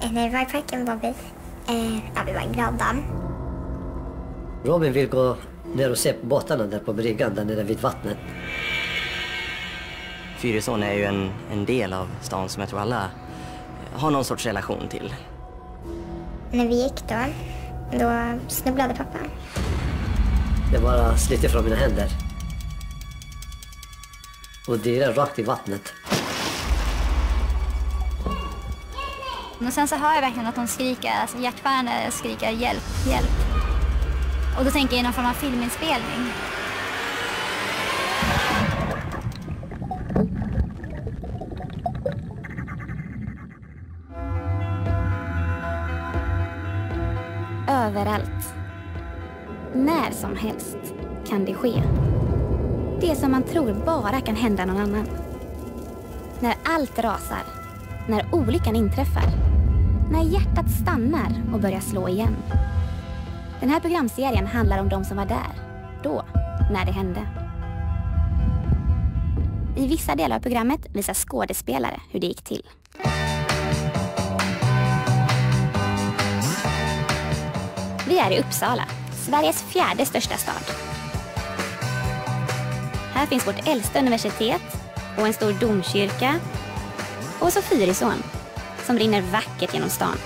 När vi var i parken var vi, eh, ja, vi var glada. Robin vill gå ner och se på båtarna där på bryggan där nere vid vattnet. Fyrisån är ju en, en del av stan som jag tror alla har någon sorts relation till. När vi gick då, då snubblade pappa. Det bara sliter från mina händer. Och dirrar rakt i vattnet. Men sen så hör jag verkligen att de skriker, alltså hjärtskärande skriker hjälp, hjälp. Och då tänker jag någon form av filminspelning. Överallt. När som helst kan det ske. Det som man tror bara kan hända någon annan. När allt rasar. När olyckan inträffar. När hjärtat stannar och börjar slå igen. Den här programserien handlar om de som var där. Då, när det hände. I vissa delar av programmet visar skådespelare hur det gick till. Vi är i Uppsala, Sveriges fjärde största stad. Här finns vårt äldsta universitet och en stor domkyrka och så Fyrisån som rinner vackert genom stan.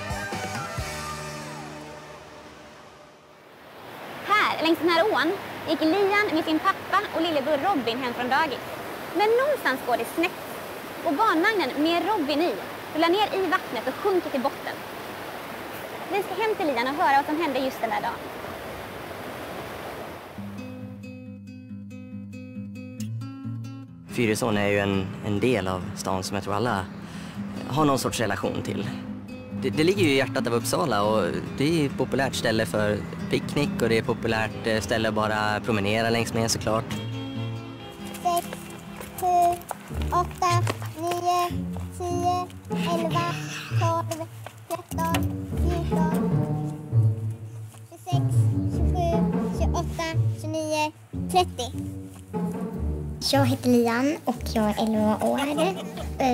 Här, längs den här ån, gick Lian med sin pappa och lillebror Robin hem från dagis. Men någonstans går det snett och barnvagnen med Robin i rullar ner i vattnet och sjunker till botten. Vi ska hem till Lian och höra vad som hände just den där dagen. Fyrisån är ju en, en del av stan som jag tror alla har någon sorts relation till. Det, det, ligger ju i hjärtat av Uppsala och det är ett populärt ställe för picknick och det är ett populärt eh, ställe att bara promenera längs med såklart. 6, 7, 8, 9, 10, 11, 12, 13, 14, 26, 27, 28, 29, 30. Jag heter Lian och jag är 11 år. Eh,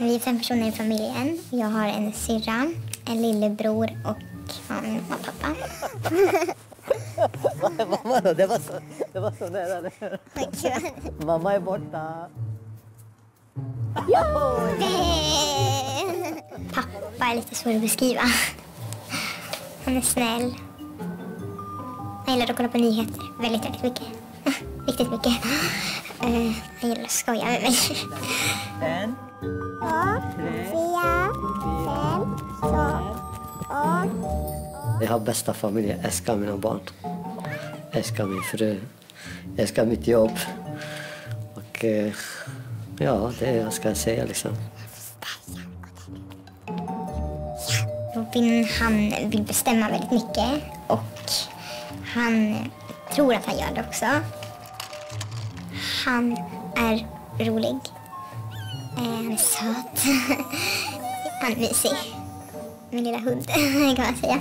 Vi är fem personer i familjen. Jag har en syrra, en lillebror och mamma och pappa. Vadå? Det var så, det var så nära. Mamma är borta. Pappa är lite svår att beskriva. Han är snäll. Han gillar att kolla på nyheter väldigt, väldigt mycket. Riktigt mycket. Eh, han gillar att skoja med mig. En, tre, Jag har bästa familj. Jag älskar mina barn. Jag älskar min fru. Jag älskar mitt jobb. Och eh, ja, det är jag ska säga liksom. Robin han vill bestämma väldigt mycket och han tror att han gör det också. Han är rolig. Eh, Han är söt. Han är mysig. Min lilla hund kan man säga.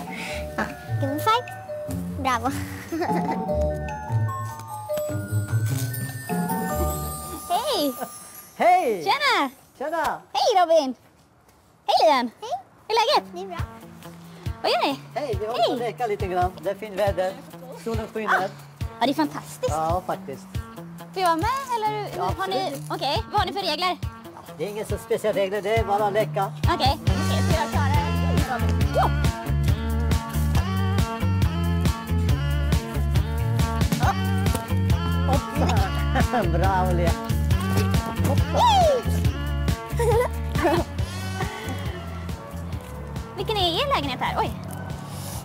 Ja. Five. Bravo. Hej! Hej! Tjena! Tjena! Hej Robin! Hej Lian! Hej. Hur är läget? Det är bra. Vad gör ni? Hej, vi håller på att leka lite grann. Det är fint väder. Solen skiner. Ja, det är fantastiskt. Ja, faktiskt. Får jag med eller hur- Ja, har ni... Okej, vad har ni för regler? Det är inga så speciella regler, det är bara att leka. Okej, okej, ska jag klara det? Bra, Olle. Vilken är er lägenhet här? Oj,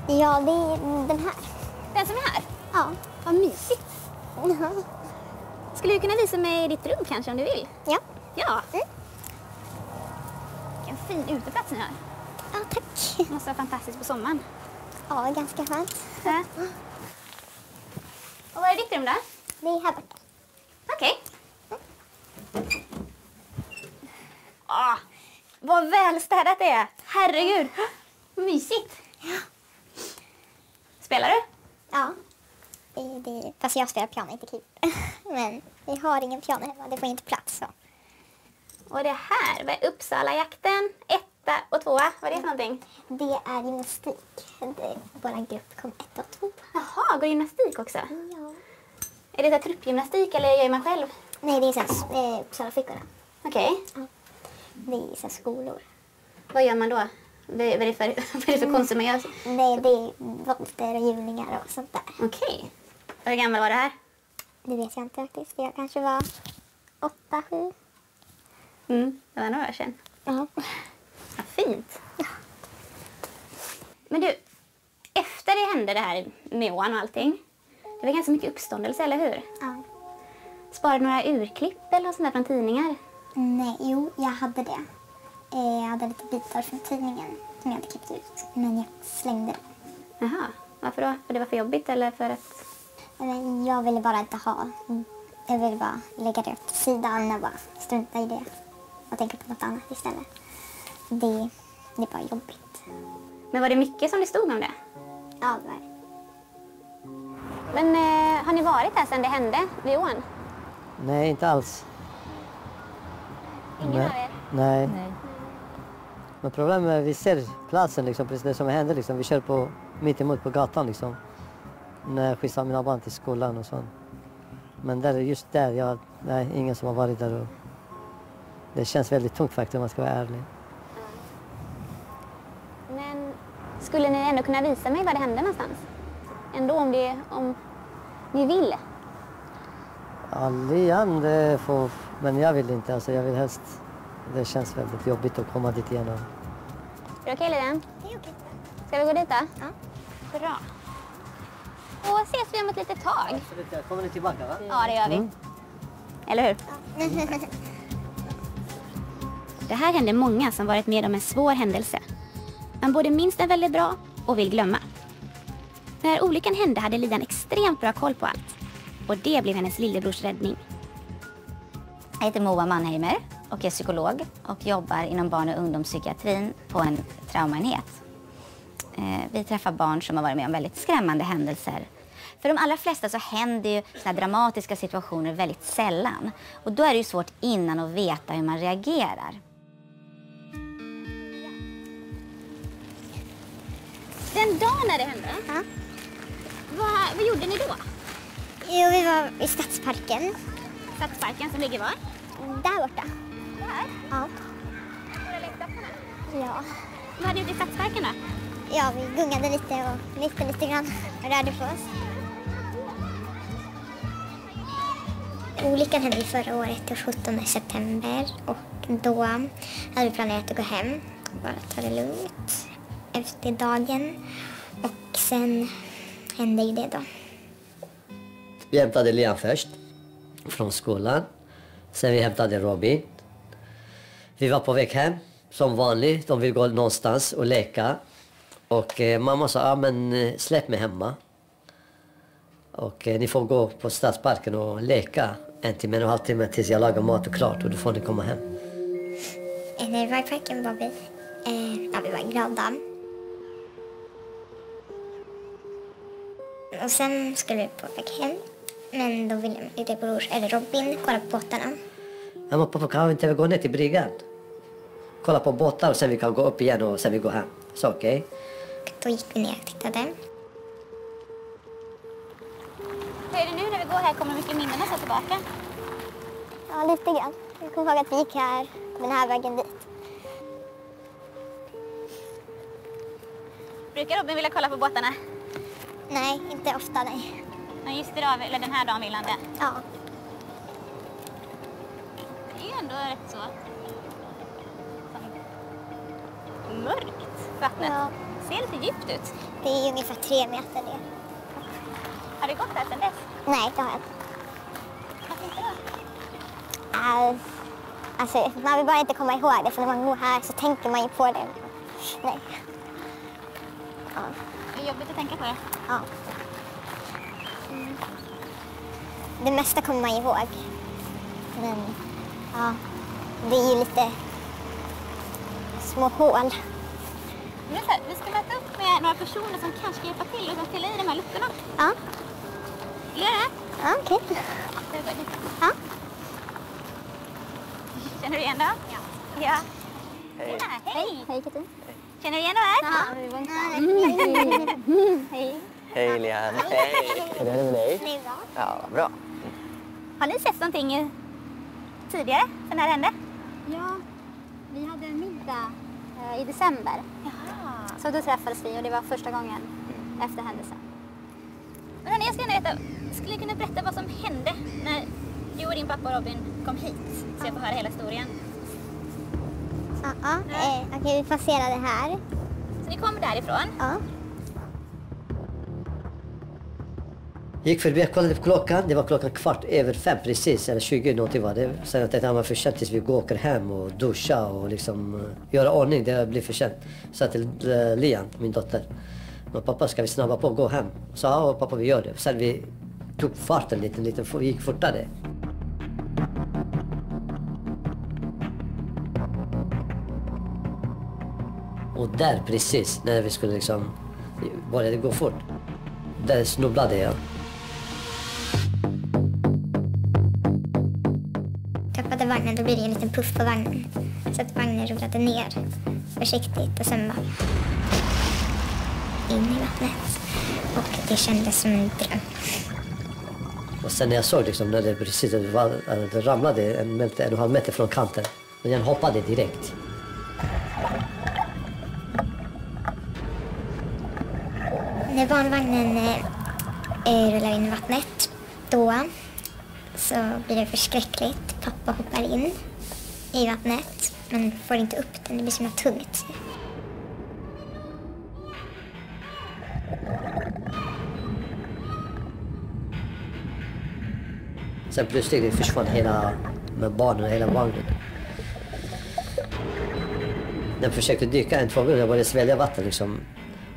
Ja, det är den här. den som är här? Ja. Vad mysigt. Skulle du kunna visa mig ditt rum kanske om du vill? Ja. Ja. Mm. Vilken fin uteplats ni har. Ja, tack. Det måste vara fantastiskt på sommaren. Ja, ganska skönt. Ja. Och var är ditt rum då? Det är här borta. Okej. Ah, vad välstädat det är. Herregud. Mysigt. Spelar du? Ja. Det, det, fast jag spelar piano, inte keyboard. Men vi har ingen piano hemma, det får inte plats. Så. Och det här, vad är Uppsalajakten 1 etta och tvåa. Vad är det för någonting? Det är gymnastik. Vår grupp kom ett och två. Jaha, går gymnastik också? Ja. Är det så truppgymnastik eller gör man själv? Nej, det är så här, eh, Uppsala flickorna. Okej. Det är så här skolor. Vad gör man då? Vad är det för, vad är det för konstigt man gör? Nej, det är volter och hjulningar och sånt där. Okej. Och Hur gammal var det här? Det vet jag inte faktiskt. Jag kanske var åtta, sju. Mm, det var några år sedan. Ja. Vad fint. Men du, efter det hände det här med ån och allting. Det var ganska mycket uppståndelse, eller hur? ja. Sparade du några urklipp eller något sånt där från tidningar? Nej, jo, jag hade det. Eh, Jag hade lite bitar från tidningen som jag hade klippt ut. Men jag slängde det. Jaha, varför då? För det var för jobbigt eller för att... Jag ville bara inte ha... Jag ville bara lägga det åt sidan och bara strunta i det. Och tänka på något annat istället. Det, det är bara jobbigt. Men var det mycket som det stod om det? Ja, det var det. Men eh, har ni varit här sedan det hände vid ån? Nej, inte alls. Ingen Nej. av er? Nej. Men problemet är att vi ser platsen, liksom, precis det som hände. Liksom. Vi kör på, mitt emot på gatan liksom. När jag skjutsar mina barn till skolan och sånt. Men där, just där, jag, nej, ingen som har varit där. Och det känns väldigt tungt faktiskt om man ska vara ärlig. Men skulle ni ändå kunna visa mig var det hände någonstans? Ändå om, det, om ni vill? Ja, Liam, det får, men jag vill inte. Alltså, jag vill helst... Det känns väldigt jobbigt att komma dit igen. Och, Är det okej Lilian? Det är okej. Ska vi gå dit då? Ja. Bra. Då ses vi om ett litet tag. Kommer ni tillbaka? Va? Ja, det gör vi. Eller hur? Det här händer många som varit med om en svår händelse. Man både minns den väldigt bra och vill glömma. När olyckan hände hade Lian extremt bra koll på allt. Och det blev hennes lillebrors räddning. Jag heter Moa Mannheimer och är psykolog och jobbar inom barn och ungdomspsykiatrin på en traumaenhet. Eh, Vi träffar barn som har varit med om väldigt skrämmande händelser. För de allra flesta så händer ju såna dramatiska situationer väldigt sällan. Och då är det ju svårt innan att veta hur man reagerar. Den dagen när det hände, Ja. vad, vad gjorde ni då? Jo, vi var i Stadsparken. Stadsparken som ligger var? Där borta. Där? Ja. Stora lekplatserna. Ja. Vad hade ni gjort i Stadsparken då? Ja, vi gungade lite och lekte lite grann rörde på oss. Olyckan hände förra året den 17 september och då hade vi planerat att gå hem och bara ta det lugnt efter dagen. Och sen hände ju det då. Vi hämtade Liam först från skolan. Sen vi hämtade Robin. Vi var på väg hem som vanligt. De vill gå någonstans och leka. Och eh, mamma sa, ah, men eh, släpp mig hemma. Och eh, ni får gå på stadsparken och leka en timme, en och en halv timme tills jag lagar mat och klart och då får ni komma hem. Eh, När vi var i parken var vi, eh, ja, vi var glada. Och sen skulle vi på väg hem. Men då ville min lillebror, eller Robin, kolla på båtarna. Och pappa, kan vi inte gå ner till bryggan? Kolla på båtar och sen vi kan gå upp igen och sen vi går hem. Så okej? Då gick vi ner och tittade. Hur är det nu när vi går här? Kommer mycket minnen så tillbaka? Ja, lite grann. Jag kommer ihåg att vi gick här, den här vägen dit. Brukar Robin vilja kolla på båtarna? Nej, inte ofta nej. Men just idag, eller den här dagen vill han det. Ja, Det är ju ändå rätt så... mörkt, vattnet. Ja. Ser lite djupt ut. det är ungefär tre meter det. Har du gått här sedan dess? Nej, det har jag inte. Varför inte då? Äh, Alltså, man vill bara inte komma ihåg det, för när man går här så tänker man ju på det. Nej. Ja. Det är jobbigt att tänka på det. ja. Mm. Det mesta kommer man ihåg. Men ja, det är ju lite små hål. Så här, vi ska möta upp med några personer som kanske ska hjälpa till och som fylla i de här luckorna. Ja, Vill du göra det? ja okej. Ja. Känner du igen det? Ja. ja. Hej. Hej! Hej Katrin. Känner du igen det här? Hej. Hej Lian. Hej. Hur är det med dig? Det är bra. Ja, bra. Har ni sett någonting tidigare sen det här hände? Ja, vi hade en middag eh, i december. Så då träffades vi och det var första gången efter händelsen. Men hörni, jag skulle gärna veta, skulle ni kunna berätta vad som hände när du och din pappa Robin kom hit? Så jag får höra hela historien. Ja, ja. Eh, Okej, vi passerade här. Så ni kommer därifrån. Ja. Gick förbi, jag kollade på klockan. Det var klockan kvart över fem precis, eller 20 någonting var det. Sen jag tänkte att var för sent tills vi går åker hem och duscha och liksom uh, göra ordning. Det blir för sent. Sa till uh, eh, Lian, min dotter. Men pappa, ska vi snabba på och gå hem? Sa ja, pappa vi gör det. Sen vi tog farten lite, lite gick fortare. Och där precis, när vi skulle liksom började gå fort. Där snubblade jag. Tappade vagnen, då blir det en liten puff på vagnen. Så att vagnen rullade ner försiktigt och sen bara in i vattnet. Och det kändes som en dröm. Och sen när jag såg liksom när det precis det ramlade en, en och halv meter från kanten. Men jag hoppade direkt. När barnvagnen eh, eh, rullar in i vattnet, då så blir det förskräckligt. Pappa hoppar in i vattnet men får inte upp den, det blir så himla tungt. Sen plötsligt försvann hela med barnen och hela vagnen. Den försökte dyka en, två gånger, jag började svälja vatten liksom.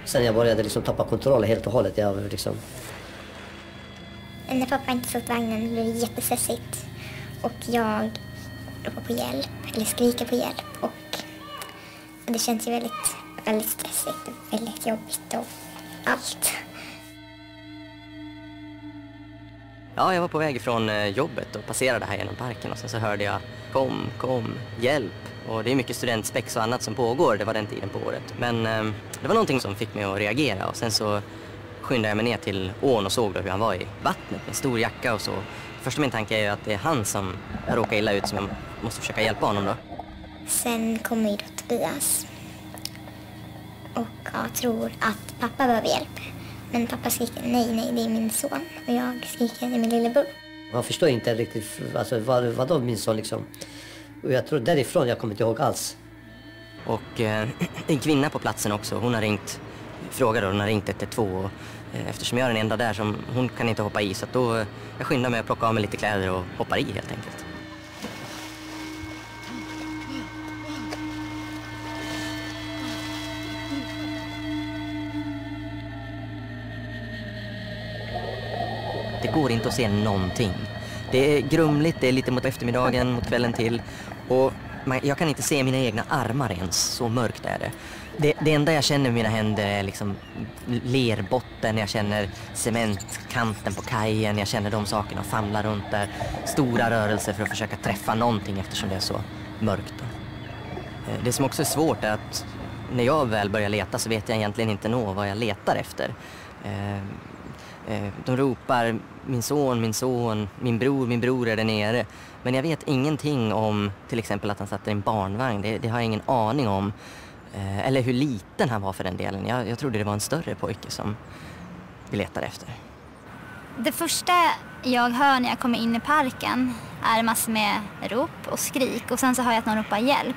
Sen jag började liksom tappa kontrollen helt och hållet. Jag liksom, när pappa inte satt vagnen blev det jättestressigt. Och jag ropar på hjälp, eller skriker på hjälp. Och det känns ju väldigt, väldigt stressigt, och väldigt jobbigt och allt. Ja, jag var på väg från eh, jobbet och passerade här genom parken och sen så hörde jag kom, kom, hjälp. Och det är mycket studentspex och annat som pågår, det var den tiden på året. Men eh, det var någonting som fick mig att reagera och sen så skyndade jag mig ner till ån och såg då hur han var i vattnet med stor jacka och så. Första min tanke är ju att det är han som har råkat illa ut som jag måste försöka hjälpa honom då. Sen kommer ju då Tobias och jag tror att pappa behöver hjälp. Men pappa skriker nej, nej, det är min son. Och jag skriker det är min lillebror. man förstår inte riktigt alltså, vad, vadå min son liksom. Och jag tror därifrån jag kommer inte ihåg alls. Och eh, en kvinna på platsen också, hon har ringt, frågar då, hon har ringt 112 och Eh, eftersom jag är den enda där som hon kan inte hoppa i så då, eh, jag skyndar mig att plocka av mig lite kläder och hoppar i helt enkelt. Det går inte att se någonting. Det är grumligt, det är lite mot eftermiddagen, mot kvällen till. Och jag kan inte se mina egna armar ens, så mörkt är det. Det, det enda jag känner med mina händer är liksom lerbotten, jag känner cementkanten på kajen, jag känner de sakerna och famlar runt där. Stora rörelser för att försöka träffa någonting eftersom det är så mörkt. Eh, det som också är svårt är att när jag väl börjar leta så vet jag egentligen inte nå vad jag letar efter. Eh, eh, de ropar min son, min son, min bror, min bror är där nere. Men jag vet ingenting om till exempel att han satt i en barnvagn. Det, det har jag ingen aning om. Eh, eller hur liten han var för den delen. Jag, jag trodde det var en större pojke som vi letade efter. Det första jag hör när jag kommer in i parken är massor med rop och skrik och sen så hör jag att någon ropar hjälp.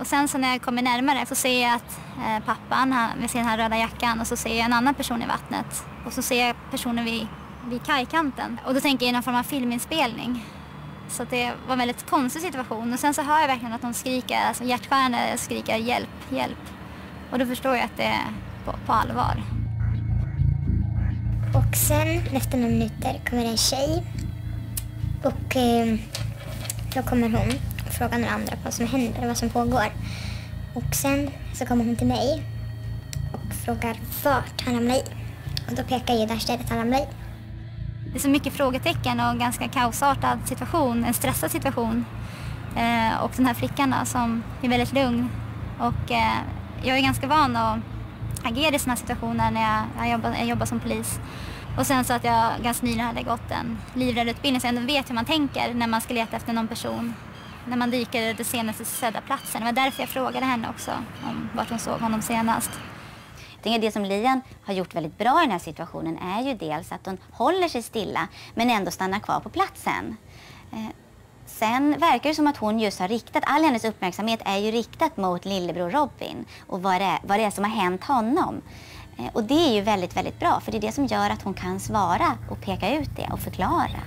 Och sen så när jag kommer närmare så ser jag att eh, pappan han, med sin här röda jackan och så ser jag en annan person i vattnet. Och så ser jag personen vid, vid kajkanten. Och då tänker jag någon form av filminspelning. Så att det var en väldigt konstig situation. Och sen så hör jag verkligen att de skriker, alltså hjärtskärande skriker hjälp, hjälp. Och då förstår jag att det är på, på allvar. Och sen efter några minuter kommer en tjej. Och eh, då kommer hon och frågar några andra vad som händer och vad som pågår. Och sen så kommer hon till mig och frågar vart han ramlade i. Och då pekar jag där stället han ramlade i. Det är så mycket frågetecken och en ganska kaosartad situation, en stressad situation. Eh, och den här flickan då, som är väldigt lugn. Och eh, jag är ganska van att agera i sådana situationer när jag, jag, jobbar, jag jobbar som polis. Och sen så att jag ganska nyligen hade gått en livräddarutbildning så jag ändå vet hur man tänker när man ska leta efter någon person. När man dyker den senaste sedda platsen. Det var därför jag frågade henne också om vart hon såg honom senast. Tänker det som Lian har gjort väldigt bra i den här situationen är ju dels att hon håller sig stilla men ändå stannar kvar på platsen. Eh, Sen verkar det som att hon just har riktat, all hennes uppmärksamhet är ju riktat mot lillebror Robin och vad det är, vad det är som har hänt honom. Eh, Och det är ju väldigt, väldigt bra för det är det som gör att hon kan svara och peka ut det och förklara.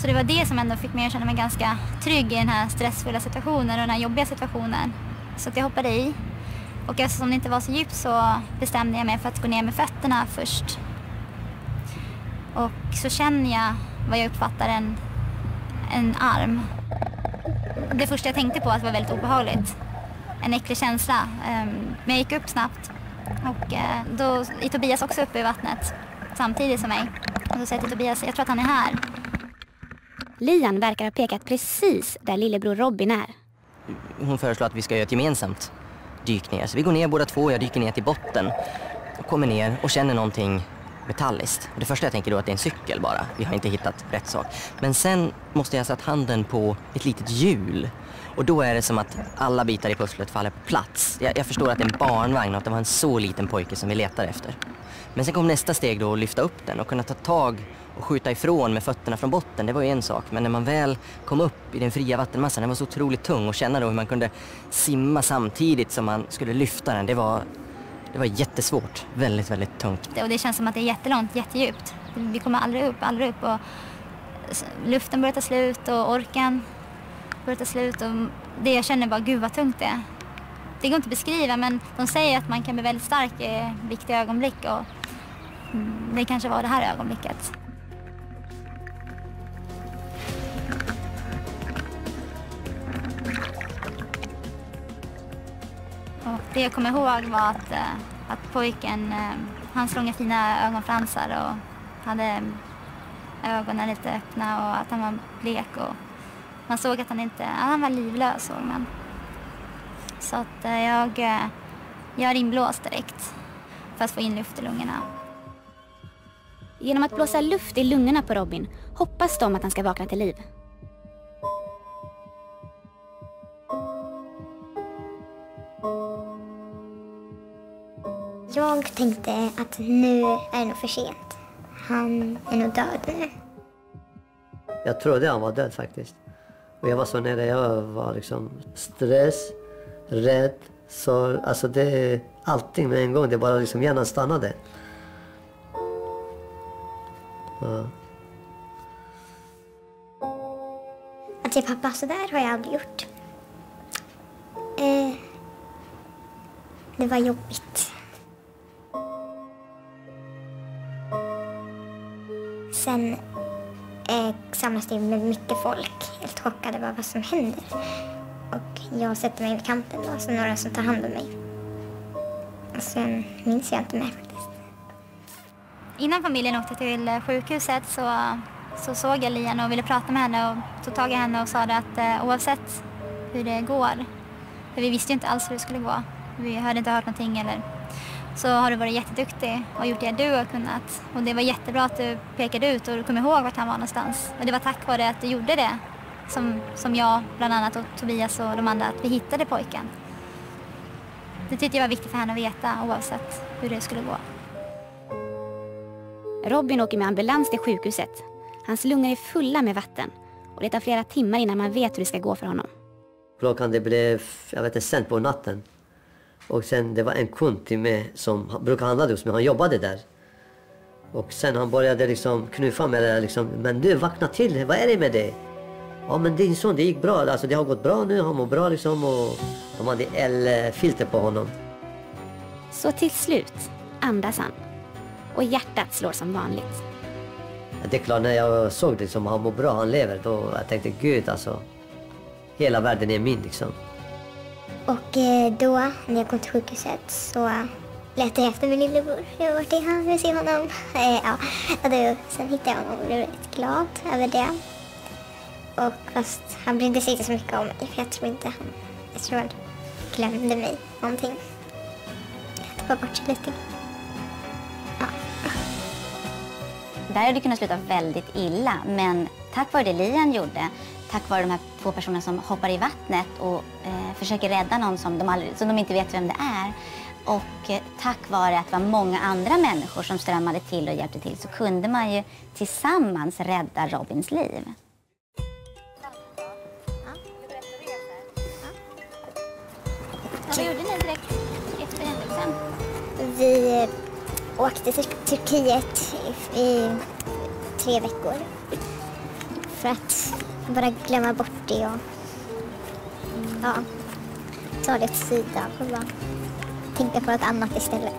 Så det var det som ändå fick mig att känna mig ganska trygg i den här stressfulla situationen och den här jobbiga situationen. Så att jag hoppade i. Och eftersom det inte var så djupt så bestämde jag mig för att gå ner med fötterna först. Och så känner jag vad jag uppfattar en, en arm. Det första jag tänkte på att det var väldigt obehagligt. En äcklig känsla. Ehm, Men jag gick upp snabbt. Och eh, då är Tobias också uppe i vattnet samtidigt som mig. Och då säger jag till Tobias, jag tror att han är här. Lian verkar ha pekat precis där lillebror Robin är. Hon föreslår att vi ska göra ett gemensamt dykningar. Så vi går ner båda två, jag dyker ner till botten och kommer ner och känner någonting metalliskt. Och det första jag tänker då är att det är en cykel bara. Vi har inte hittat rätt sak. Men sen måste jag ha satt handen på ett litet hjul. Och då är det som att alla bitar i pusslet faller på plats. Jag, jag förstår att det är en barnvagn och att det var en så liten pojke som vi letar efter. Men sen kom nästa steg då att lyfta upp den och kunna ta tag och skjuta ifrån med fötterna från botten. Det var ju en sak. Men när man väl kom upp i den fria vattenmassan, den var så otroligt tung och känna då hur man kunde simma samtidigt som man skulle lyfta den. Det var, det var jättesvårt. Väldigt, väldigt tungt. Och det känns som att det är jättelångt, jättedjupt. Vi kommer aldrig upp, aldrig upp. Och luften börjar ta slut och orken börjar ta slut. Och det jag känner bara, gud vad tungt det är. Det går inte att beskriva men de säger att man kan bli väldigt stark i viktiga ögonblick och mm, det kanske var det här ögonblicket. Och det jag kommer ihåg var att, eh, att pojken, eh, hans långa fina ögonfransar och hade eh, ögonen lite öppna och att han var blek och man såg att han inte, han var livlös såg man. Så att jag, jag är gör inblås direkt för att få in luft i lungorna. Genom att blåsa luft i lungorna på Robin hoppas de att han ska vakna till liv. Jag tänkte att nu är det nog för sent. Han är nog död nu. Jag trodde han var död faktiskt. Och jag var så nere, jag var liksom stress, rädd, sorg. Alltså det, allting med en gång. Det bara liksom hjärnan stannade. Ja. Att se pappa sådär har jag aldrig gjort. Eh, det var jobbigt. Sen eh, samlas det med mycket folk, helt chockade över vad som händer. Och jag sätter mig vid kanten och så några som tar hand om mig. Och sen minns jag inte mer faktiskt. Innan familjen åkte till eh, sjukhuset så, så såg jag Lian och ville prata med henne och tog tag i henne och sa att eh, oavsett hur det går, för vi visste ju inte alls hur det skulle gå, vi hade inte hört någonting eller så har du varit jätteduktig och gjort det du har kunnat. Och det var jättebra att du pekade ut och du kom ihåg vart han var någonstans. Och det var tack vare att du gjorde det som, som jag bland annat och Tobias och de andra, att vi hittade pojken. Det tyckte jag var viktigt för henne att veta oavsett hur det skulle gå. Robin åker med ambulans till sjukhuset. Hans lungor är fulla med vatten och det tar flera timmar innan man vet hur det ska gå för honom. Klockan det blev, jag vet inte, sent på natten. Och sen det var en kund till mig som brukar handla hos mig, han jobbade där. Och sen han började liksom knuffa mig där liksom, men du vakna till, vad är det med dig? Ja men din son, det gick bra, alltså det har gått bra nu, han mår bra liksom och de hade elfilter på honom. Så till slut andas han och hjärtat slår som vanligt. Det är klart, när jag såg det som han mår bra, han lever, då jag tänkte gud alltså. Hela världen är min liksom. Och eh, då, när jag kom till sjukhuset, så letade jag efter min lillebror. Jag vart är han? Jag se honom. Eh, ja. och då, sen hittade jag honom och blev väldigt glad över det. Och fast han brydde sig inte så mycket om mig för jag tror inte han, jag tror han glömde mig någonting. Jag tappade bort sig lite. Ja. Där hade det kunnat sluta väldigt illa, men tack vare det Lian gjorde, tack vare de här två personerna som hoppar i vattnet och eh, försöker rädda någon som de, aldrig, som de inte vet vem det är, och eh, tack vare att det var många andra människor som strömmade till och hjälpte till så kunde man ju tillsammans rädda Robins liv. Vad gjorde ni direkt efter händelsen? Vi eh, åkte till Turkiet i, i tre veckor för att bara glömma bort det och ja, ta det åt sidan och bara tänka på något annat istället.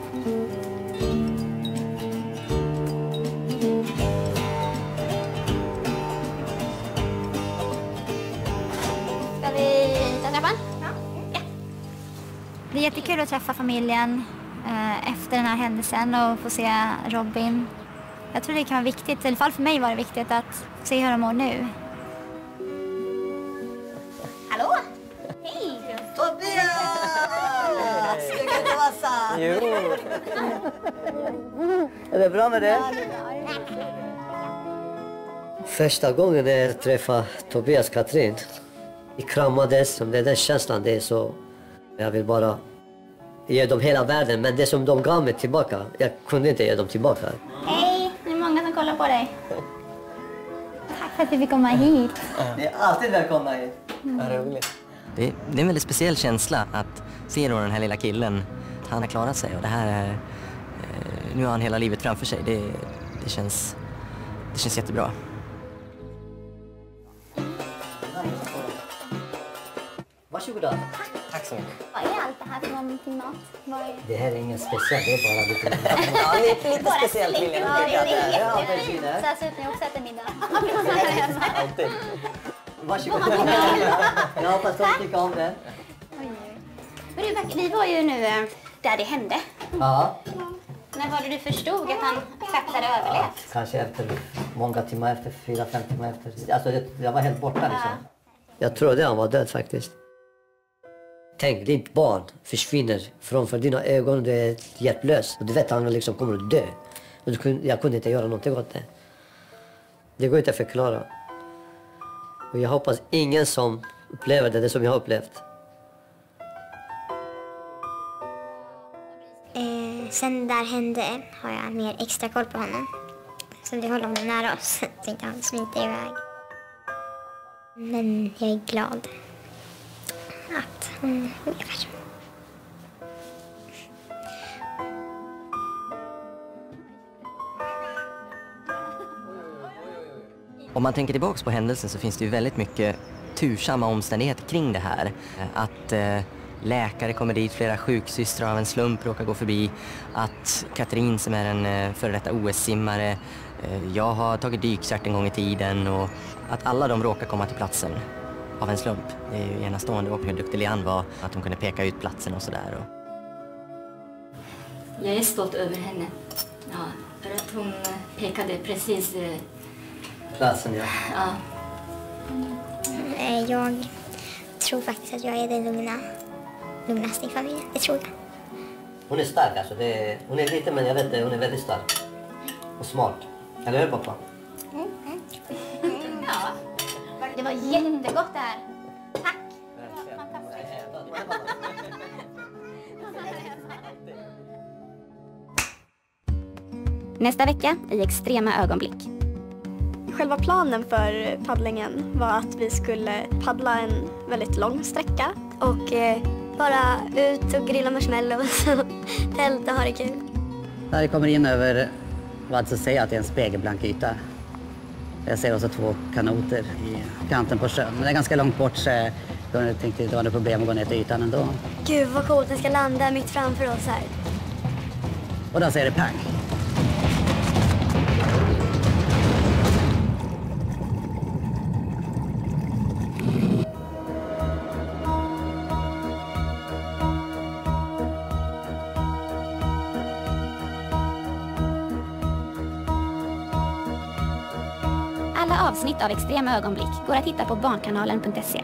Ska vi ta trappan? Ja. Det är jättekul att träffa familjen eh, efter den här händelsen och få se Robin. Jag tror det kan vara viktigt, i alla fall för mig var det viktigt att se hur de mår nu. Jo. Är det bra med det? Första gången jag träffade Tobias Katrin, vi kramades, det är den känslan det är så. Jag vill bara ge dem hela världen, men det som de gav mig tillbaka, jag kunde inte ge dem tillbaka. Hej! Det är många som kollar på dig. Tack för att vi fick komma hit. Ni är alltid välkomna hit. Det, det är en väldigt speciell känsla att se då den här lilla killen. Han har klarat sig och det här är... eh, Nu har han hela livet framför sig. Det, det, känns, det känns jättebra. Varsågoda. Tack så mycket. Vad är allt det här för någonting mat? Är... Det här är inget speciellt, det är bara lite... Ja, lite, lite speciellt vill jag Ja, det tycka att det är jättefint. Så här ser ut när jag också äter middag. Alltid. Varsågoda. Jag hoppas de tycker om det. Men du, Beck, vi var ju nu eh, där det hände. Ja. När var det du förstod att han faktiskt hade överlevt? Kanske efter många timmar efter, fyra, fem timmar efter. Alltså det, jag var helt borta liksom. Jag trodde han var död faktiskt. Tänk, ditt barn försvinner framför dina ögon, du är hjälplös. Och du vet att han liksom kommer att dö. Och du kunde, jag kunde inte göra någonting åt det. Det går inte att förklara. Och jag hoppas ingen som upplever det, det som jag har upplevt. Sen sen där hände har jag mer extra koll på honom. Så vi håller honom nära oss så inte han smiter iväg. Men jag är glad att hon lever. Om man tänker tillbaks på händelsen så finns det ju väldigt mycket tursamma omständigheter kring det här. Att eh, läkare kommer dit, flera sjuksystrar av en slump råkar gå förbi. Att Katrin som är en eh, före detta OS-simmare, eh, jag har tagit dykcert en gång i tiden och att alla de råkar komma till platsen av en slump. Det är ju enastående och hur duktig Lian var, att de kunde peka ut platsen och sådär. Och... Jag är stolt över henne. Ja, för att hon pekade precis... eh, Platsen ja. Ja, Eh, jag tror faktiskt att jag är den lugna, lugnaste i familjen. Det tror jag. Hon är stark alltså. Det är, hon är liten men jag vet det, hon är väldigt stark. Och smart. Eller hur pappa? Det var jättegott det här. Tack! Nästa vecka i Extrema ögonblick. Själva planen för paddlingen var att vi skulle paddla en väldigt lång sträcka och eh, bara ut och grilla marshmallows och tälta och ha det kul. När vi kommer in över vad så säger jag att det är en spegelblank yta. Jag ser också två kanoter i kanten på sjön. Men det är ganska långt bort så jag tänkte inte det var något problem att gå ner till ytan ändå. Gud vad coolt, den ska landa mitt framför oss här. Och då säger det pang. Avsnitt av Extrema ögonblick går att hitta på barnkanalen.se.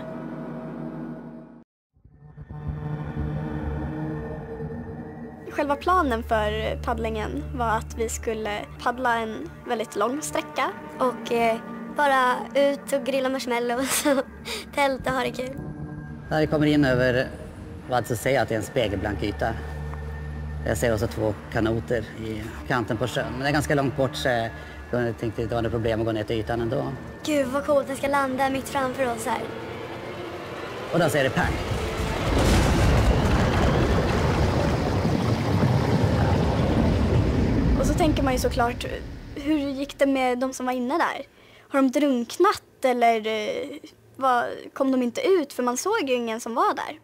Själva planen för paddlingen var att vi skulle paddla en väldigt lång sträcka och eh, bara ut och grilla marshmallows och tälta och ha det kul. När vi kommer in över vad alltså säga att det är en spegelblank yta. Jag ser också två kanoter i kanten på sjön. Men det är ganska långt bort så jag tänkte inte det var något problem att gå ner till ytan ändå. Gud vad coolt, den ska landa mitt framför oss här. Och då säger det pang. Och så tänker man ju såklart, hur gick det med de som var inne där? Har de drunknat eller eh, vad, kom de inte ut? För man såg ju ingen som var där.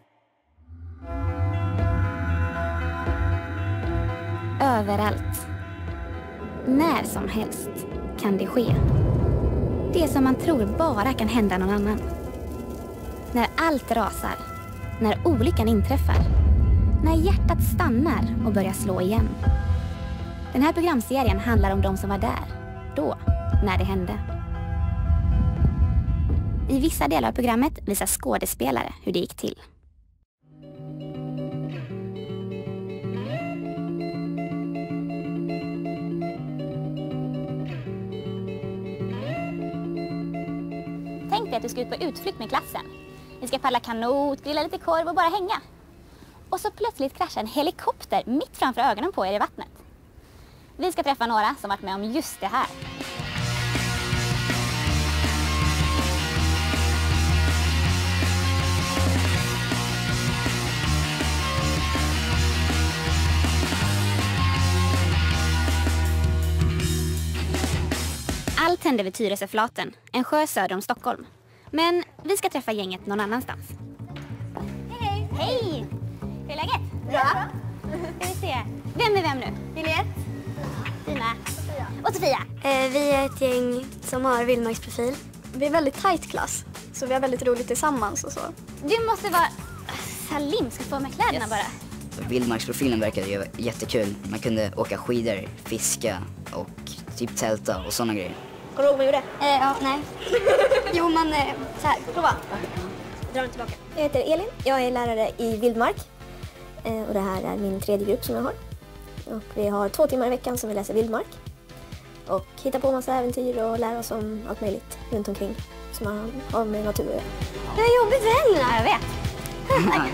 Överallt. När som helst kan det ske. Det som man tror bara kan hända någon annan. När allt rasar. När olyckan inträffar. När hjärtat stannar och börjar slå igen. Den här programserien handlar om de som var där. Då, när det hände. I vissa delar av programmet visar skådespelare hur det gick till. Tänkt dig att du ska ut på utflykt med klassen. Ni ska paddla kanot, grilla lite korv och bara hänga. Och så plötsligt kraschar en helikopter mitt framför ögonen på er i vattnet. Vi ska träffa några som varit med om just det här. Allt hände vid Tyresöflaten, en sjö söder om Stockholm. Men vi ska träffa gänget någon annanstans. Hej! Hej! Hur är läget? Bra. Ska vi se. Vem är vem nu? Juliette. Tina. Och Sofia. Eh, vi är ett gäng som har vildmarksprofil. Vi är väldigt tajt klass, så vi har väldigt roligt tillsammans och så. Du måste vara... Salim ska få med kläderna bara. Vildmarksprofilen verkade ju jättekul. Man kunde åka skidor, fiska och typ tälta och sådana grejer. Kommer du ihåg vad jag gjorde? Eh, ja, nej. jo, man... Eh, så här, prova. Dra den tillbaka. Jag heter Elin. Jag är lärare i vildmark. Eh, och det här är min tredje grupp som jag har. Och vi har två timmar i veckan som vi läser vildmark. Och hittar på massa äventyr och lär oss om allt möjligt runt omkring som har, har med natur att göra. Det är jobbigt för händerna. Jag vet.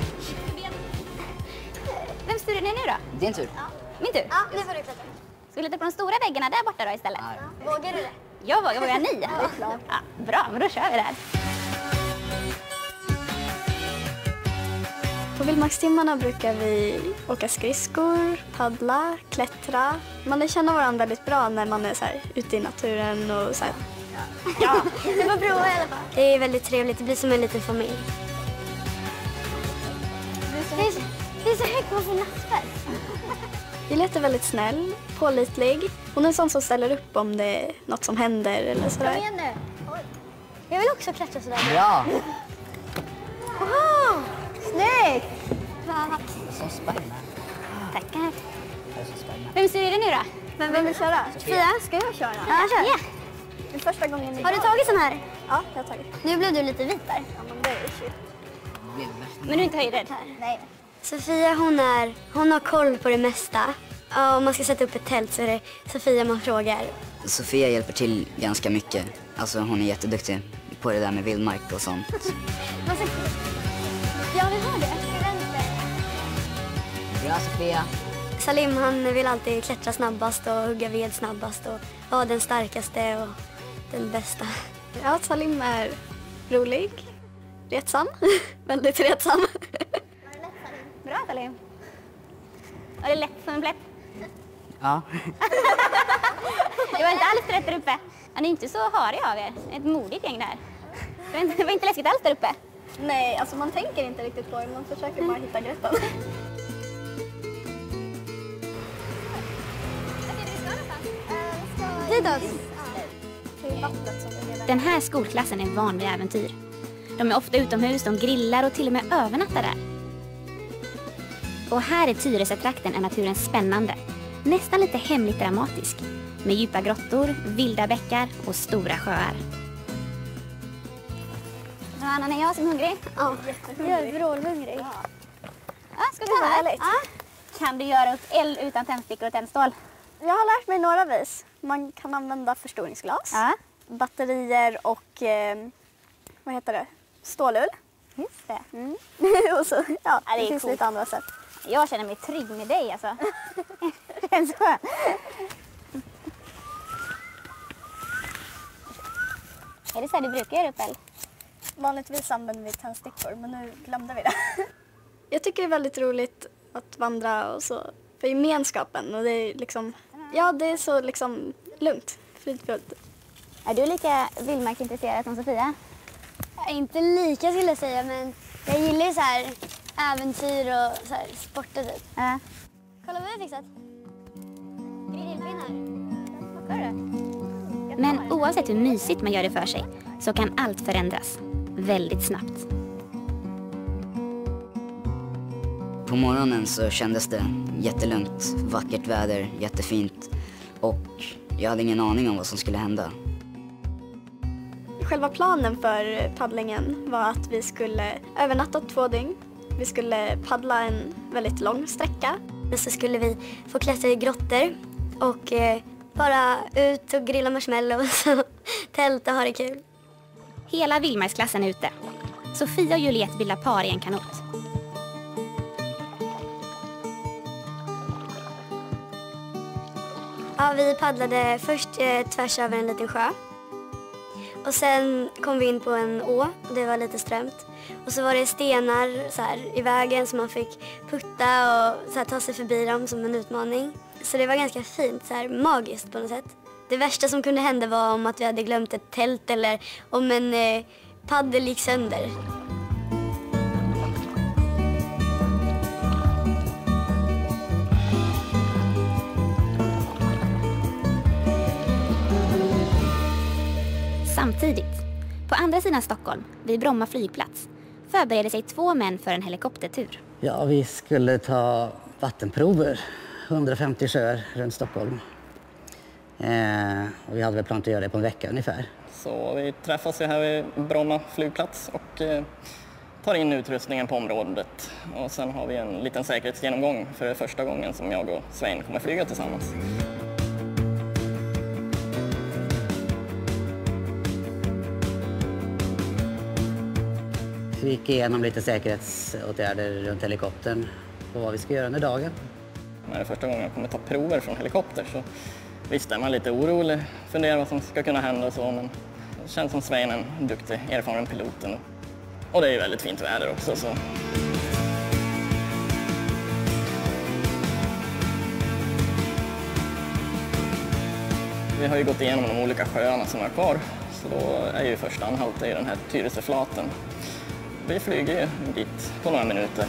Vem styr ni nu då? Din tur. Min tur? Ja, nu får du klättra. Ska vi leta på de stora väggarna där borta då istället? Vågar du det? Jag vågar, vågar ni? Ja, det är klart. Ja, bra, men då kör vi där. På vildmarkstimmarna brukar vi åka skridskor, paddla, klättra. Man lär känna varandra väldigt bra när man är så här, ute i naturen och så här. Ja, Du får prova i alla fall. det är väldigt trevligt. Det blir som en liten familj. Det är så, det är så högt på sin nattfärg. Juliette är väldigt snäll, pålitlig. Hon är en sån som ställer upp om det är något som händer eller Kom sådär. igen nu. Jag vill också klättra sådär. Bra! Wow, snyggt! Så spännande. Tackar. Vem styr det nu då? Men vem vill köra? Sofia, ska jag köra? Ja, kör. Ja. Det är första gången Har du tagit sån här? Ja, jag har tagit. Nu blev du lite vit där. Ja, men det är shit. Men du är inte höjdrädd? Nej. Sofia hon, är, hon har koll på det mesta. Ja, Om man ska sätta upp ett tält så är det Sofia man frågar. Sofia hjälper till ganska mycket. Alltså hon är jätteduktig på det där med vildmark och sånt. Ja, vi har det. Bra Sofia! Salim han vill alltid klättra snabbast och hugga ved snabbast och vara den starkaste och den bästa. Ja, Salim är rolig, retsam, väldigt retsam. Bra Salim. Var det lätt som en plätt? Ja. Det var inte alls rätt där uppe. Ja, ni är inte så hariga av er. Ett modigt gäng där. Det var inte, det var inte läskigt alls där uppe. Nej, alltså man tänker inte riktigt på det, man försöker bara hitta greppen. Ditåt. Den här skolklassen är van vid äventyr. De är ofta utomhus, de grillar och till och med övernattar där. Och här i Tyresötrakten är naturen spännande. Nästan lite hemligt dramatisk. Med djupa grottor, vilda bäckar och stora sjöar. någon annan än jag som är hungrig? Ja, Jag är vrålhungrig. Ja, ska vi ta härligt. Ja. Kan du göra upp eld utan tändstickor och tändstål? Jag har lärt mig några vis. Man kan använda förstoringsglas, Ja. batterier och eh, vad heter det? stålull. Just det. Mm. och så, ja, Ja, det det, är finns coolt. lite andra sätt. Jag känner mig trygg med dig alltså. skönt. Är det så här du brukar göra upp eld? Vanligtvis använder vi tändstickor men nu glömde vi det. Jag tycker det är väldigt roligt att vandra och så för gemenskapen och det är liksom, ja det är så liksom lugnt, fridfullt. Är du lika vildmarksintresserad som Sofia? Inte lika skulle jag säga, men jag gillar ju så här äventyr och så här sporter typ. Ja. Kolla vad vi har fixat. Grillpinnar. Men oavsett hur mysigt man gör det för sig så kan allt förändras väldigt snabbt. På morgonen så kändes det jättelugnt, vackert väder, jättefint och jag hade ingen aning om vad som skulle hända. Själva planen för paddlingen var att vi skulle övernatta två dygn. Vi skulle paddla en väldigt lång sträcka. Men så skulle vi få klättra i grottor och eh, bara ut och grilla marshmallows och tälta och ha det kul. Hela vildmarksklassen är ute. Sofia och Juliette bildar par i en kanot. Ja, vi paddlade först eh, tvärs över en liten sjö. Och sen kom vi in på en å och det var lite strömt. Och så var det stenar så här, i vägen som man fick putta och så här, ta sig förbi dem som en utmaning. Så det var ganska fint, så här, magiskt på något sätt. Det värsta som kunde hända var om att vi hade glömt ett tält eller om en eh, paddel gick sönder. Samtidigt, på andra sidan Stockholm, vid Bromma flygplats, förbereder sig två män för en helikoptertur. Ja, vi skulle ta vattenprover, 150 sjöar runt Stockholm. Eh, och vi hade väl planerat att göra det på en vecka ungefär. Så vi träffas ju här vid Bromma flygplats och eh, tar in utrustningen på området. Och sen har vi en liten säkerhetsgenomgång för första gången som jag och Svein kommer flyga tillsammans. Vi gick igenom lite säkerhetsåtgärder runt helikoptern och vad vi ska göra under dagen. När det är första gången jag kommer ta prover från helikopter så visst är man lite orolig, funderar vad som ska kunna hända och så men det känns som Svein är en duktig, erfaren pilot. Och det är ju väldigt fint väder också så Vi har ju gått igenom de olika sjöarna som är kvar så då är ju första anhalt den här Tyresöflaten. Vi flyger ju dit på några minuter.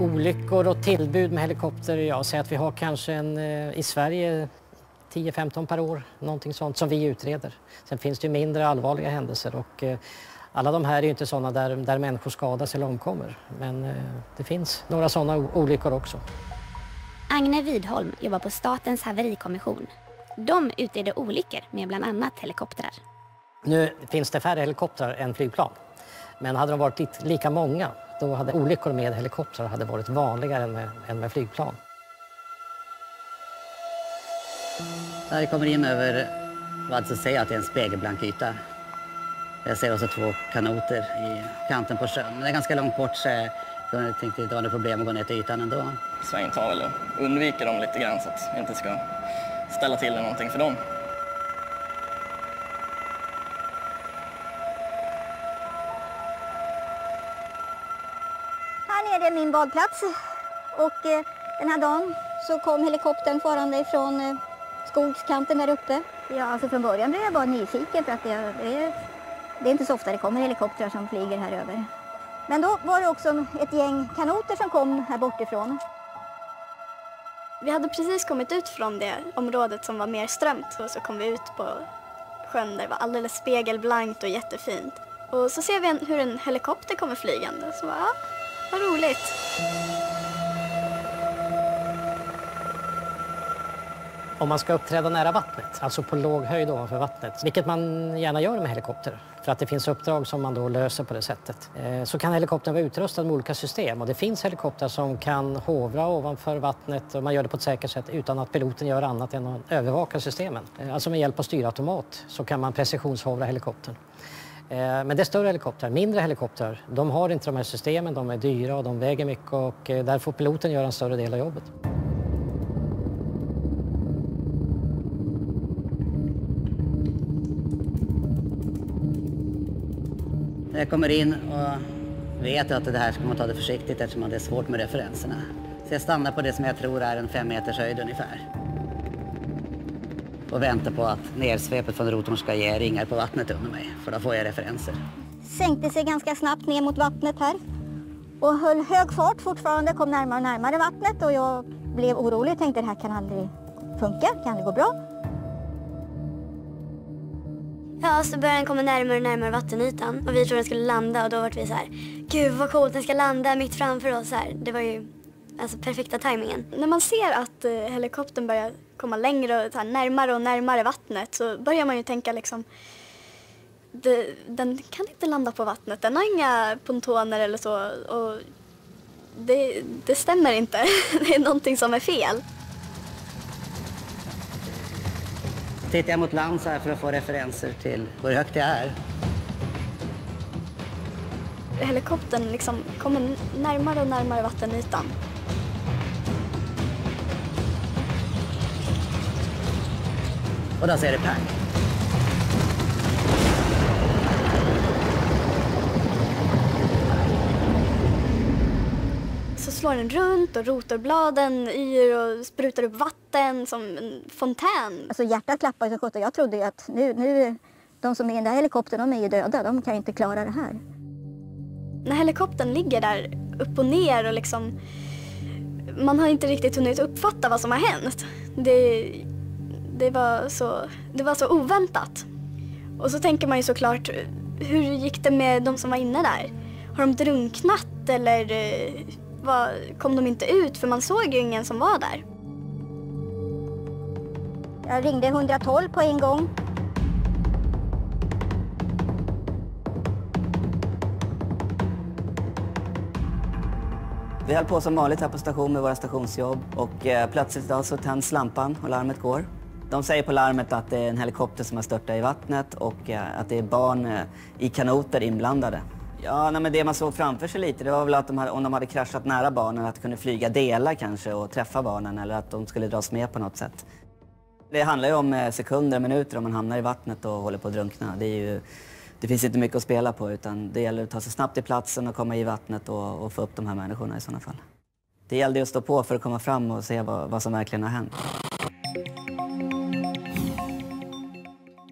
Olyckor och tillbud med helikopter, jag säger att vi har kanske en, eh, i Sverige 10-15 per år, någonting sånt som vi utreder. Sen finns det ju mindre allvarliga händelser och eh, alla de här är ju inte sådana där, där människor skadas eller omkommer. Men eh, det finns några sådana olyckor också. Agne Widholm jobbar på Statens haverikommission. De utreder olyckor med bland annat helikoptrar. Nu finns det färre helikoptrar än flygplan. Men hade de varit lika många, då hade olyckor med helikoptrar hade varit vanligare än med, än med flygplan. Det kommer in över vad som säger att det är en spegelblank yta. Jag ser också två kanoter i kanten på sjön. Men det är ganska långt bort så jag tänkte inte det var något problem att gå ner till ytan ändå. Svein tar väl och undviker dem lite grann så att det inte ska ställa till någonting för dem. Här nere är min badplats. Och eh, den här dagen så kom helikoptern farande ifrån eh, skogskanten där uppe. Ja, alltså från början blev jag bara nyfiken för att det, det, är, det är inte så ofta det kommer helikoptrar som flyger här över. Men då var det också ett gäng kanoter som kom här bortifrån. Vi hade precis kommit ut från det området som var mer strömt och så kom vi ut på sjön där det var alldeles spegelblankt och jättefint. Och så ser vi en, hur en helikopter kommer flygande. Så bara, ja, vad roligt. Om man ska uppträda nära vattnet, alltså på låg höjd ovanför vattnet, vilket man gärna gör med helikopter, för att det finns uppdrag som man då löser på det sättet, eh, så kan helikoptern vara utrustad med olika system. Och det finns helikoptrar som kan hovra ovanför vattnet och man gör det på ett säkert sätt utan att piloten gör annat än att övervaka systemen. Eh, alltså med hjälp av styrautomat så kan man precisionshovra helikoptern. Eh, men det är större helikoptrar. Mindre helikoptrar, de har inte de här systemen, de är dyra och de väger mycket och där får piloten göra en större del av jobbet. När Jag kommer in och vet att det här ska man ta det försiktigt eftersom det är svårt med referenserna. Så jag stannar på det som jag tror är en fem meters höjd ungefär. Och väntar på att nedsvepet från rotorn ska ge ringar på vattnet under mig, för då får jag referenser. Sänkte sig ganska snabbt ner mot vattnet här. Och höll hög fart fortfarande, kom närmare och närmare vattnet och jag blev orolig. och Tänkte det här kan aldrig funka, kan aldrig gå bra. Ja, så började den komma närmare och närmare vattenytan och vi trodde den skulle landa och då var vi så här, gud vad coolt, den ska landa mitt framför oss här. Det var ju alltså perfekta tajmingen. När man ser att eh, helikoptern börjar komma längre och så här, närmare och närmare vattnet så börjar man ju tänka liksom det, den kan inte landa på vattnet, den har inga pontoner eller så och det, det stämmer inte. det är någonting som är fel. Tittar jag mot land så här för att få referenser till hur högt det är. Helikoptern liksom kommer närmare och närmare vattenytan. Och då säger det pang. Så slår den runt och rotorbladen yr och sprutar upp vatten som en fontän. Alltså hjärtat klappar så sjutton. Jag trodde att nu, nu, de som är i den där helikoptern, de är ju döda. De kan ju inte klara det här. När helikoptern ligger där upp och ner och liksom man har inte riktigt hunnit uppfatta vad som har hänt. Det, det, var så, det var så oväntat. Och så tänker man ju såklart, hur gick det med de som var inne där? Har de drunknat eller eh, var, kom de inte ut? För man såg ju ingen som var där. Jag ringde 112 på en gång. Vi höll på som vanligt här på station med våra stationsjobb och eh, plötsligt då så tänds lampan och larmet går. De säger på larmet att det är en helikopter som har störtat i vattnet och eh, att det är barn eh, i kanoter inblandade. Ja, nej, men det man såg framför sig lite det var väl att de hade, om de hade kraschat nära barnen att de kunde flyga delar kanske och träffa barnen eller att de skulle dras med på något sätt. Det handlar ju om eh, sekunder, minuter om man hamnar i vattnet och håller på att drunkna. Det, är ju, det finns inte mycket att spela på utan det gäller att ta sig snabbt till platsen och komma i vattnet och, och få upp de här människorna i sådana fall. Det gällde att stå på för att komma fram och se vad, vad som verkligen har hänt.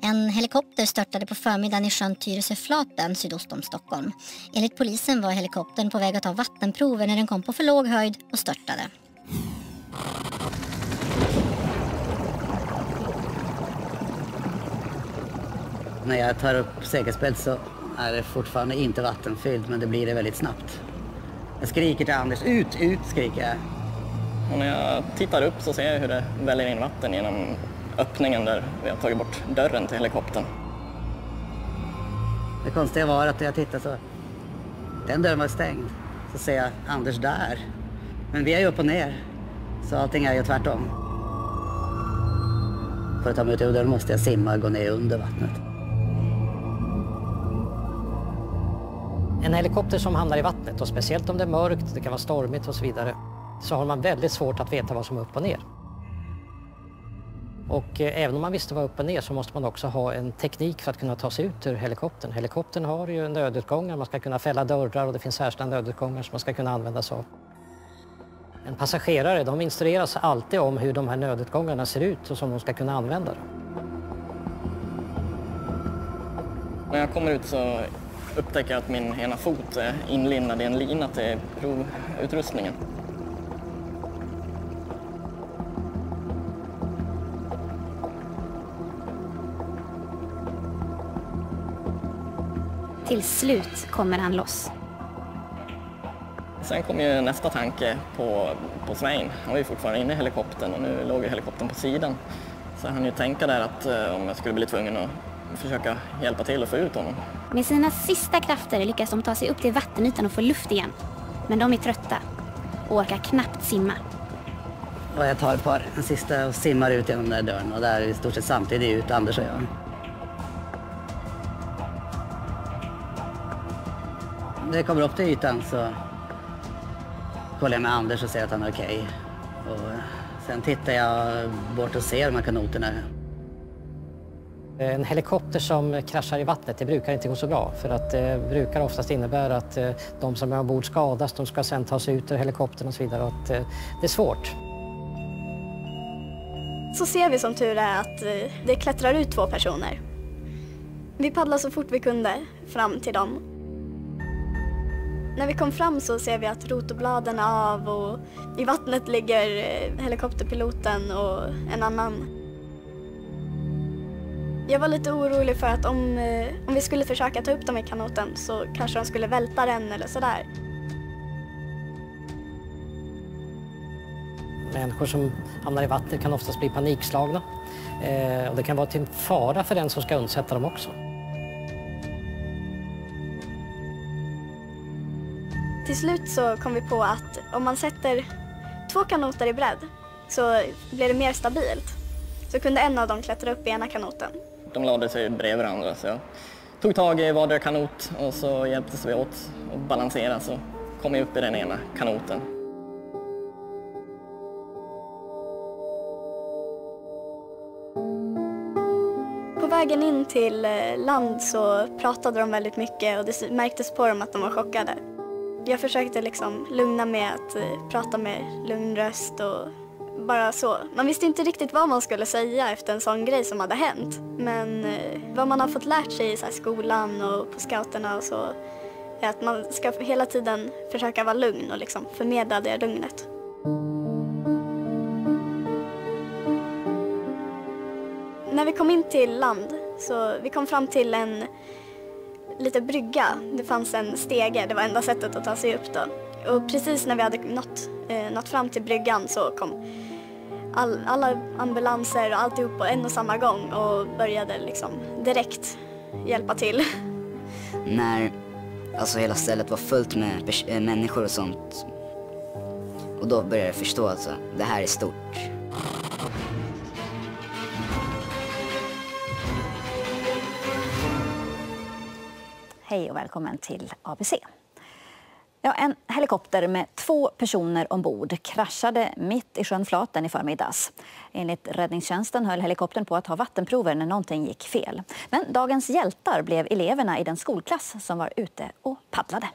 En helikopter störtade på förmiddagen i sjön Tyresöflaten sydost om Stockholm. Enligt polisen var helikoptern på väg att ta vattenprover när den kom på för låg höjd och störtade. När jag tar upp säkerhetsbält så är det fortfarande inte vattenfyllt men det blir det väldigt snabbt. Jag skriker till Anders, ut, ut skriker jag. Och när jag tittar upp så ser jag hur det väller in vatten genom öppningen där vi har tagit bort dörren till helikoptern. Det konstiga var att när jag tittade så, den dörren var stängd. Så ser jag Anders där. Men vi är ju upp och ner, så allting är ju tvärtom. För att ta mig ut ur dörren måste jag simma och gå ner under vattnet. En helikopter som hamnar i vattnet och speciellt om det är mörkt, det kan vara stormigt och så vidare, så har man väldigt svårt att veta vad som är upp och ner. Och eh, även om man visste vad upp och ner så måste man också ha en teknik för att kunna ta sig ut ur helikoptern. Helikoptern har ju nödutgångar, man ska kunna fälla dörrar och det finns särskilda nödutgångar som man ska kunna använda sig av. En passagerare de instrueras alltid om hur de här nödutgångarna ser ut och som de ska kunna använda dem. När jag kommer ut så upptäcker jag att min ena fot är inlindad i en lina till provutrustningen. Till slut kommer han loss. Sen kom ju nästa tanke på, på Svein. Han var ju fortfarande inne i helikoptern och nu låg ju helikoptern på sidan. Så han ju tänka där att eh, om jag skulle bli tvungen att försöka hjälpa till att få ut honom. Med sina sista krafter lyckas de ta sig upp till vattenytan och få luft igen. Men de är trötta och orkar knappt simma. Och jag tar ett par, en sista och simmar ut genom den där dörren och där i stort sett samtidigt ut Anders och jag. När jag kommer upp till ytan så kollar jag med Anders och säger att han är okej. Och sen tittar jag bort och ser de här kanoterna. En helikopter som kraschar i vattnet det brukar inte gå så bra för att det brukar oftast innebära att eh, de som är ombord skadas, de ska sen ta sig ut ur helikoptern och så vidare. Och att eh, det är svårt. Så ser vi som tur är att eh, det klättrar ut två personer. Vi paddlar så fort vi kunde fram till dem. När vi kom fram så ser vi att rotorbladen är av och i vattnet ligger eh, helikopterpiloten och en annan. Jag var lite orolig för att om, eh, om vi skulle försöka ta upp dem i kanoten så kanske de skulle välta den eller sådär. Människor som hamnar i vattnet kan oftast bli panikslagna. Eh, och det kan vara till fara för den som ska undsätta dem också. Till slut så kom vi på att om man sätter två kanoter i bredd så blir det mer stabilt. Så kunde en av dem klättra upp i ena kanoten. De lade sig bredvid varandra så jag tog tag i vardera kanot och så hjälptes vi åt att balansera så kom jag upp i den ena kanoten. På vägen in till land så pratade de väldigt mycket och det märktes på dem att de var chockade. Jag försökte liksom lugna med att eh, prata med lugn röst och bara så. Man visste inte riktigt vad man skulle säga efter en sån grej som hade hänt. Men eh, vad man har fått lärt sig i skolan och på scouterna och så är att man ska hela tiden försöka vara lugn och liksom förmedla det lugnet. När vi kom in till land så vi kom fram till en liten brygga. Det fanns en stege, det var enda sättet att ta sig upp då. Och precis när vi hade nått, eh, nått fram till bryggan så kom all, alla ambulanser och alltihop på en och samma gång och började liksom direkt hjälpa till. När alltså hela stället var fullt med eh, människor och sånt och då började jag förstå alltså, det här är stort. Hej och välkommen till ABC. Ja, en helikopter med två personer ombord kraschade mitt i sjön Flaten i förmiddags. Enligt räddningstjänsten höll helikoptern på att ta vattenprover när någonting gick fel. Men dagens hjältar blev eleverna i den skolklass som var ute och paddlade.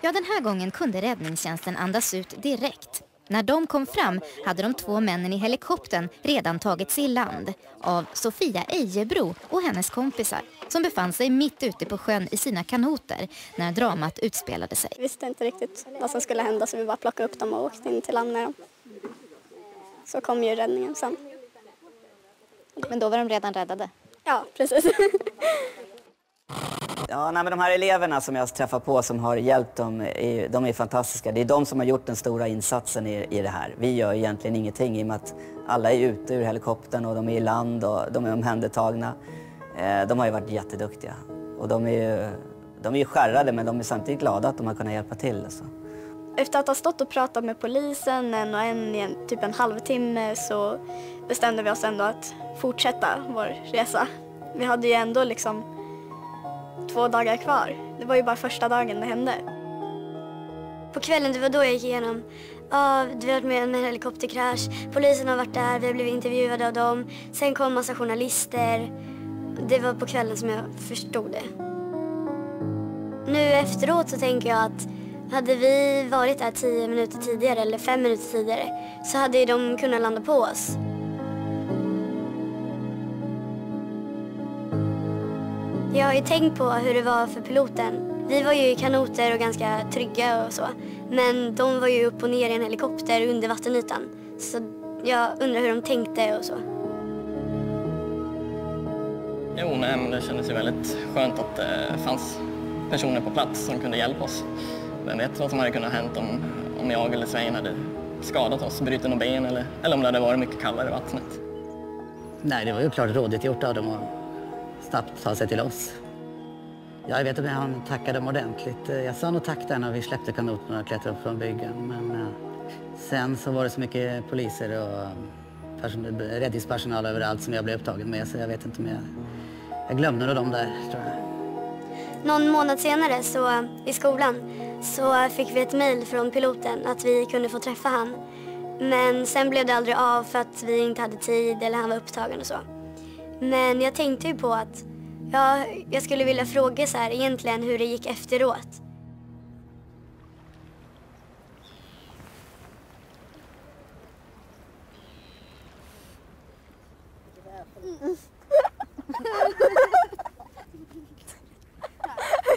Ja, den här gången kunde räddningstjänsten andas ut direkt. När de kom fram hade de två männen i helikoptern redan tagit sig i land av Sofia Ejebro och hennes kompisar som befann sig mitt ute på sjön i sina kanoter när dramat utspelade sig. Vi visste inte riktigt vad som skulle hända så vi bara plockade upp dem och åkte in till land med dem. Så kom ju räddningen sen. Men då var de redan räddade? Ja, precis. Ja, nej, men de här eleverna som jag träffar på som har hjälpt dem, är, de är fantastiska. Det är de som har gjort den stora insatsen i, i det här. Vi gör egentligen ingenting i och med att alla är ute ur helikoptern och de är i land och de är omhändertagna. Eh, de har ju varit jätteduktiga. Och de är ju, de är ju skärrade men de är samtidigt glada att de har kunnat hjälpa till. Alltså. Efter att ha stått och pratat med polisen en och en i en, typ en halvtimme så bestämde vi oss ändå att fortsätta vår resa. Vi hade ju ändå liksom två dagar kvar. Det var ju bara första dagen det hände. På kvällen, det var då jag gick igenom Ja, vi har varit med om en helikopterkrasch. Polisen har varit där, vi har blivit intervjuade av dem. Sen kom massa journalister. Det var på kvällen som jag förstod det. Nu efteråt så tänker jag att hade vi varit där tio minuter tidigare eller fem minuter tidigare så hade de kunnat landa på oss. Jag har ju tänkt på hur det var för piloten. Vi var ju i kanoter och ganska trygga och så. Men de var ju upp och ner i en helikopter under vattenytan. Så jag undrar hur de tänkte och så. Jo, nej, men det kändes ju väldigt skönt att det fanns personer på plats som kunde hjälpa oss. vem vet vad som hade kunnat hänt om, om jag eller Svein hade skadat oss, brutit något ben eller, eller om det hade varit mycket kallare i vattnet. Nej, det var ju klart rådigt gjort av dem att snabbt ta sig till oss. Jag vet inte om han tackade dem ordentligt. Eh, jag sa nog tack där när vi släppte kanoten och klättrade upp från byggen. Men eh, sen så var det så mycket poliser och eh, räddningspersonal överallt som jag blev upptagen med så jag vet inte om jag... Jag glömde nog dem där, tror jag. Någon månad senare så, i skolan så fick vi ett mejl från piloten att vi kunde få träffa han. Men sen blev det aldrig av för att vi inte hade tid eller han var upptagen och så. Men jag tänkte ju på att ja, jag skulle vilja fråga så här egentligen hur det gick efteråt.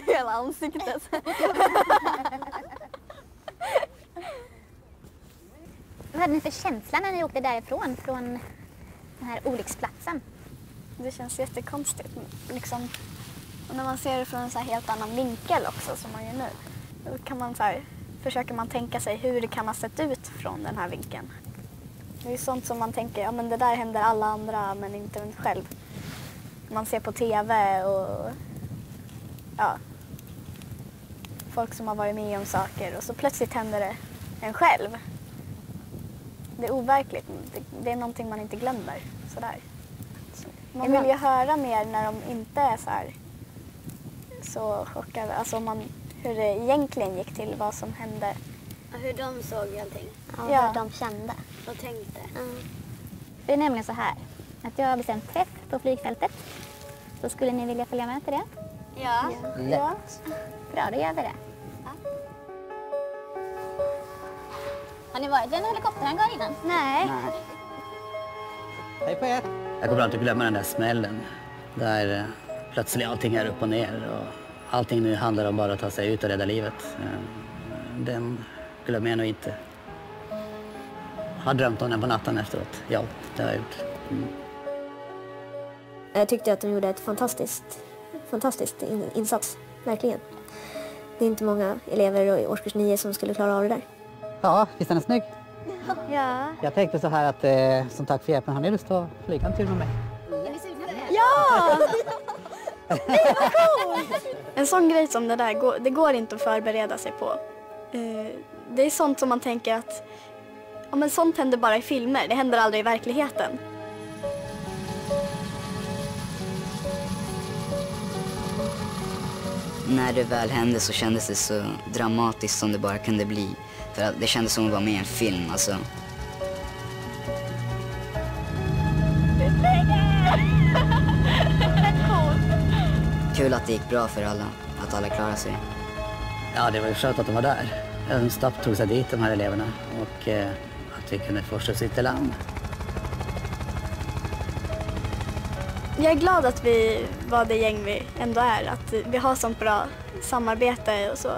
Hela ansiktet. Vad hade ni för känsla när ni åkte därifrån, från den här olycksplatsen? Det känns jättekonstigt. Liksom, och när man ser det från en så här helt annan vinkel också som man gör nu. Då kan man så här, försöker man tänka sig hur det kan ha sett ut från den här vinkeln. Det är sånt som man tänker, ja men det där händer alla andra men inte en själv. Man ser på TV och ja, folk som har varit med om saker och så plötsligt händer det en själv. Det är overkligt. Det, det är någonting man inte glömmer. Sådär. Man vill ju höra mer när de inte är så här så chockade. Alltså man, hur det egentligen gick till, vad som hände. hur de såg allting. Ja, Ja. hur de kände. Och tänkte. Det är nämligen så här att jag har bestämt träff på flygfältet. Så skulle ni vilja följa med till det? Ja. Ja. Bra, då gör vi det. Har ni varit i en helikopterhangar innan? Nej. Hej på er! Jag kommer alltid glömma den där smällen. Där eh, plötsligt allting är upp och ner och allting nu handlar om bara att ta sig ut och rädda livet. Eh, Den glömmer jag nog inte. Har drömt om den på natten efteråt. Ja, det har jag gjort. Mm. Jag tyckte att de gjorde ett fantastiskt, fantastiskt in, insats. Verkligen. Det är inte många elever i årskurs 9 som skulle klara av det där. Ja, visst är den snygg? Ja. Jag tänkte så här att eh, som tack för hjälpen, har ni lust att flyga en tur med mig? Ja! Nej, vad coolt! En sån grej som det där, går- det går inte att förbereda sig på. Eh, Det är sånt som man tänker att ja, men sånt händer bara i filmer, det händer aldrig i verkligheten. När det väl hände så kändes det så dramatiskt som det bara kunde bli. För att det kändes som att vara med i en film. Alltså, kul att det gick bra för alla. Att alla klarade sig. Ja, det var ju skönt att de var där. En snabbt tog sig dit, de här eleverna. Och eh, att vi kunde få skjuts ut i land. Jag är glad att vi var det gäng vi ändå är, att vi har sånt bra samarbete och så.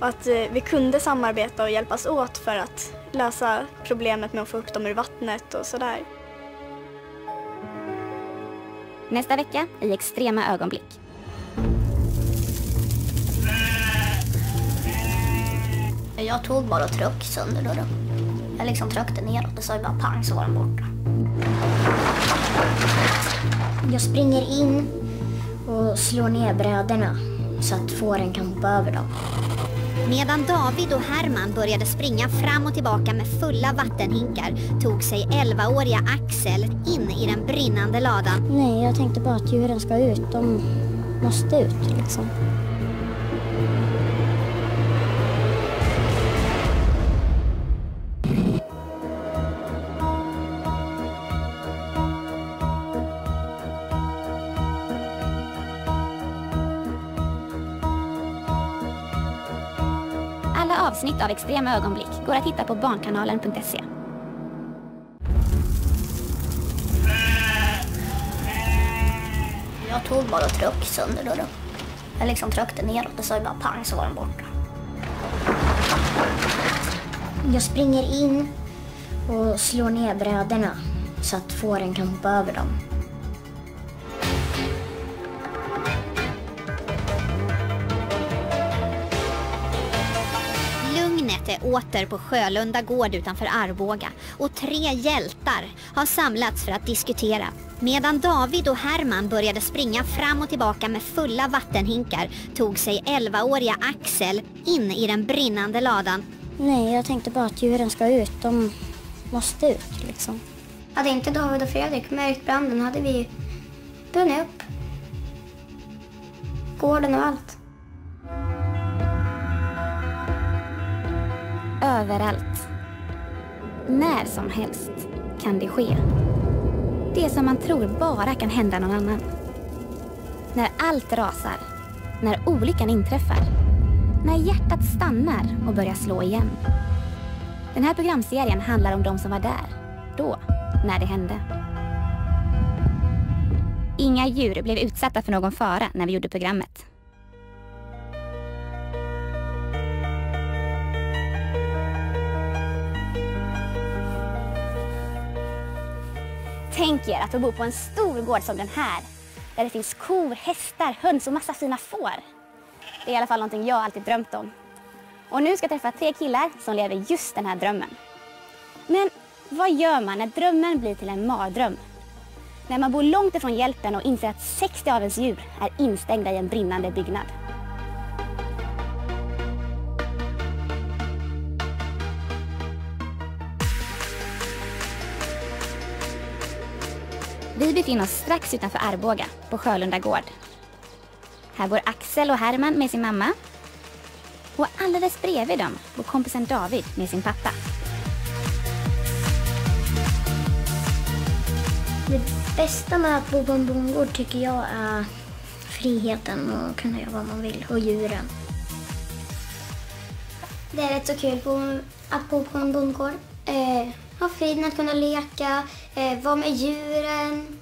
Och att eh, vi kunde samarbeta och hjälpas åt för att lösa problemet med att få upp dem ur vattnet och sådär. Nästa vecka i Extrema ögonblick. Jag tog bara och tryck sönder dörren. Jag liksom tryckte neråt, det sa ju bara pang så var den borta. Jag springer in och slår ner brädorna så att fåren kan hoppa över dem. Medan David och Herman började springa fram och tillbaka med fulla vattenhinkar tog sig 11-åriga Axel in i den brinnande ladan. Nej, jag tänkte bara att djuren ska ut. De måste ut liksom. Avsnitt av Extrema ögonblick går att hitta på barnkanalen.se. Jag tog bara och tryck sönder dörren. Jag liksom tryckte neråt, och så bara pang så var den borta. Jag springer in och slår ner brädorna så att fåren kan hoppa över dem. Det åter på Sjölunda gård utanför Arboga och tre hjältar har samlats för att diskutera. Medan David och Herman började springa fram och tillbaka med fulla vattenhinkar tog sig 11-åriga Axel in i den brinnande ladan. Nej, jag tänkte bara att djuren ska ut. De måste ut liksom. Hade inte David och Fredrik märkt branden hade vi brunnit upp. Gården och allt. Överallt. När som helst kan det ske. Det som man tror bara kan hända någon annan. När allt rasar. När olyckan inträffar. När hjärtat stannar och börjar slå igen. Den här programserien handlar om de som var där. Då, när det hände. Inga djur blev utsatta för någon fara när vi gjorde programmet. Tänk er att få bo på en stor gård som den här. Där det finns kor, hästar, höns och massa fina får. Det är i alla fall någonting jag alltid drömt om. Och nu ska jag träffa tre killar som lever just den här drömmen. Men vad gör man när drömmen blir till en mardröm? När man bor långt ifrån hjälpen och inser att 60 av ens djur är instängda i en brinnande byggnad. Vi befinner oss strax utanför Arboga på Sjölunda gård. Här bor Axel och Herman med sin mamma. Och alldeles bredvid dem bor kompisen David med sin pappa. Det bästa med att bo på en bondgård tycker jag är friheten och kunna göra vad man vill och djuren. Det är rätt så kul att bo på en bondgård. Eh, ha friden att kunna leka, eh, vara med djuren.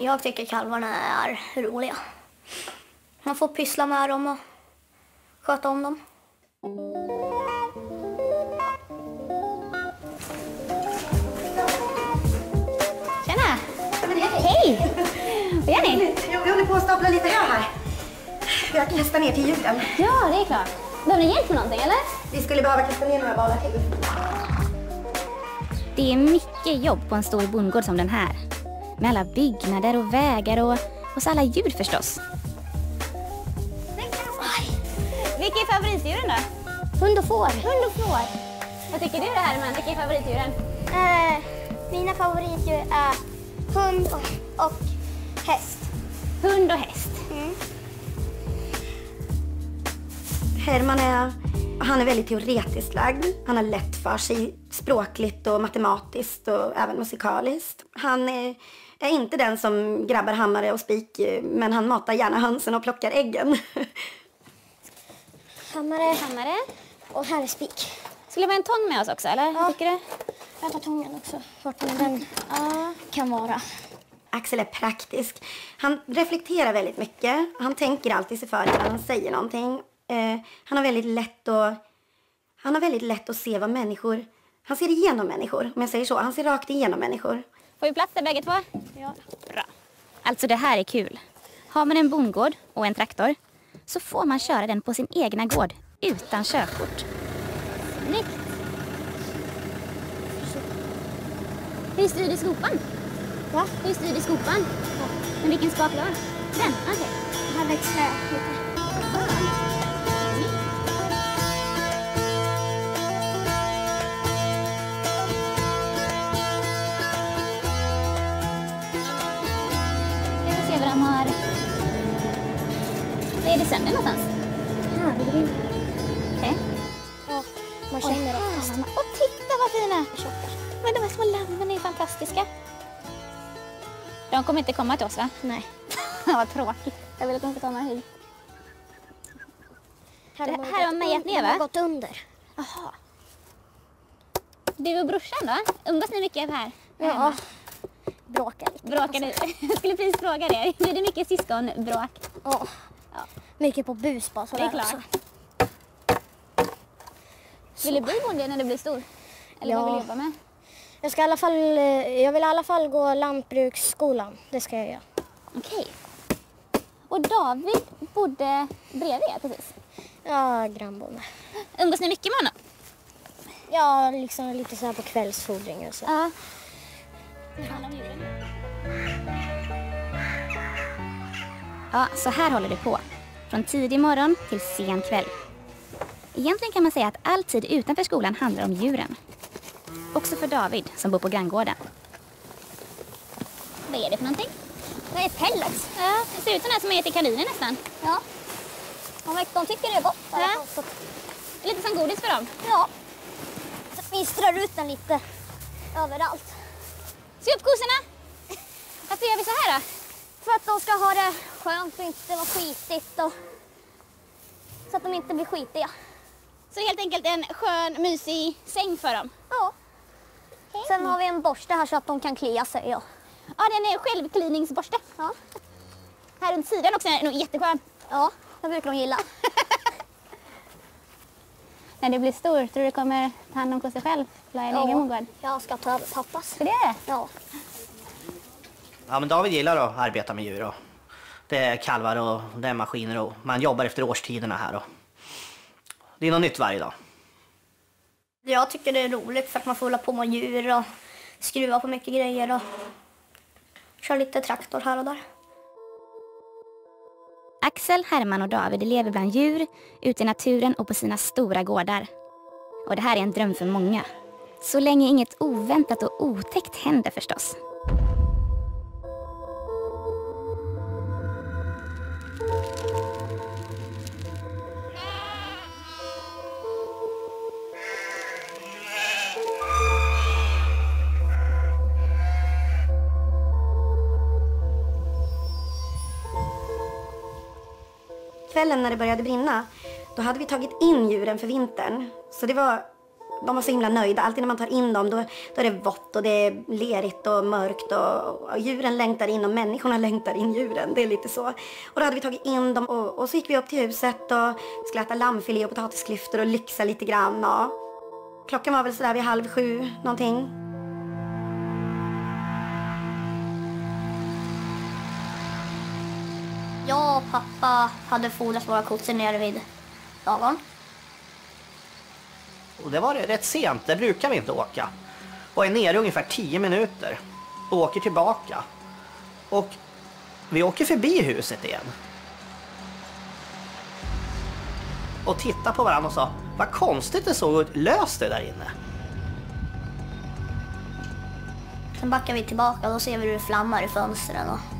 Jag tycker kalvarna är roliga. Man får pyssla med dem och sköta om dem. Tjena! Hej! Vad gör ni? Vi håller på att stapla lite hö här. Vi har kastat ner till julen. Ja, det är klart. Behöver ni hjälp med någonting eller? Vi skulle behöva kasta ner några balar till. Det är mycket jobb på en stor bondgård som den här. Med alla byggnader och vägar och, och så alla djur förstås. Vilka är favoritdjuren då? Hund och får. Hund och får. Vad tycker du Herman? Vilka är favoritdjuren? Eh, mina favoritdjur är hund och, och häst. Hund och häst. Mm. Herman är, han är väldigt teoretiskt lagd. Han har lätt för sig språkligt och matematiskt och även musikaliskt. Han är, är inte den som grabbar hammare och spik men han matar gärna hönsen och plockar äggen. Hammare. Hammare. Och här är spik. Skulle vi ha en tång med oss också eller? Ja. Tycker du? Jag tar tången också. Vart den kan vara. Axel är praktisk. Han reflekterar väldigt mycket. Han tänker alltid sig för innan han säger någonting. Eh, han har väldigt lätt att han har väldigt lätt att se vad människor... Han ser igenom människor, om jag säger så. Han ser rakt igenom människor. Får vi plats där bägge två? Ja. Bra. Alltså det här är kul. Har man en bondgård och en traktor så får man köra den på sin egna gård utan körkort. Snyggt. Hur styr skopan? Va? Hur styr skopan? Men vilken spak då? Den? Okej. Här växlar jag lite. Har... Var är det sönder någonstans? Här vid grinden. Okej. Ja, man känner Oj, oftast. här. Och titta vad fina! Men de här små lammen är fantastiska. De kommer inte komma till oss va? Nej. vad tråkigt. Jag vill att de ska ta mig hit. Här Det har här har mejat ner De har va? gått under. Jaha. Du och brorsan då? Umgås ni mycket här? Ja. Bråkar lite. Bråkar ni? Jag skulle precis fråga det. Blir det mycket syskonbråk? Ja. Mycket på bus bara Det är klart. Vill du bli bonde när du blir stor? Eller vad Ja. vill du jobba med? Jag, ska i alla fall, eh, jag vill i alla fall gå lantbruksskolan. Det ska jag göra. Okej. Och David bodde bredvid er precis? Ja, grannbonde. Umgås ni mycket med honom? Ja, liksom lite så här på kvällsfodring och så. Ja. Ja, så här håller det på. Från tidig morgon till sen kväll. Egentligen kan man säga att all tid utanför skolan handlar om djuren. Också för David som bor på granngården. Vad är det för någonting? Vad är pellets? Ja, det ser ut som det som man äter kaniner nästan. Ja. De, de tycker det är gott. Ja. Lite som godis för dem. Ja. Vi strör ut den lite överallt. Se upp kossorna! Varför gör vi så här då? För att de ska ha det skönt och inte vara skitigt. Och... Så att de inte blir skitiga. Så helt enkelt en skön, mysig säng för dem? Ja. Sen har vi en borste här så att de kan klia sig. Ja, ja det är självkliningsborste. Ja. Här runt sidan också är nog jätteskön. Ja, det brukar de gilla. När du blir stor, tror du kommer ta hand om kossor själv? Eller en Ja. egen? Jag ska ta över pappas. Är det Ja. Ja, men David gillar att arbeta med djur. Och det är kalvar och det är maskiner och man jobbar efter årstiderna här. Och det är något nytt varje dag. Jag tycker det är roligt för att man får hålla på med djur och skruva på mycket grejer och köra lite traktor här och där. Axel, Herman och David lever bland djur, ute i naturen och på sina stora gårdar. Och det här är en dröm för många. Så länge inget oväntat och otäckt händer förstås. Kvällen när det började brinna, då hade vi tagit in djuren för vintern. Så det var, de var så himla nöjda. Alltid när man tar in dem då, då är det vått och det är lerigt och mörkt och, och djuren längtar in och människorna längtar in djuren. Det är lite så. Och då hade vi tagit in dem och, och så gick vi upp till huset och skulle äta lammfilé och potatisklyftor och lyxa lite grann. Och klockan var väl sådär vid halv sju någonting. Jag och pappa hade fodrat våra kossor nere vid ladugården. Och det var rätt sent, det brukar vi inte åka. Och är nere ungefär 10 minuter. Och åker tillbaka. Och vi åker förbi huset igen. Och tittar på varandra och sa, vad konstigt det såg ut, lös det där inne. Sen backar vi tillbaka och då ser vi hur det flammar i fönstren. Och...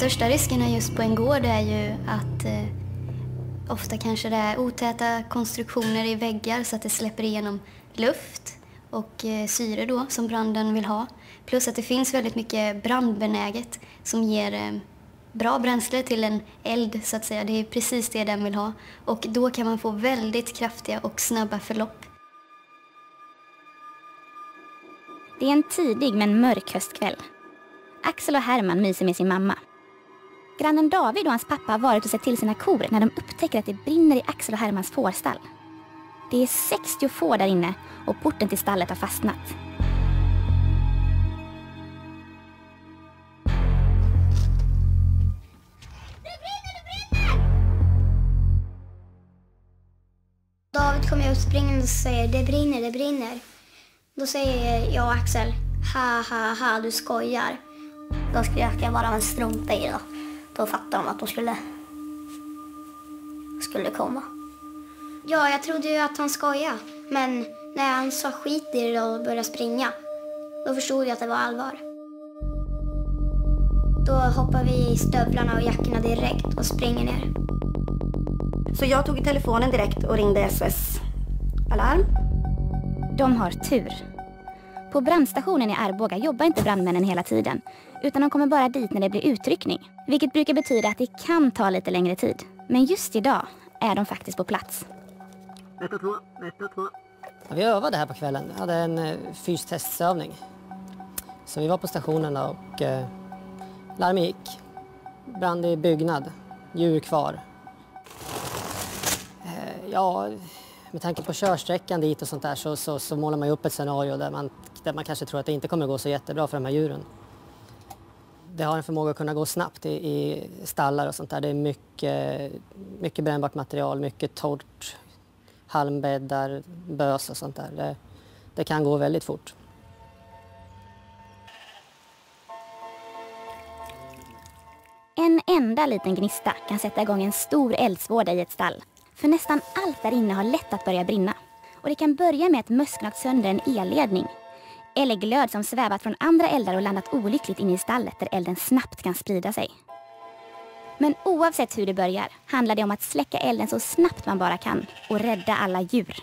största riskerna just på en gård är ju att eh, ofta kanske det är otäta konstruktioner i väggar så att det släpper igenom luft och eh, syre då som branden vill ha. Plus att det finns väldigt mycket brandbenäget som ger eh, bra bränsle till en eld så att säga. Det är precis det den vill ha. Och då kan man få väldigt kraftiga och snabba förlopp. Det är en tidig men mörk höstkväll. Axel och Herman myser med sin mamma. Grannen David och hans pappa har varit och sett till sina kor när de upptäcker att det brinner i Axel och Hermans fårstall. Det är 60 får där inne och porten till stallet har fastnat. David kommer ut springande och säger det brinner, det brinner. Då säger jag och Axel ha ha ha du skojar. Då skrek jag bara av en strumpa i det då. Då fattade de att de skulle, skulle komma. Ja, jag trodde ju att han skojade. Men när han sa skit i det och började springa, då förstod jag att det var allvar. Då hoppar vi i stövlarna och jackorna direkt och springer ner. Så jag tog telefonen direkt och ringde SOS Alarm. De har tur. På brandstationen i Arboga jobbar inte brandmännen hela tiden utan de kommer bara dit när det blir utryckning. Vilket brukar betyda att det kan ta lite längre tid. Men just idag är de faktiskt på plats. Ja, vi övade här på kvällen. Vi hade en eh, fystestsövning. Så vi var på stationen och eh, larmet gick. Brand i byggnad. Djur kvar. Eh, ja, med tanke på körsträckan dit och sånt där så, så, så målar man ju upp ett scenario där man, där man kanske tror att det inte kommer gå så jättebra för de här djuren. Det har en förmåga att kunna gå snabbt i, i stallar och sånt där. Det är mycket, mycket brännbart material, mycket torrt, halmbäddar, bös och sånt där. Det, det kan gå väldigt fort. En enda liten gnista kan sätta igång en stor eldsvåda i ett stall. För nästan allt där inne har lätt att börja brinna. Och det kan börja med att möss sönder en elledning. Eller glöd som svävat från andra eldar och landat olyckligt inne i stallet där elden snabbt kan sprida sig. Men oavsett hur det börjar handlar det om att släcka elden så snabbt man bara kan och rädda alla djur.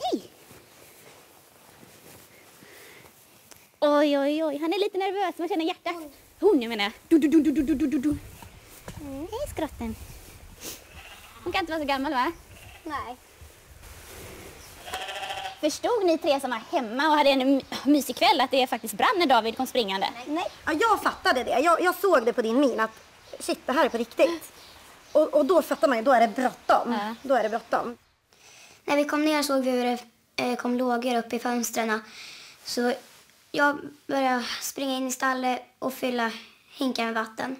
Hej! Oj, oj, oj. Han är lite nervös. Man känner hjärtat. Hon, jag menar. Du, du, du, du, du, du, du, du. Mm, hej, skrotten. Hon kan inte vara så gammal, va? Nej. Förstod ni tre som var hemma och hade en my- mysig kväll att det faktiskt brann när David kom springande? Nej. Ja, jag fattade det. Jag, jag såg det på din min att shit, det här är på riktigt. Och, och då fattar man ju, då är det bråttom. Då är det bråttom. När vi kom ner såg vi hur det eh, kom lågor upp i fönstren. Så jag började springa in i stallet och fylla hinkar med vatten.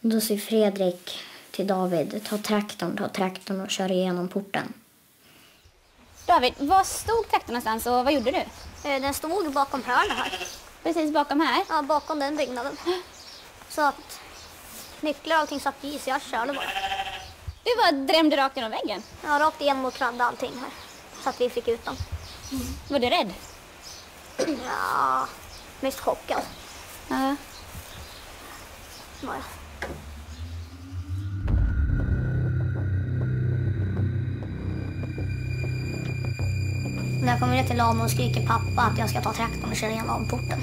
Då säger Fredrik till David, ta traktorn, ta traktorn och kör igenom porten. David, var stod traktorn någonstans och vad gjorde du? Eh, Den stod bakom hörnet här. Precis bakom här? Ja, bakom den byggnaden. Så att nycklar och allting satt i så jag körde bara. Du bara drämde rakt genom väggen? Ja, rakt igenom och kradde allting här. Så att vi fick ut dem. Var du rädd? Ja, mest chockad. Ja. var jag. När jag kommer ner till Lama skriker pappa att jag ska ta traktorn och köra igenom porten.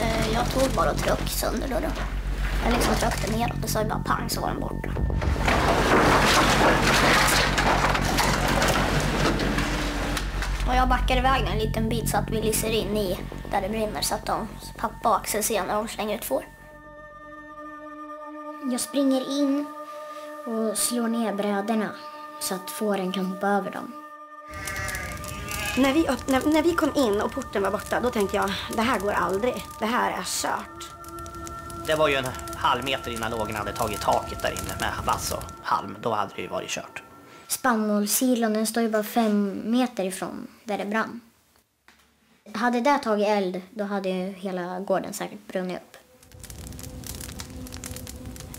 Eh, jag tog bara och tryckte sönder dörren. Jag liksom tryckte ner och så sa bara pang så var den borta. Och jag backar iväg en liten bit så att vi lyser in i där det brinner så att de, pappa och Axel ser när de slänger ut får. Jag springer in och slår ner brädorna så att fåren kan hoppa över dem. När vi, när, när vi kom in och porten var borta, då tänkte jag, det här går aldrig. Det här är kört. Det var ju en halv meter innan lågorna hade tagit taket där inne med vass och halm. Då hade det ju varit kört. Spannmålsilon den står ju bara fem meter ifrån där det brann. Hade det tagit eld, då hade ju hela gården säkert brunnit upp.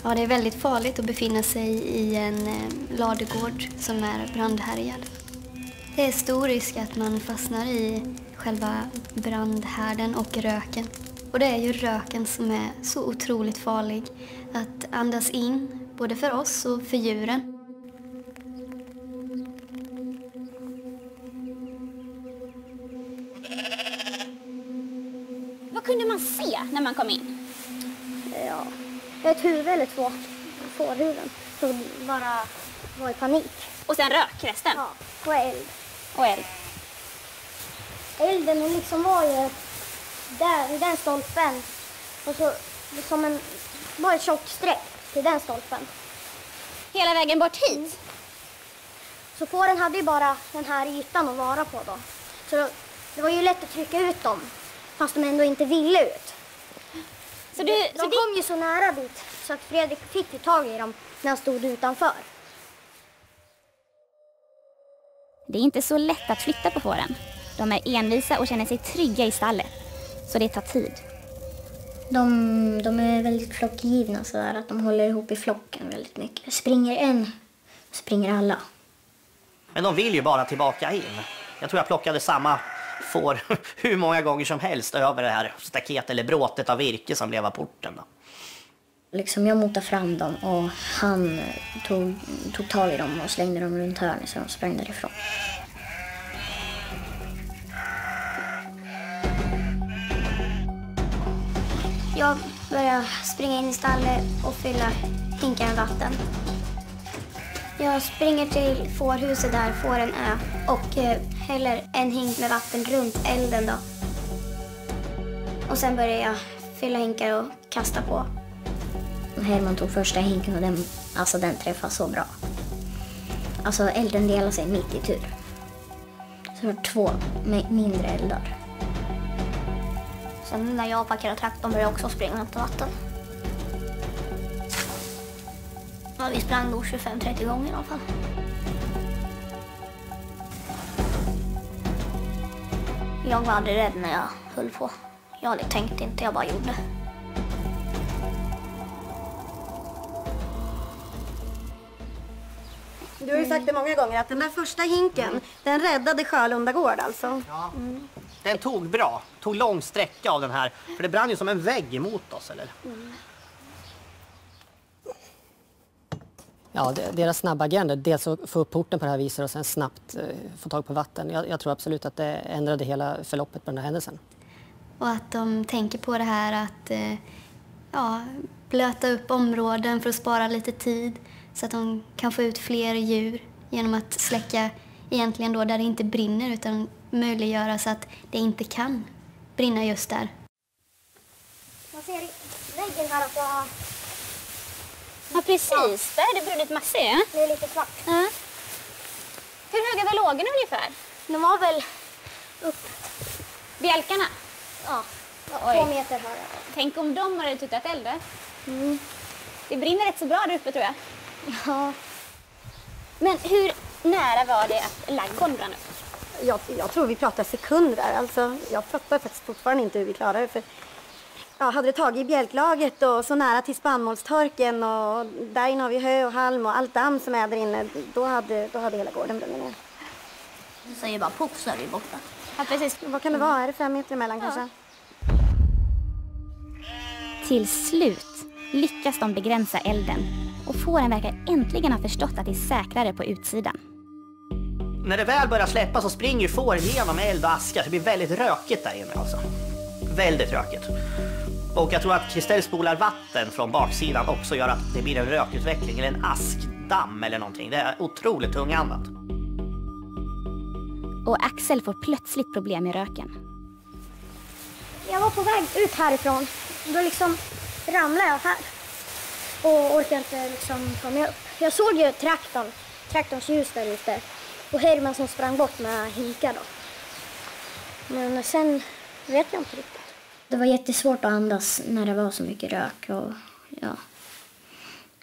Ja, det är väldigt farligt att befinna sig i en ladegård ladugård som är brandhärjad. Det är stor risk att man fastnar i själva brandhärden och röken. Och det är ju röken som är så otroligt farlig att andas in, både för oss och för djuren. Kunde man se när man kom in? Ja, ett huvud eller två fårhuvuden som bara var i panik. Och sen rök resten? Ja, och eld. Och eld. Elden den liksom var ju där vid den stolpen och så som en, bara ett tjockt streck till den stolpen. Hela vägen bort hit? Så fåren hade ju bara den här ytan att vara på då. Så det var ju lätt att trycka ut dem fast de ändå inte ville ut. Så du, de så kom ju så nära dit så att Fredrik fick ju tag i dem när han stod utanför. Det är inte så lätt att flytta på fåren. De är envisa och känner sig trygga i stallet. Så det tar tid. De, de är väldigt flockgivna sådär att de håller ihop i flocken väldigt mycket. Springer en, springer alla. Men de vill ju bara tillbaka in. Jag tror jag plockade samma får hur många gånger som helst över det här staket eller bråtet av virke som blev av porten. Då. Liksom jag motade fram dem och han tog, tog tag i dem och slängde dem runt hörnet så de sprang därifrån. Jag började springa in i stallet och fylla hinkar med vatten. Jag springer till fårhuset där fåren är och eh, häller en hink med vatten runt elden. Då. Och sen börjar jag fylla hinkar och kasta på. Herman tog första hinken och den, alltså den träffade så bra. Alltså elden delade sig mitt i tur. Så det var två mi- mindre eldar. Sen när jag parkerade traktorn började jag också springa och hämta vatten. Ja, vi sprang nog 25-30 gånger i alla fall. Jag var aldrig rädd när jag höll på. Jag hade tänkt inte, jag bara gjorde. Du har ju sagt det många gånger att den där första hinken, den räddade Sjölunda gård alltså. Ja. Den tog bra. Tog lång sträcka av den här. För det brann ju som en vägg emot oss. Eller? Ja, de- deras snabba agenda, dels att få upp porten på det här viset och sen snabbt eh, få tag på vatten. Jag, jag tror absolut att det ändrade hela förloppet på den här händelsen. Och att de tänker på det här att eh, ja, blöta upp områden för att spara lite tid så att de kan få ut fler djur genom att släcka egentligen då där det inte brinner utan möjliggöra så att det inte kan brinna just där. Man ser i väggen här att jag har... Ja, precis. Där har det brunnit massor. Ja. Det är lite svart. Ja. Hur höga var lågorna ungefär? De var väl upp... Bjälkarna? Ja, Oj. två meter har jag. Tänk om de hade tutat eld. Mm. Det brinner rätt så bra där uppe tror jag. Ja. Men hur nära var det att ladugården brann upp? Jag, jag tror vi pratar sekunder. Alltså, jag fattar faktiskt fortfarande inte hur vi klarade det. För, ja, hade det tagit i bjälklaget och så nära till spannmålstorken och där inne har vi hö och halm och allt damm som är där inne, då hade, då hade hela gården brunnit ner. Du säger bara poff så är vi borta. Ja, precis. Vad kan det vara? Är det fem meter emellan kanske? Till slut lyckas de begränsa elden och fåren verkar äntligen ha förstått att det är säkrare på utsidan. När det väl börjar släppa så springer ju får genom eld och aska. så Det blir väldigt rökigt där inne alltså. Väldigt rökigt. Och jag tror att Kristell spolar vatten från baksidan också gör att det blir en rökutveckling eller en askdamm eller någonting. Det är otroligt tungandat. Och Axel får plötsligt problem med röken. Jag var på väg ut härifrån. Då liksom ramlade jag här. Och orkade inte liksom ta mig upp. Jag såg ju traktorn, traktorns ljus där ute. Och Herman som sprang bort med hinkar då. Men sen vet jag inte riktigt. Det var jättesvårt att andas när det var så mycket rök. Och, ja.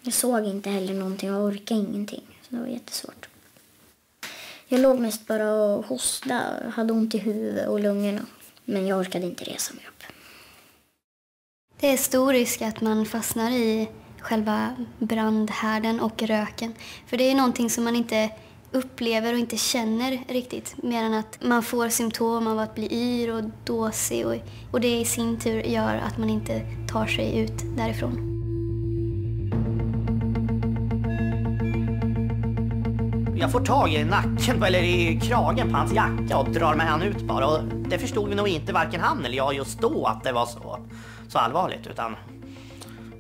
Jag såg inte heller någonting och orkade ingenting. Så det var jättesvårt. Jag låg mest bara och hostade, hade ont i huvudet och lungorna. Men jag orkade inte resa mig upp. Det är stor risk att man fastnar i själva brandhärden och röken. För det är någonting som man inte upplever och inte känner riktigt. Mer än att man får symptom av att bli yr och dåsig och, och det i sin tur gör att man inte tar sig ut därifrån. Jag får tag i nacken eller i kragen på hans jacka och drar med han ut bara. Och det förstod vi nog inte varken han eller jag just då att det var så, så allvarligt. Utan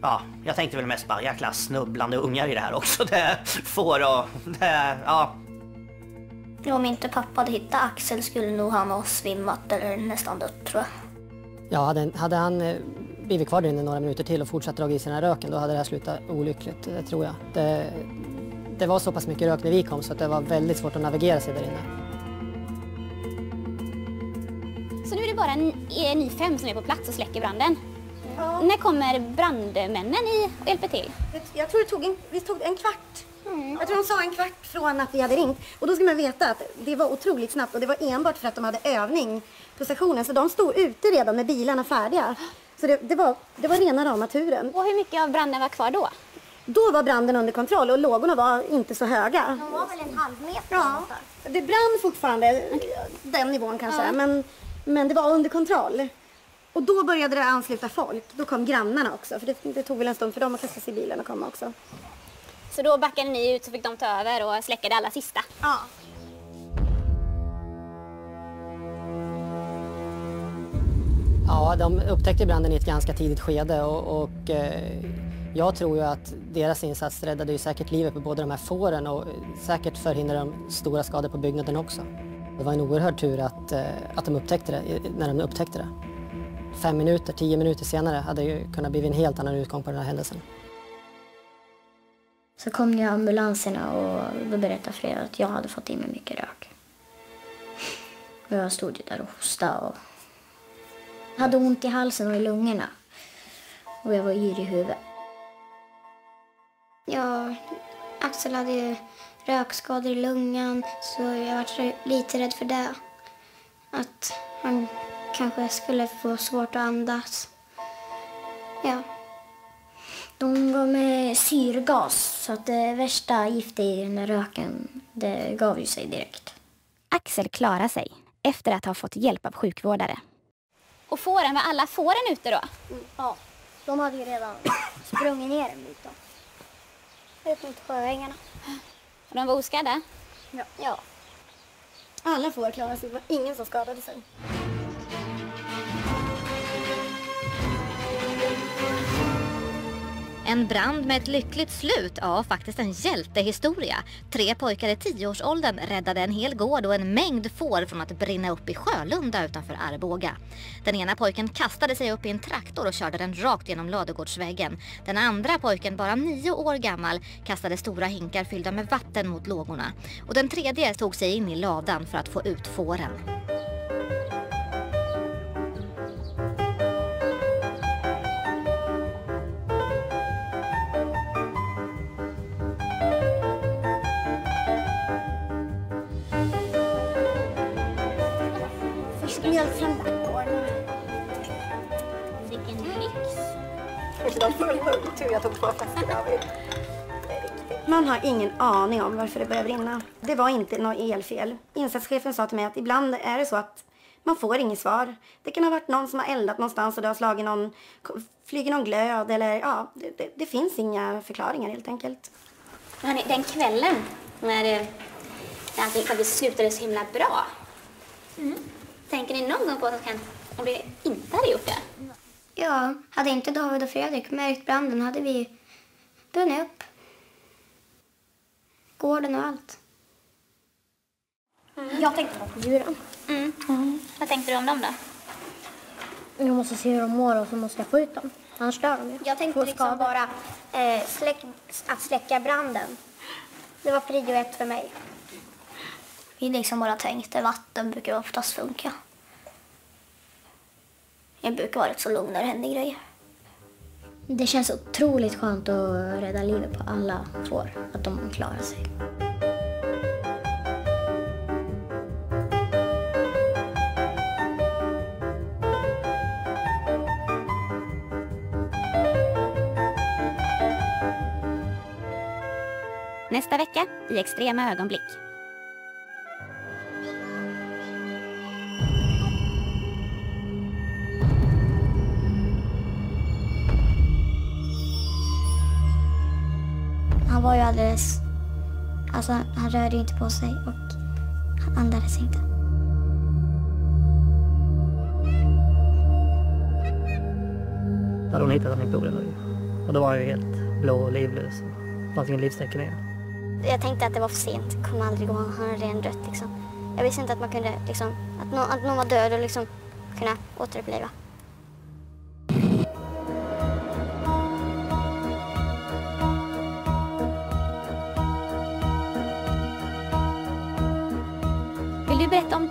ja, jag tänkte väl mest bara jäkla snubblande ungar i det här också. Det får och det, ja. Om inte pappa hade hittat Axel skulle nog han ha svimmat eller nästan dött tror jag. Ja, hade, hade han eh, blivit kvar där inne några minuter till och fortsatt dra i sig den här röken, då hade det här slutat olyckligt, det tror jag. Det, det var så pass mycket rök när vi kom så att det var väldigt svårt att navigera sig där inne. Så nu är det bara ni, fem som är på plats och släcker branden. När kommer brandmännen i och hjälper till? Jag tror det tog en, vi tog en kvart. Jag tror de sa en kvart från att vi hade ringt. Och då ska man veta att det var otroligt snabbt och det var enbart för att de hade övning på stationen. Så de stod ute redan med bilarna färdiga. Så det, det, var, det var rena rama turen. Och hur mycket av branden var kvar då? Då var branden under kontroll och lågorna var inte så höga. De var väl en halv meter Ja, det brann fortfarande den nivån kanske, Ja. men, men det var under kontroll. Och då började det ansluta folk. Då kom grannarna också. För det, det tog väl en stund för dem att kasta sig i bilen och komma också. Så då backade ni ut så fick de ta över och släcka det allra sista? Ja. Ja, de upptäckte branden i ett ganska tidigt skede och, och eh, jag tror ju att deras insats räddade ju säkert livet på båda de här fåren och säkert förhindrade de stora skador på byggnaden också. Det var en oerhörd tur att, eh, att de upptäckte det när de upptäckte det. Fem minuter, tio minuter senare hade ju kunnat bli en helt annan utgång på den här händelsen. Så kom ju ambulanserna och då berättade Freda att jag hade fått in mig mycket rök. Och jag stod ju där och hostade och hade ont i halsen och i lungorna. Och jag var yr i huvudet. Ja, Axel hade ju rökskador i lungan så jag var lite rädd för det. Att han kanske skulle få svårt att andas. Ja. De gav mig syrgas så att det värsta giftet i den där röken det gav ju sig direkt. Axel klarar sig efter att ha fått hjälp av sjukvårdare. Och fåren, var alla fåren ute då? Mm, ja, de hade ju redan sprungit ner en bit. då. Ut mot sjöängarna. Och de var oskadda? Ja. ja. Alla får klarade sig. Det var ingen som skadade sig. En brand med ett lyckligt slut, ja faktiskt en hjältehistoria. Tre pojkar i tioårsåldern räddade en hel gård och en mängd får från att brinna upp i Sjölunda utanför Arboga. Den ena pojken kastade sig upp i en traktor och körde den rakt genom ladugårdsväggen. Den andra pojken, bara nio år gammal, kastade stora hinkar fyllda med vatten mot lågorna. Och den tredje tog sig in i ladan för att få ut fåren. Först mjölk från bakgården. Vilken mix. Tur jag tog två flaskor av er. Man har ingen aning om varför det börjar brinna. Det var inte något elfel. Insatschefen sa till mig att ibland är det så att man får inget svar. Det kan ha varit någon som har eldat någonstans och det har slagit någon, flyger någon glöd eller ja, det, det, det finns inga förklaringar helt enkelt. Hörrni, den kvällen när, det- när allting faktiskt slutade så himla bra. Tänker ni någon gång på vad som hänt om vi inte hade gjort det? Ja, hade inte David och Fredrik märkt branden hade vi brunnit upp. Gården och allt. Jag tänkte på djuren. Mm. Vad tänkte du om dem då? Jag måste se hur de mår och så måste jag få ut dem. Annars dör de ju. Jag tänkte liksom bara eh, släck, att släcka branden. Det var prio ett för mig. Vi liksom bara tänkte vatten brukar oftast funka. Jag brukar vara rätt så lugn när det händer grejer. Det känns otroligt skönt att rädda livet på alla får. Att de klarar sig. Nästa vecka i Extrema ögonblick. Var ju alldeles... Alltså, han rörde inte på sig och han andades inte. Då hade hon hittat honom i poolen och- och då var han ju helt blå och livlös. Det fanns ingen livstecken i. Jag tänkte att det var för sent. Det kommer aldrig gå. Han hade redan dött liksom. Jag visste inte att man kunde liksom... Att, nå att någon var död och liksom kunna återuppliva.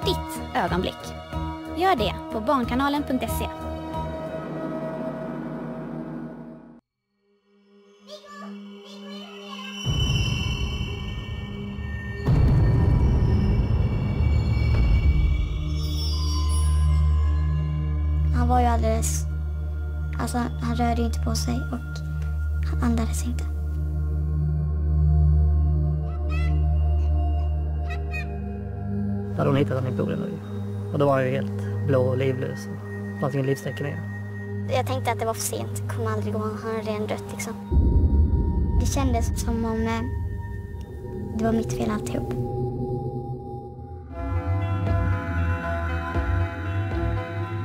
Ditt ögonblick? Gör det på barnkanalen.se. Han var ju alldeles... Alltså, han rörde inte på sig och han andades inte. Hade hon hittat honom i poolen och- då var han ju helt blå och livlös. Det fanns ingen livstecken i. Jag tänkte att det var för sent. Det kommer aldrig gå. Han hade redan dött liksom. Det kändes som om eh, det var mitt fel alltihop.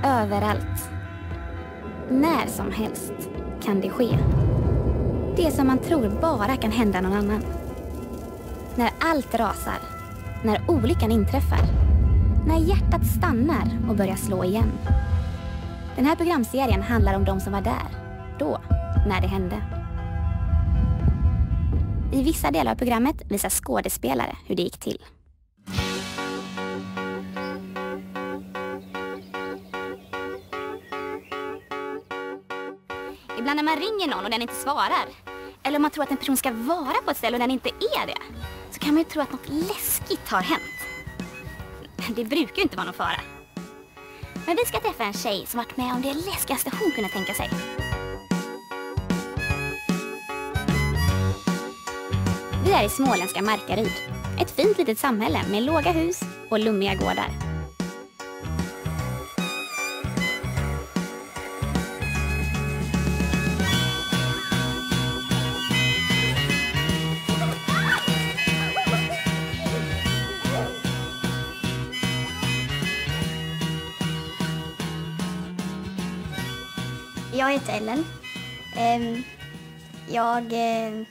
Överallt. När som helst kan det ske. Det som man tror bara kan hända någon annan. När allt rasar. När olyckan inträffar. När hjärtat stannar och börjar slå igen. Den här programserien handlar om de som var där. Då. När det hände. I vissa delar av programmet visar skådespelare hur det gick till. Ibland när man ringer någon och den inte svarar, eller om man tror att en person ska vara på ett ställe och den inte är det, så kan man ju tro att något läskigt har hänt. Det brukar ju inte vara någon fara. Men vi ska träffa en tjej som varit med om det läskigaste hon kunde tänka sig. Vi är i småländska Markaryd. Ett fint litet samhälle med låga hus och lummiga gårdar. Heter Ellen. Ehm, Jag, eh,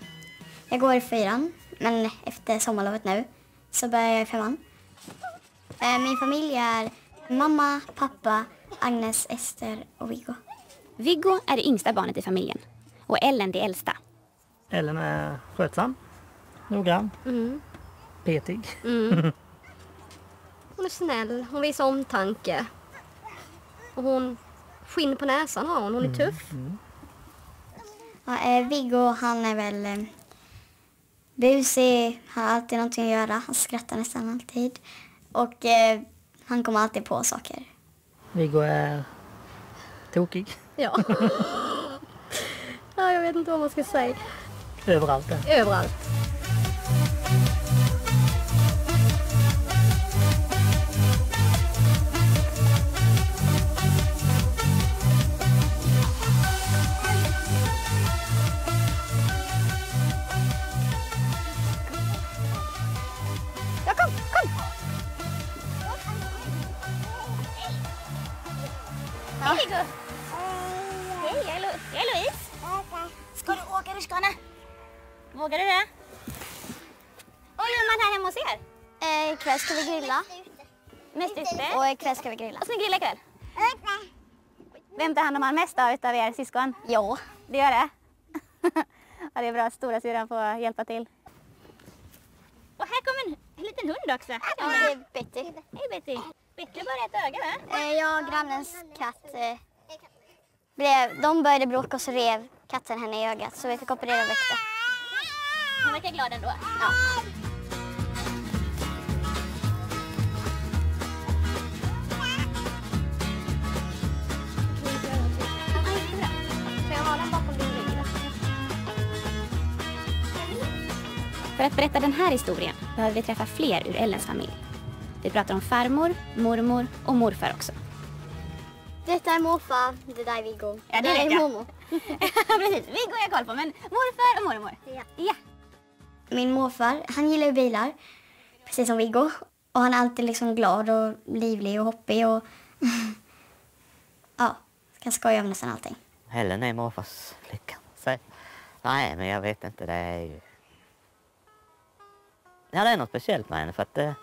jag går i fyran, men efter sommarlovet nu så börjar jag i femman. Eh, Min familj är mamma, pappa, Agnes, Ester och Viggo. Viggo är det yngsta barnet i familjen och Ellen det äldsta. Ellen är skötsam, noggrann, Mm. petig. Mm. Hon är snäll, hon visar omtanke. Och hon skinn på näsan har hon, hon är tuff. Ja, eh, Viggo han är väl eh, busig, har alltid någonting att göra. Han skrattar nästan alltid. Och eh, han kommer alltid på saker. Viggo är tokig. Ja. ja, jag vet inte vad man ska säga. Överallt. Överallt. Och ikväll ska vi grilla. Ska ni grilla ikväll? Vem tar hand om han mest av utav er syskon? Jo. Det gör det? ja, det är bra. Stora syrran får hjälpa till. Och här kommer en, en liten hund också. Ja, det är Betty. Hej Betty. Betty har bara ett öga va? Eh, jag och grannens katt eh, blev, de började bråka och så rev katten henne i ögat så vi fick operera och väckte. Hon verkar glad ändå. Ja. För att berätta den här historien behöver vi träffa fler ur Ellens familj. Vi pratar om farmor, mormor och morfar också. Detta är morfar, det där är Viggo. Ja, det där vet är mormor. Precis, Viggo har jag koll på, men morfar och mormor. Ja. ja. Min morfar, han gillar ju bilar, precis som Viggo. Och han är alltid liksom glad och livlig och hoppig och ja, kan skoja om nästan allting. Helen är morfars flicka. Så, nej, men jag vet inte. Det är ju... Ja, det är något speciellt med henne för att det,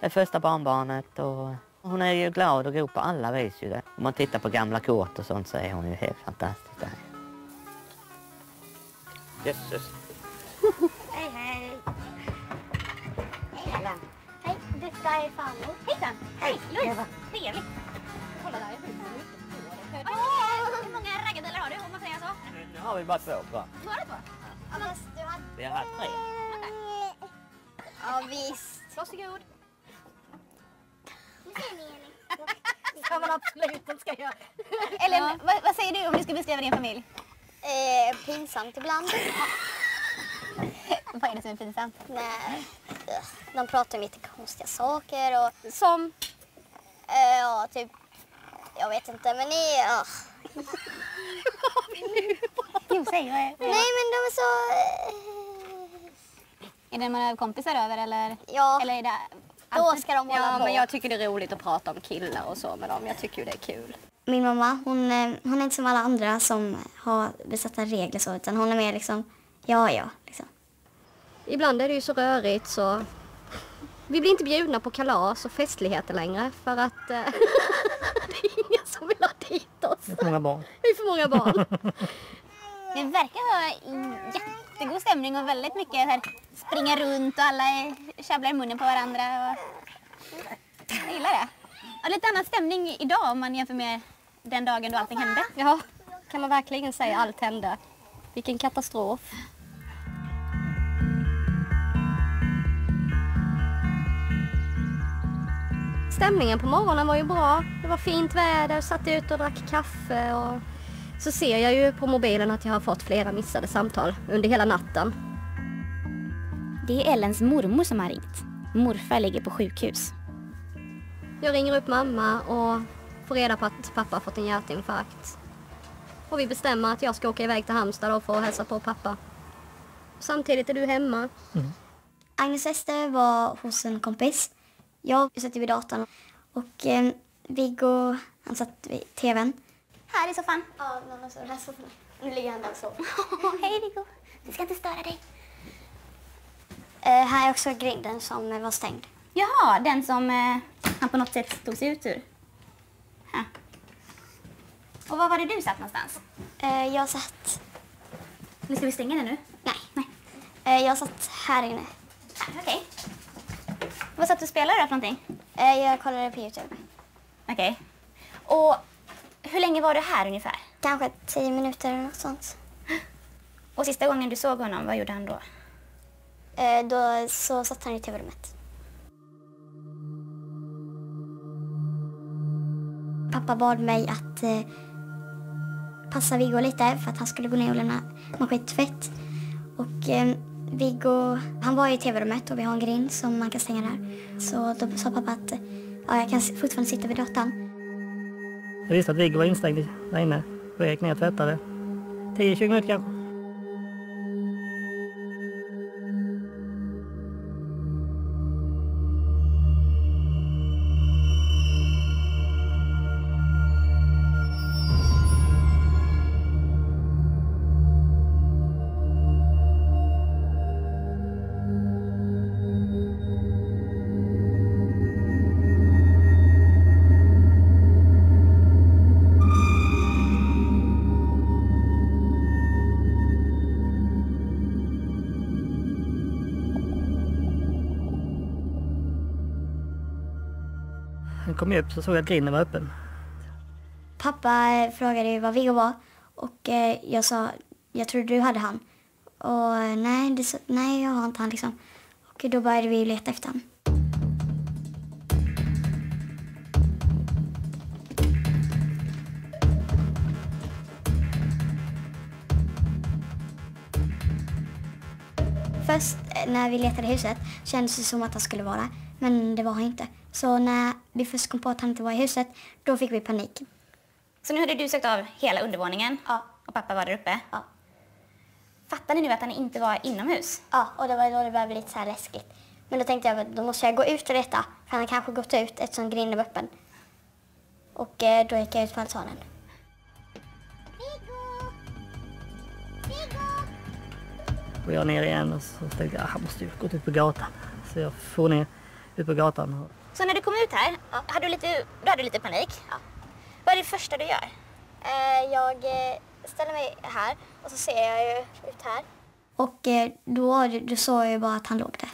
det är första barnbarnet och hon är ju glad och god på alla vis. Ju det. Om man tittar på gamla kort och sånt så är hon ju helt fantastisk. Där. Jösses. Hej, hej. Hej, Hej, detta är farmor. Hejsan! Hej, Louise! Trevligt! Kolla där, jag har vi bara två kvar. Ja, men du hade... Vi har haft tre. Ja, visst. Varsågod. ska man absolut inte ska göra. Ellen, vad, vad säger du om du ska beskriva din familj? Eh, pinsamt ibland. vad är det som är pinsamt? Nej, de pratar om lite konstiga saker och som, eh, ja, typ Jag vet inte, men ni... Ja. Jo, säg. vad är- Nej, men de är så... Är det några kompisar över eller? Ja. Eller är det Då ska de hålla Ja, på. men jag tycker det är roligt att prata om killar och så med dem. Jag tycker ju det är kul. Min mamma, hon, eh, hon är inte som alla andra som har besatta regler så, utan hon är mer liksom, ja, ja, liksom. Ibland är det ju så rörigt så vi blir inte bjudna på kalas och festligheter längre för att eh, det är ingen som vill ha dit oss. Det är för många barn. Det är för många barn. Det verkar vara jättegod stämning och väldigt mycket här, springa runt och alla tjabblar i munnen på varandra. Och... Jag gillar det. Och lite annan stämning idag om man jämför med den dagen då allting hände. Ja, kan man verkligen säga allt hände. Vilken katastrof. Stämningen på morgonen var ju bra. Det var fint väder, satt ute och drack kaffe och så ser jag ju på mobilen att jag har fått flera missade samtal under hela natten. Det är Ellens mormor som har ringt. Morfar ligger på sjukhus. Jag ringer upp mamma och får reda på att pappa har fått en hjärtinfarkt. Och vi bestämmer att jag ska åka iväg till Halmstad och få hälsa på pappa. Samtidigt är du hemma. Agnes Ester var hos en kompis. Jag satt vid datorn och eh, Viggo, han satt vid tvn. Här i soffan. Ja, någon av de här sofforna. Nu ligger han där och sover. Hej Viggo. Vi ska inte störa dig. Eh, här är också grinden som eh, var stängd. Jaha, den som eh, han på något sätt tog sig ut ur. Här. Och var var det du satt någonstans? Eh, jag satt... Nu ska vi stänga den nu? Nej. Nej. Jag satt här inne. Okej. Vad satt du och spelade då för någonting? Jag kollade på Youtube. Okej. Och hur länge var du här ungefär? Kanske tio minuter eller något sånt. Och sista gången du såg honom, vad gjorde han då? Eh, då så satt han i tv-rummet. Pappa bad mig att eh, passa Viggo lite för att han skulle gå ner och lämna maskintvätt. Och eh, Viggo, han var i tv-rummet och vi har en grind som man kan stänga där. Så då sa pappa att ja, jag kan fortfarande sitta vid datorn. Jag visste att Viggo var instängd där inne. Och jag gick ner och tvättade. 10-20 minuter kanske. Kom jag upp så såg jag att grinden var öppen. Pappa eh, frågade ju vad Viggo var och eh, jag sa, jag trodde du hade han. Och eh, nej, det, nej, jag har inte han liksom. Och då började vi leta efter han. Först när vi letade huset kändes det som att han skulle vara där, men det var han inte. Så när vi först kom på att han inte var i huset, då fick vi panik. Så nu hade du sökt av hela undervåningen? Ja. Och pappa var där uppe? Ja. Fattar ni nu att han inte var inomhus? Ja, och det var då det började bli lite så här läskigt. Men då tänkte jag att då måste jag gå ut och leta, för han har kanske gått ut eftersom grinden var öppen. Och eh, då gick jag ut på altanen. Och jag ner igen och så tänkte jag, "Ah, jag måste ju gått ut på gatan. Så jag for ner ut på gatan. Så när du kom ut här, hade du lite, då hade du lite panik? Ja. Vad är det första du gör? Eh, jag eh, ställer mig här och så ser jag ju ut här. Och eh, då, då såg jag ju bara att han låg där.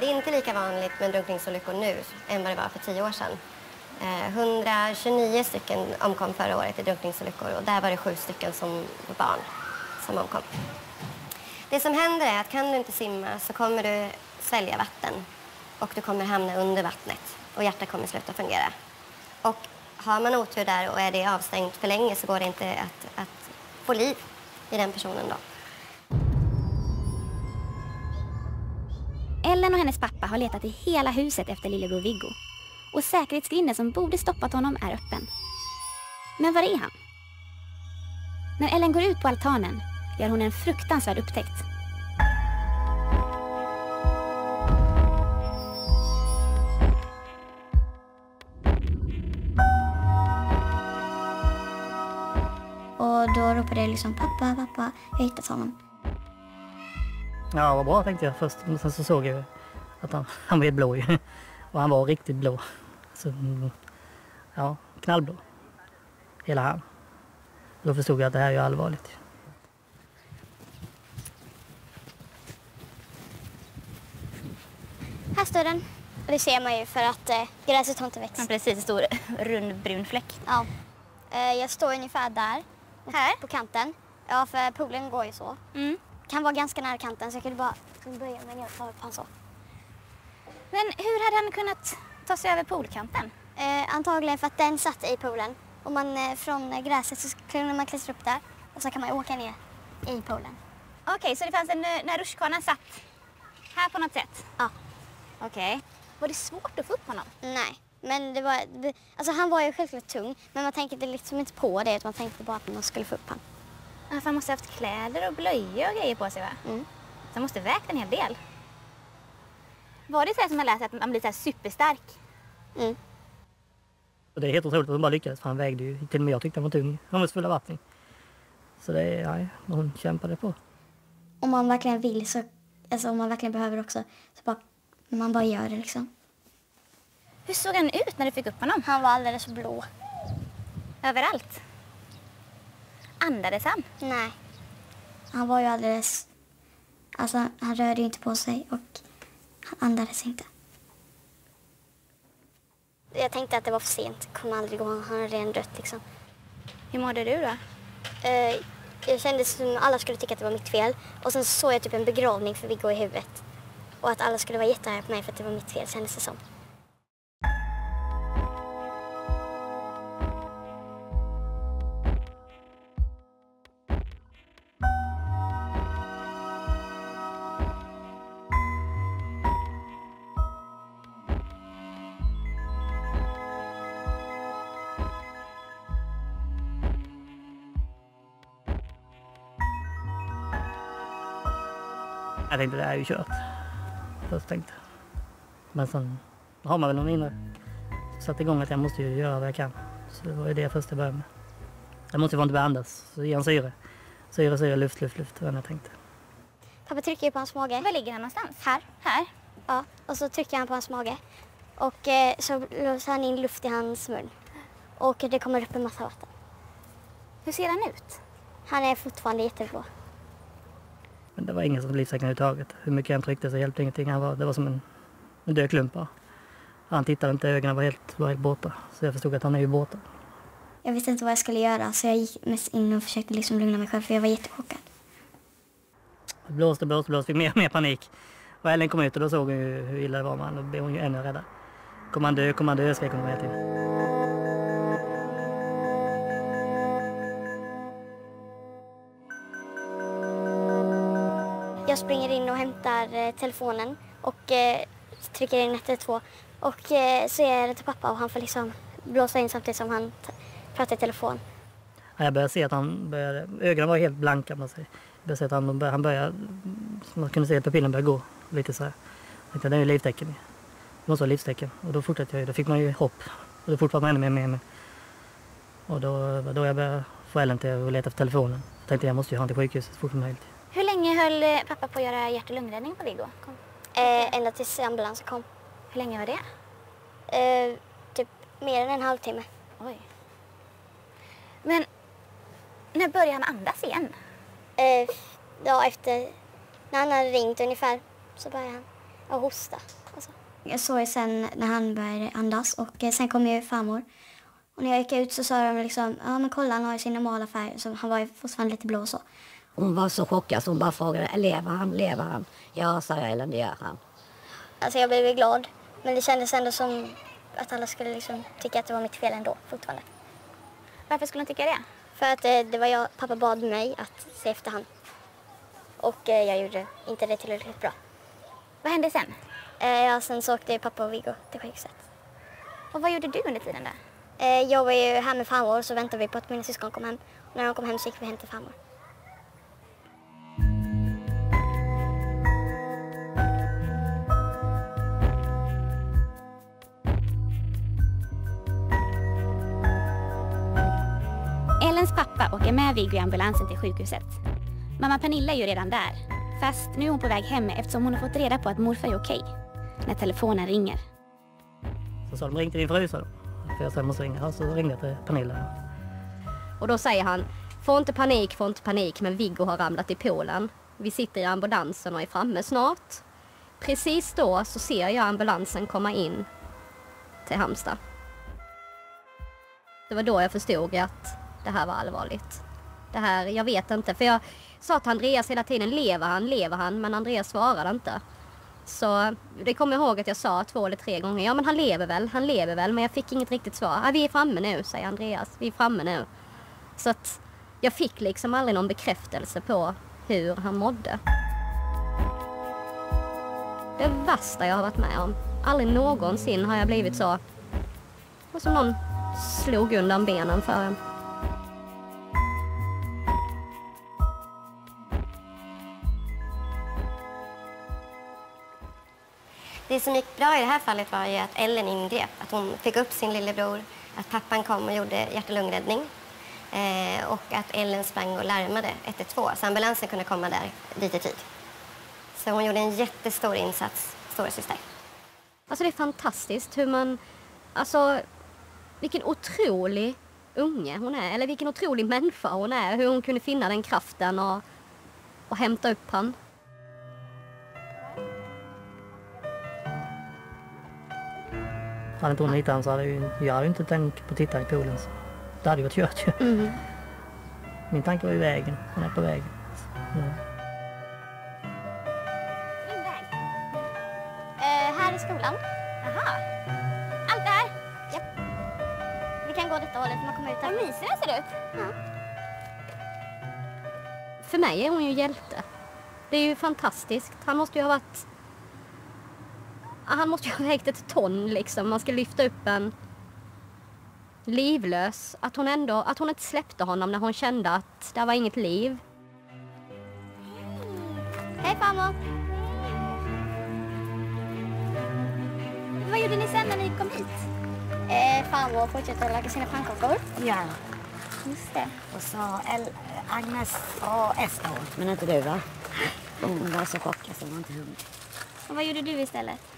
Det är inte lika vanligt med drunkningsolyckor nu än vad det var för tio år sedan. Eh, 129 stycken omkom förra året i drunkningsolyckor och där var det sju stycken som barn som omkom. Det som händer är att kan du inte simma så kommer du svälja vatten och du kommer hamna under vattnet och hjärtat kommer sluta fungera. Och har man otur där och är det avstängt för länge så går det inte att, att få liv i den personen då. Ellen och hennes pappa har letat i hela huset efter lillebror Viggo och säkerhetsgrinden som borde stoppat honom är öppen. Men var är han? När Ellen går ut på altanen gör hon en fruktansvärd upptäckt. Och då ropade jag liksom pappa, pappa, jag har hittat honom. Ja, vad bra tänkte jag först. Men sen så såg jag ju att han, han var helt blå ju. Och han var riktigt blå. Så, ja, knallblå. Hela han. Då förstod jag att det här är allvarligt. Här står den. Och det ser man ju för att eh, gräset har inte växt. Ja, precis, en stor rund brun fläck. Ja. Eh, jag står ungefär där. Här? På kanten. Ja, för poolen går ju så. Mm. Kan vara ganska nära kanten så jag kunde bara böja mig ner och ta upp han så. Men hur hade han kunnat ta sig över poolkanten? Eh, antagligen för att den satt i poolen. Och man, eh, från gräset så kunde man klättra upp där och så kan man åka ner i poolen. Okej, så det fanns en, eh, när rutschkanan satt här på något sätt? Ja. Okej. Var det svårt att få upp honom? Nej, men det var, alltså han var ju självklart tung men man tänkte liksom inte på det utan man tänkte bara att man skulle få upp honom. Ja, han måste ha haft kläder och blöjor och grejer på sig va? Mm. Så han måste ha vägt en hel del. Var det så här som man läser att man blir så här superstark? Mm. Och det är helt otroligt att hon bara lyckades för han vägde ju, till och med jag tyckte han var tung. Han var full av vatten. Så det, är- nej, hon kämpade på. Om man verkligen vill så, alltså om man verkligen behöver också, så bara, man bara gör det liksom. Hur såg han ut när du fick upp honom? Han var alldeles blå. Överallt? Andades han? Nej. Han var ju alldeles, alltså han rörde ju inte på sig och han andades inte. Jag tänkte att det var för sent. Kommer aldrig gå. Han har redan dött liksom. Hur mådde du då? Eh, jag kände som alla skulle tycka att det var mitt fel. Och sen så såg jag typ en begravning för Viggo i huvudet. Och att alla skulle vara jättearga på mig för att det var mitt fel kändes det som. Jag tänkte det här är ju kört. Först tänkte. Men sen har man väl någon inre satt igång att jag måste ju göra vad jag kan. Så det var ju det jag började med. Jag måste ju att börja andas. Så ge honom syre. Syre, syre, luft, luft, luft. Det var det jag tänkte. Pappa trycker ju på hans mage. Var ligger han någonstans? Här. Här? Ja, och så trycker han på hans mage. Och eh, så blåser han in luft i hans mun. Och det kommer upp en massa vatten. Hur ser han ut? Han är fortfarande jätteblå. Men det var ingen som var livsäckande överhuvudtaget. Hur mycket jag än tryckte så hjälpte ingenting. Han var, det var som en, en död klump bara. Han tittade inte, ögonen var helt, var helt borta. Så jag förstod att han är ju borta. Jag visste inte vad jag skulle göra så jag gick mest in och försökte liksom lugna mig själv för jag var jättechockad. Det blåste, blåste, blåste. Fick mer och mer panik. Och Ellen kom ut och då såg hon ju hur illa det var med honom. Då blev hon ju ännu räddare. Kommer han dö, kommer han dö, skrek hon hela tiden. Jag springer in och hämtar eh, telefonen och eh, trycker in 112. Och eh, så är det till pappa och han får liksom blåsa in samtidigt som han pratar i telefon. Jag började se att han började, ögonen var helt blanka man säger. Jag började se att han började, han började, man kunde se att pupillen började gå lite så här. Jag tänkte, det är ju livstecken. Det måste vara livstecken. Och då fortsatte jag ju, då fick man ju hopp. Och då fortsatte man ännu mer med mig. Och då då jag började få Ellen till att leta efter telefonen. Jag tänkte jag måste ju ha honom till sjukhuset så fort som möjligt. Länge höll eh, pappa på att göra hjärt och lungräddning på Viggo? Kom. Eh, ända tills ambulansen kom. Hur länge var det? Eh, typ mer än en halvtimme. Oj. Men när började han andas igen? Eh, ja, efter när han hade ringt ungefär så började han att hosta. Alltså. Jag såg ju sen när han började andas och eh, sen kom ju farmor. Och när jag gick ut så sa de liksom, ja men kolla han har ju sin normala färg. Så han var ju fortfarande lite blå och så. Hon var så chockad så hon bara frågade, lever han, lever han? Ja, sa jag, Ellen, det gör han. Alltså jag blev glad. Men det kändes ändå som att alla skulle liksom tycka att det var mitt fel ändå fortfarande. Varför skulle de tycka det? För att eh, det var jag, pappa bad mig att se efter han. Och eh, jag gjorde inte det tillräckligt bra. Vad hände sen? Eh, ja, sen så åkte pappa och Viggo till sjukhuset. Och vad gjorde du under tiden där? Jag var ju här med farmor och så väntade vi på att mina syskon kom hem. Och när de kom hem så gick vi hem till farmor. Ellens pappa åker med Viggo i ambulansen till sjukhuset. Mamma Pernilla är ju redan där. Fast nu är hon på väg hem eftersom hon har fått reda på att morfar är okej. När telefonen ringer. Så sa de ring till din fru sa de. För jag sa jag måste ringa. Ja, så ringde jag till Pernilla. Och då säger han, få inte panik, få inte panik, men Viggo har ramlat i poolen. Vi sitter i ambulansen och är framme snart. Precis då så ser jag ambulansen komma in till Halmstad. Det var då jag förstod att det här var allvarligt. Det här, jag vet inte, för jag sa till Andreas hela tiden, lever han, lever han? Men Andreas svarade inte. Så det kommer jag ihåg att jag sa två eller tre gånger, ja men han lever väl, han lever väl, men jag fick inget riktigt svar. Ja, vi är framme nu, säger Andreas, vi är framme nu. Så att jag fick liksom aldrig någon bekräftelse på hur han mådde. Det värsta jag har varit med om. Aldrig någonsin har jag blivit så... Och som någon slog undan benen för en. Det som gick bra i det här fallet var ju att Ellen ingrep. Att hon fick upp sin lillebror, att pappan kom och gjorde hjärt och lungräddning. Eh, och att Ellen sprang och larmade 112 så ambulansen kunde komma där dit i tid. Så hon gjorde en jättestor insats, storasyster. Alltså det är fantastiskt hur man... Alltså vilken otrolig unge hon är. Eller vilken otrolig människa hon är. Hur hon kunde finna den kraften och, och hämta upp honom. Hade inte hon hittat honom så hade ju, jag hade inte tänkt på att titta i poolen. Så. Det hade ju varit kört ju. Mm. Min tanke var ju vägen. Hon är på vägen. Ja. Eh, här är skolan. Aha. Allt det här? Japp. Vi kan gå detta hållet, man kommer ut här. Vad mysig den ser ut. Ja. För mig är hon ju hjälte. Det är ju fantastiskt. Han måste ju ha varit... Han måste ju ha vägt ett ton liksom. Man ska lyfta upp en livlös. Att hon ändå, att hon inte släppte honom när hon kände att det var inget liv. Hej farmor. Vad gjorde ni sen när ni kom hit? Eh, farmor fortsatte att laga sina pannkakor. Ja. Just det. Och så El Agnes och Ester. Men inte du va? Hon var så chockad så hon var inte hungrig. Och vad gjorde du istället?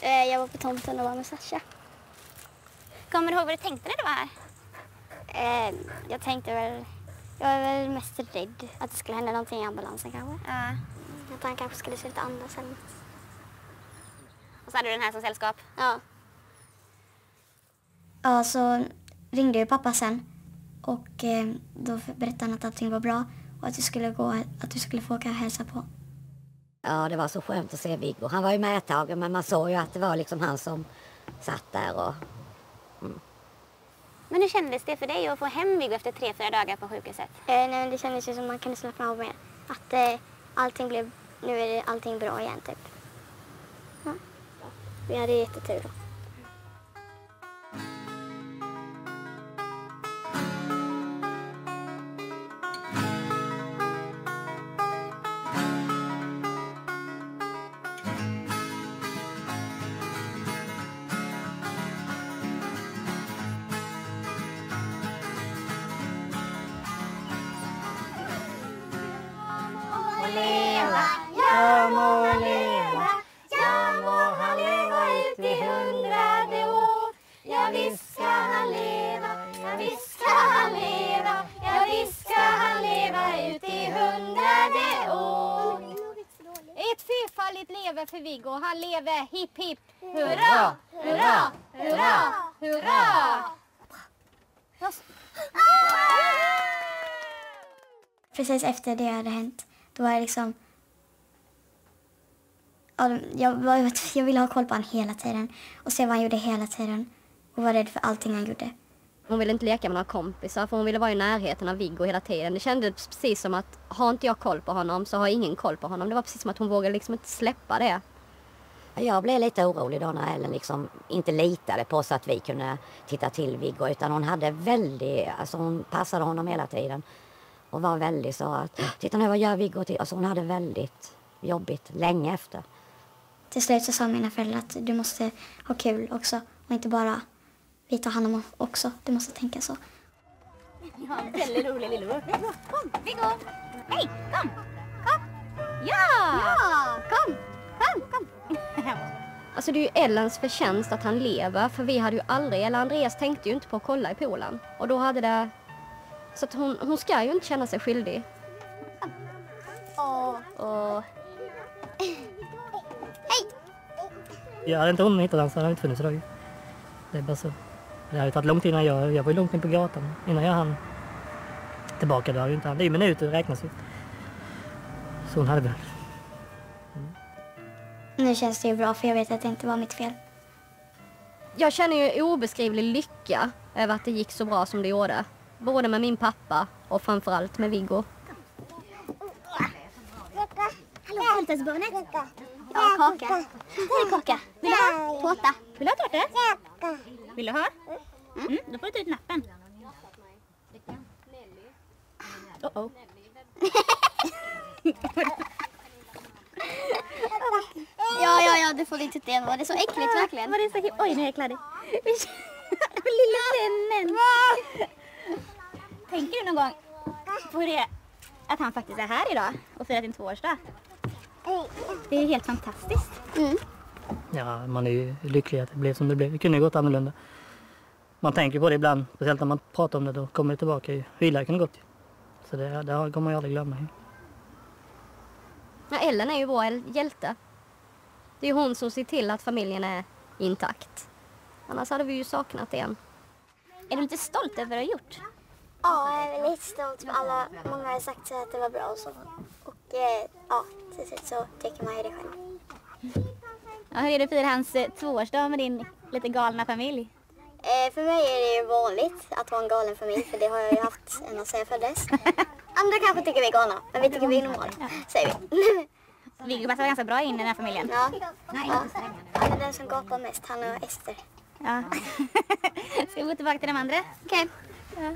Eh, jag var på tomten och var med Sasha. Kommer du ihåg vad du tänkte när du var här? Eh, jag tänkte väl... Jag var väl mest rädd att det skulle hända någonting i ambulansen kanske. Ja. Att han kanske skulle sluta andas något. Och så hade du den här som sällskap? Ja. Ja, så ringde ju pappa sen och eh, då berättade han att allting var bra och att vi skulle, gå, att vi skulle få åka och hälsa på. Ja, det var så skönt att se Viggo. Han var ju med ett tag, men man såg ju att det var liksom han som satt där och... Mm. Men hur kändes det för dig att få hem Viggo efter tre, fyra dagar på sjukhuset? Eh, nej, men det kändes ju som att man kunde slappna av mer. Att eh, allting blev... Nu är det allting bra igen typ. Ja. Vi hade jättetur Precis efter det hade hänt, då var jag liksom... Ja, jag, var, jag ville ha koll på honom hela tiden och se vad han gjorde hela tiden och var rädd för allting han gjorde. Hon ville inte leka med några kompisar för hon ville vara i närheten av Viggo hela tiden. Det kändes precis som att har inte jag koll på honom så har ingen koll på honom. Det var precis som att hon vågade liksom inte släppa det. Jag blev lite orolig då när Ellen liksom inte litade på oss att vi kunde titta till Viggo utan hon hade väldigt, alltså hon passade honom hela tiden och var väldigt så att titta nu vad gör Viggo? Alltså hon hade väldigt jobbigt länge efter. Till slut så sa mina föräldrar att du måste ha kul också och inte bara vi tar hand om också. Du måste tänka så. Jag har en väldigt rolig lillebror. Kom, Viggo! Hej, kom! Kom! Ja! Ja, kom! Kom, kom! Alltså det är ju Ellens förtjänst att han lever för vi hade ju aldrig, eller Andreas tänkte ju inte på att kolla i poolen. Och då hade det... Så att hon, hon ska ju inte känna sig skyldig. Åh. Och... Jag hade inte hon hittat den så hade det inte funnits idag. Det är bara så. Det hade tagit lång tid innan jag, jag var ju långt in på gatan. Innan jag hann tillbaka då hade ju inte han, det är ju minuter räknas ju. Så hon hade väl. Nu känns det ju bra för jag vet att det inte var mitt fel. Jag känner ju obeskrivlig lycka över att det gick så bra som det gjorde. Både med min pappa och framförallt med Viggo. Hallå, Hultasbarnet. Ja, kaka. Här är kaka. Vill du ha tårta? Vill du ha tårta? Vill du ha? Mm, då får du ta ut nappen. Oh oh. Ja, ja, ja, du får inte titta igen. Det är så äckligt verkligen. Var det så. Oj, nu är jag kladdig. Lilla vännen. Tänker du någon gång på det att han faktiskt är här idag och firar sin tvåårsdag? Det är helt fantastiskt. Ja, man är ju lycklig att det blev som det blev. Det kunde ju gått annorlunda. Man tänker på det ibland, speciellt när man pratar om det, då kommer det tillbaka ju. Hur illa det kunde gått ju. Så det, det kommer man ju aldrig glömma ju. Ja, Ellen är ju vår hjälte. Det är hon som ser till att familjen är intakt. Annars hade vi ju saknat en. Är du inte stolt över vad du har gjort? Ja, jag är väldigt stolt alla. Många har sagt så att det var bra och så. Och eh, ja, till slut så tycker man ju det själv. Ja, hur är det att fira hans eh, tvåårsdag med din lite galna familj? Eh, för mig är det ju vanligt att ha en galen familj för det har jag ju haft ända sedan jag föddes. Andra kanske tycker vi är galna, men vi tycker vi är normala, säger vi. Viggo passar ganska bra in i den här familjen. Ja. ja. Den som gapar mest, han och Ester. Ja. Ska vi gå tillbaka till de andra? Okej. Ja.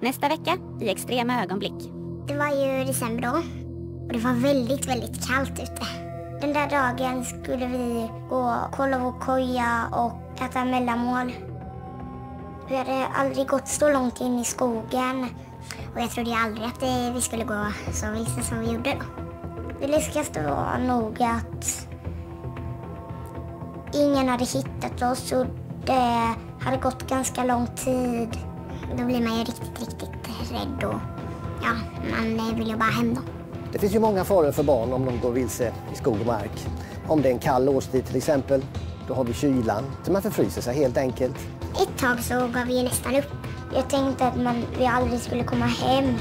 Nästa vecka i Extrema ögonblick. Det var ju december då och det var väldigt, väldigt kallt ute. Den där dagen skulle vi gå och kolla vår koja och äta mellanmål. Vi hade aldrig gått så långt in i skogen och jag trodde aldrig att vi skulle gå så vilse som vi gjorde då. Det läskigaste var nog att ingen hade hittat oss och det hade gått ganska lång tid. Då blir man ju riktigt, riktigt rädd och ja, man vill ju bara hem då. Det finns ju många faror för barn om de går vilse i skog och mark. Om det är en kall årstid till exempel, då har vi kylan, så man förfryser sig helt enkelt. Ett tag så gav vi nästan upp. Jag tänkte att man, vi aldrig skulle komma hem.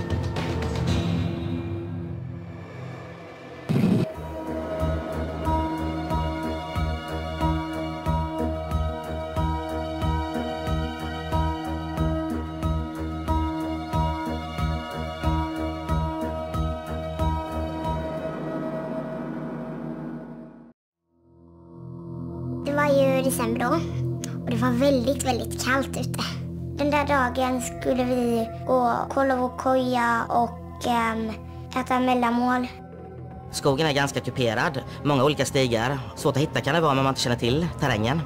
Väldigt, väldigt kallt ute. Den där dagen skulle vi gå och kolla vår koja och ehm, äta mellanmål. Skogen är ganska kuperad, många olika stigar. Svårt att hitta kan det vara om man inte känner till terrängen.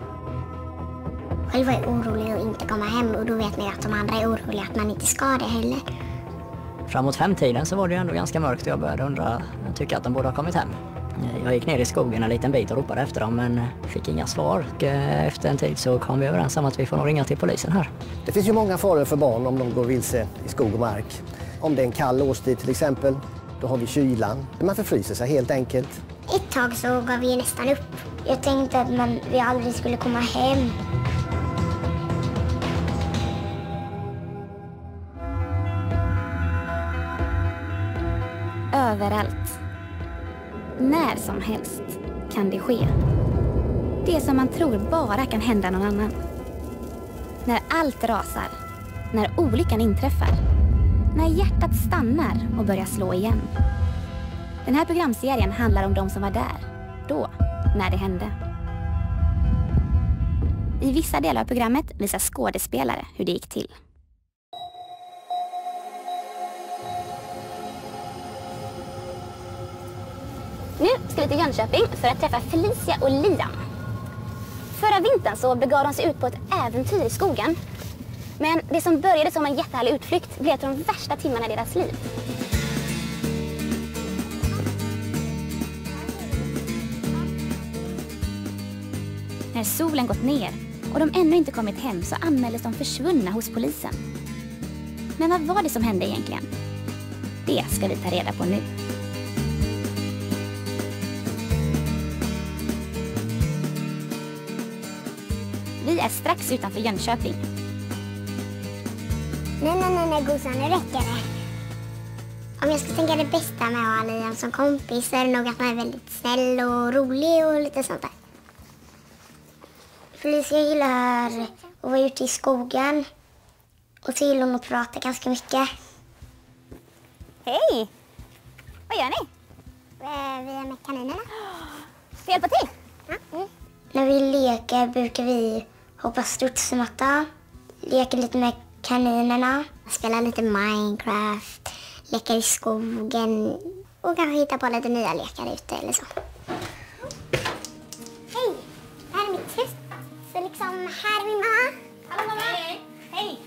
Själv var jag orolig att inte komma hem och då vet man ju att de andra är oroliga att man inte ska det heller. Framåt femtiden så var det ju ändå ganska mörkt och jag började undra, jag tycker att de borde ha kommit hem. Jag gick ner i skogen en liten bit och ropade efter dem men fick inga svar. Eh, efter en tid så kom vi överens om att vi får nog ringa till polisen här. Det finns ju många faror för barn om de går vilse i skog och mark. Om det är en kall årstid till exempel, då har vi kylan, man förfryser sig helt enkelt. Ett tag så gav vi nästan upp. Jag tänkte att man, vi aldrig skulle komma hem. Överallt. När som helst kan det ske. Det som man tror bara kan hända någon annan. När allt rasar. När olyckan inträffar. När hjärtat stannar och börjar slå igen. Den här programserien handlar om de som var där. Då, när det hände. I vissa delar av programmet visar skådespelare hur det gick till. Nu ska vi till Jönköping för att träffa Felicia och Liam. Förra vintern så begav de sig ut på ett äventyr i skogen. Men det som började som en jättehärlig utflykt blev till de värsta timmarna i deras liv. När solen gått ner och de ännu inte kommit hem så anmäldes de försvunna hos polisen. Men vad var det som hände egentligen? Det ska vi ta reda på nu. Är strax utanför Jönköping. Nej, nej, nej, nej gossan, nu räcker det. Om jag ska tänka det bästa med att ha Liam som kompis så är det nog att man är väldigt snäll och rolig och lite sånt där. Felicia gillar att vara ute i skogen och så gillar hon att prata ganska mycket. Hej! Vad gör ni? Vi är med kaninerna. Ska jag hjälpa till? Mm. När vi leker brukar vi hoppa studsmatta, leka lite med kaninerna, spela lite Minecraft, leka i skogen och kanske hitta på lite nya lekar ute eller så. Hej! Det här är mitt hus. Så liksom, här är min mamma. Hallå mamma! Hej!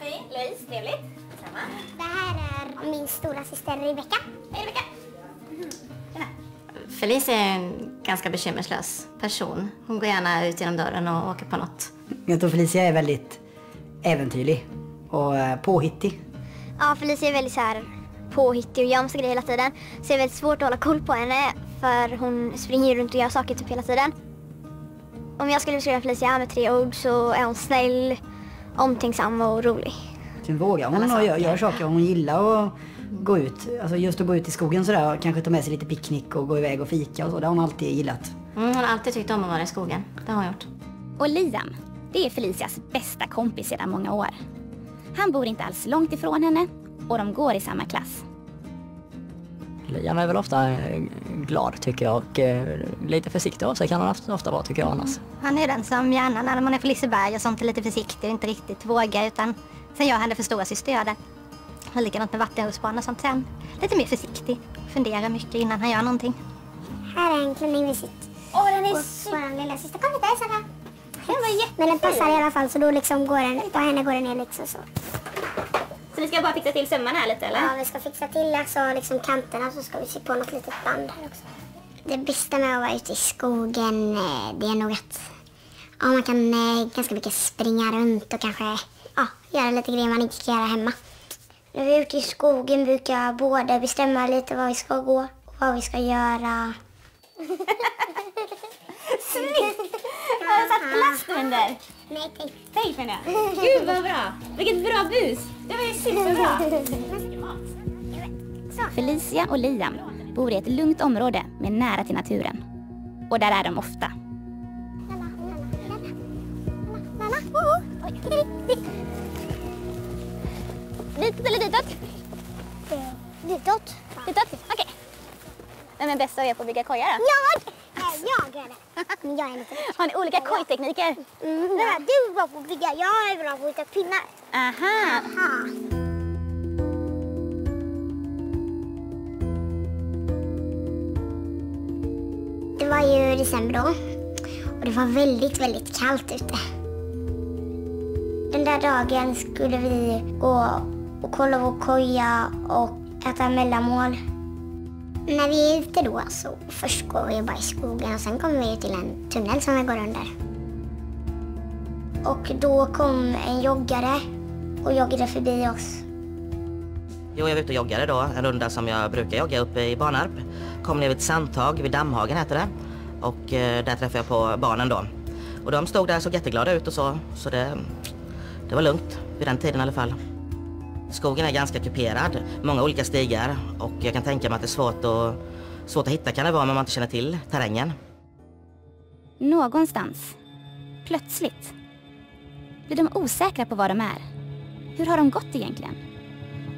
Hej! Louise, trevligt. Samma. Det här är min stora syster Rebecka. Hej Rebecka! Felicia är en ganska bekymmerslös person. Hon går gärna ut genom dörren och åker på något. Jag tror Felicia är väldigt äventyrlig och eh, påhittig. Ja, Felicia är väldigt så här påhittig och gömmer grejer hela tiden. Så det är väldigt svårt att hålla koll på henne för hon springer runt och gör saker typ hela tiden. Om jag skulle beskriva Felicia med tre ord så är hon snäll, omtänksam och rolig. Sen vågar hon och gör, gör saker hon gillar att gå ut. Alltså just att gå ut i skogen sådär och kanske ta med sig lite picknick och gå iväg och fika och så. Det har hon alltid gillat. Mm, hon har alltid tyckt om att vara i skogen. Det har hon gjort. Och Liam, det är Felicias bästa kompis sedan många år. Han bor inte alls långt ifrån henne och de går i samma klass. Liam är väl ofta eh, glad tycker jag och eh, lite försiktig av sig kan han ofta vara tycker jag annars. Han är den som gärna när man är på Liseberg och sånt är lite försiktig och inte riktigt vågar utan sen gör han det för stora syster det. Och likadant med vattenrutschbana och sånt. Sen lite mer försiktig. Funderar mycket innan han gör någonting. Här är en klänning vi sitter. Åh, den är Och vår lilla syster. Kom hit där, Sara. Den var jättefin. Men den passar i alla fall så då liksom går den, på henne går den ner liksom så. Så ni ska bara fixa till sömmarna här lite eller? Ja, vi ska fixa till alltså, liksom kanterna så ska vi sy på något litet band här också. Det bästa med att vara ute i skogen eh, det är nog att ja, man kan eh, ganska mycket springa runt och kanske ja, göra lite grejer man inte kan göra hemma. När vi är ute i skogen brukar jag både bestämma lite var vi ska gå och vad vi ska göra. Snyggt! Har du satt plast under? Nej, tejp. Tejp menar jag. Gud vad bra! Vilket bra bus! Det var ju superbra. Felicia och Liam bor i ett lugnt område med nära till naturen. Och där är de ofta. Mamma, oh, oh. Ditåt eller ditåt? Ditåt. Ditåt? Okej. Vem är bäst att göra på att bygga kojar då? Jag! Nej, jag gör det. Men jag är lite Har ni olika kojtekniker? Mm, här, du är bra på att bygga, jag är bra på att hitta pinnar. Aha! Aha. Det var ju december då och det var väldigt, väldigt kallt ute. Den där dagen skulle vi gå och kolla vår koja och äta mellanmål. När vi är ute då så först går vi bara i skogen och sen kommer vi till en tunnel som vi går under. Och då kom en joggare och joggade förbi oss. Jo, jag var ute och joggade då, en runda som jag brukar jogga uppe i Barnarp. Kom ner vid ett sandtag, vid Dammhagen heter det. Och eh, där träffade jag på barnen då. Och de stod där och såg jätteglada ut och så. Så det, det var lugnt vid den tiden i alla fall. Skogen är ganska kuperad, många olika stigar och jag kan tänka mig att det är svårt att, svårt att hitta kan det vara om man inte känner till terrängen. Någonstans, plötsligt, blir de osäkra på var de är. Hur har de gått egentligen?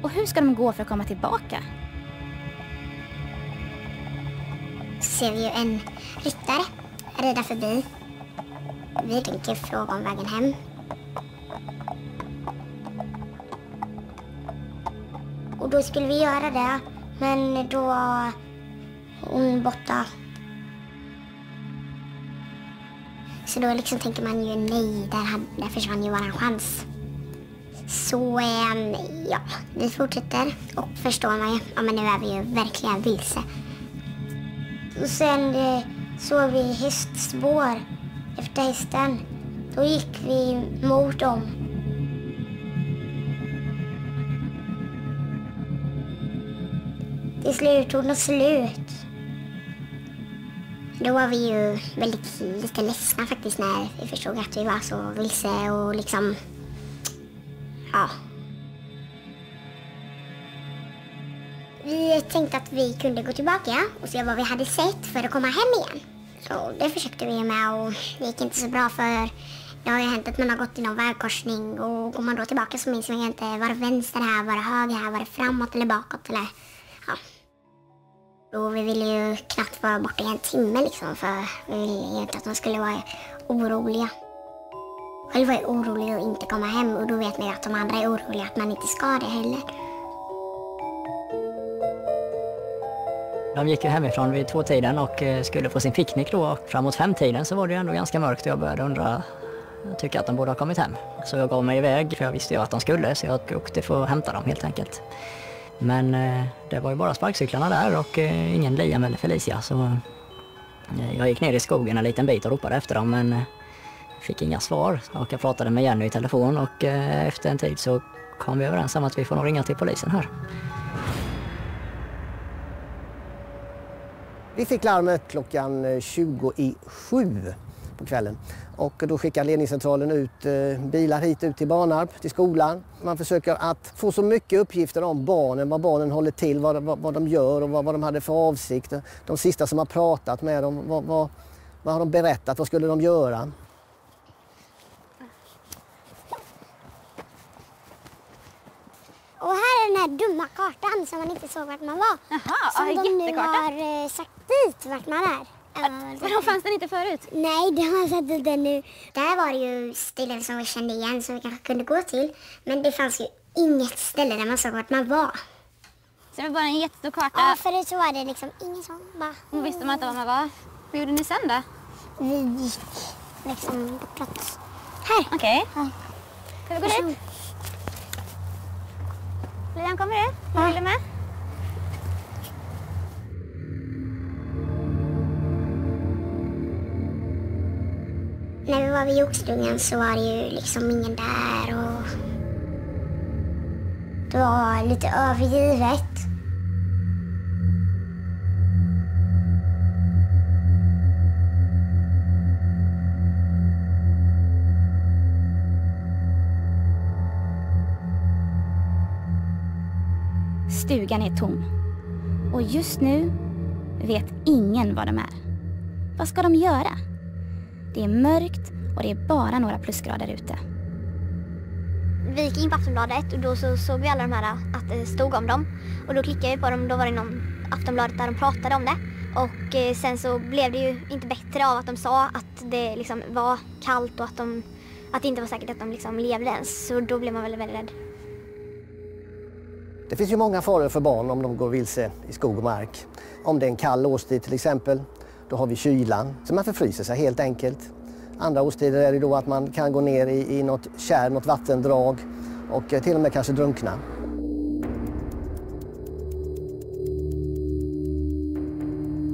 Och hur ska de gå för att komma tillbaka? Ser vi ju en ryttare rida förbi. Vi tänker fråga om vägen hem. Och då skulle vi göra det, men då var hon borta. Så då liksom tänker man ju nej, där, hade, där försvann ju våran chans. Så eh, ja, vi fortsätter och förstår man ju, ja men nu är vi ju verkligen vilse. Och sen eh, såg vi hästspår efter hästen. Då gick vi mot dem. Till slut tog de slut. Då var vi ju väldigt lite ledsna faktiskt när vi förstod att vi var så vilse och liksom... Ja. Vi tänkte att vi kunde gå tillbaka och se vad vi hade sett för att komma hem igen. Så det försökte vi med och det gick inte så bra för det har ju hänt att man har gått i någon vägkorsning och går man då tillbaka så minns man ju inte var det vänster här, var det höger här, var det framåt eller bakåt eller. Och vi ville ju knappt vara borta i en timme liksom för vi ville ju inte att de skulle vara oroliga. Själv var jag orolig att inte komma hem och då vet man ju att de andra är oroliga att man inte ska det heller. De gick ju hemifrån vid tvåtiden och eh, skulle få sin picknick då. Och framåt femtiden så var det ju ändå ganska mörkt och jag började undra jag tycker att de borde ha kommit hem. Så jag gav mig iväg, för jag visste ju att de skulle, så jag åkte för att hämta dem helt enkelt. Men eh, det var ju bara sparkcyklarna där och eh, ingen Liam eller Felicia så eh, jag gick ner i skogen en liten bit och ropade efter dem men eh, fick inga svar. Och jag pratade med Jenny i telefon och eh, efter en tid så kom vi överens om att vi får nog ringa till polisen här. Vi fick larmet klockan eh, 20 i sju på kvällen. Och då skickar ledningscentralen ut eh, bilar hit ut till Barnarp, till skolan. Man försöker att få så mycket uppgifter om barnen, vad barnen håller till, vad, vad, vad de gör och vad, vad de hade för avsikt. De sista som har pratat med dem, vad, vad, vad har de berättat, vad skulle de göra? Och här är den här dumma kartan som man inte såg vart man var. Jaha, som de nu har eh, sagt dit vart man är. Vadå, fanns den inte förut? Nej, det satt dit den nu. Där var det ju ställen som vi kände igen som vi kanske kunde gå till. Men det fanns ju inget ställe där man såg vart man var. Så det var bara en jättestor karta? Ja, förut så var det liksom ingen som bara... Och visste man inte var man var? Vad gjorde ni sen då? Vi gick liksom bortåt. Här? Okej. Ska vi gå dit? Liam, kommer du? Vill du med? Var vid jordstugan så var det ju liksom ingen där och det var lite övergivet. Stugan är tom. Och just nu vet ingen var de är. Vad ska de göra? Det är mörkt och det är bara några plusgrader ute. Vi gick in på Aftonbladet och då så såg vi alla de här att det stod om dem. Och då klickade vi på dem då var det någon Aftonbladet där de pratade om det. Och eh, sen så blev det ju inte bättre av att de sa att det liksom var kallt och att, de, att det inte var säkert att de liksom levde ens. Så då blev man väldigt, väldigt rädd. Det finns ju många faror för barn om de går vilse i skog och mark. Om det är en kall årstid till exempel, då har vi kylan, så man förfryser sig helt enkelt. Andra årstider är det då att man kan gå ner i, i något kärr, något vattendrag och eh, till och med kanske drunkna.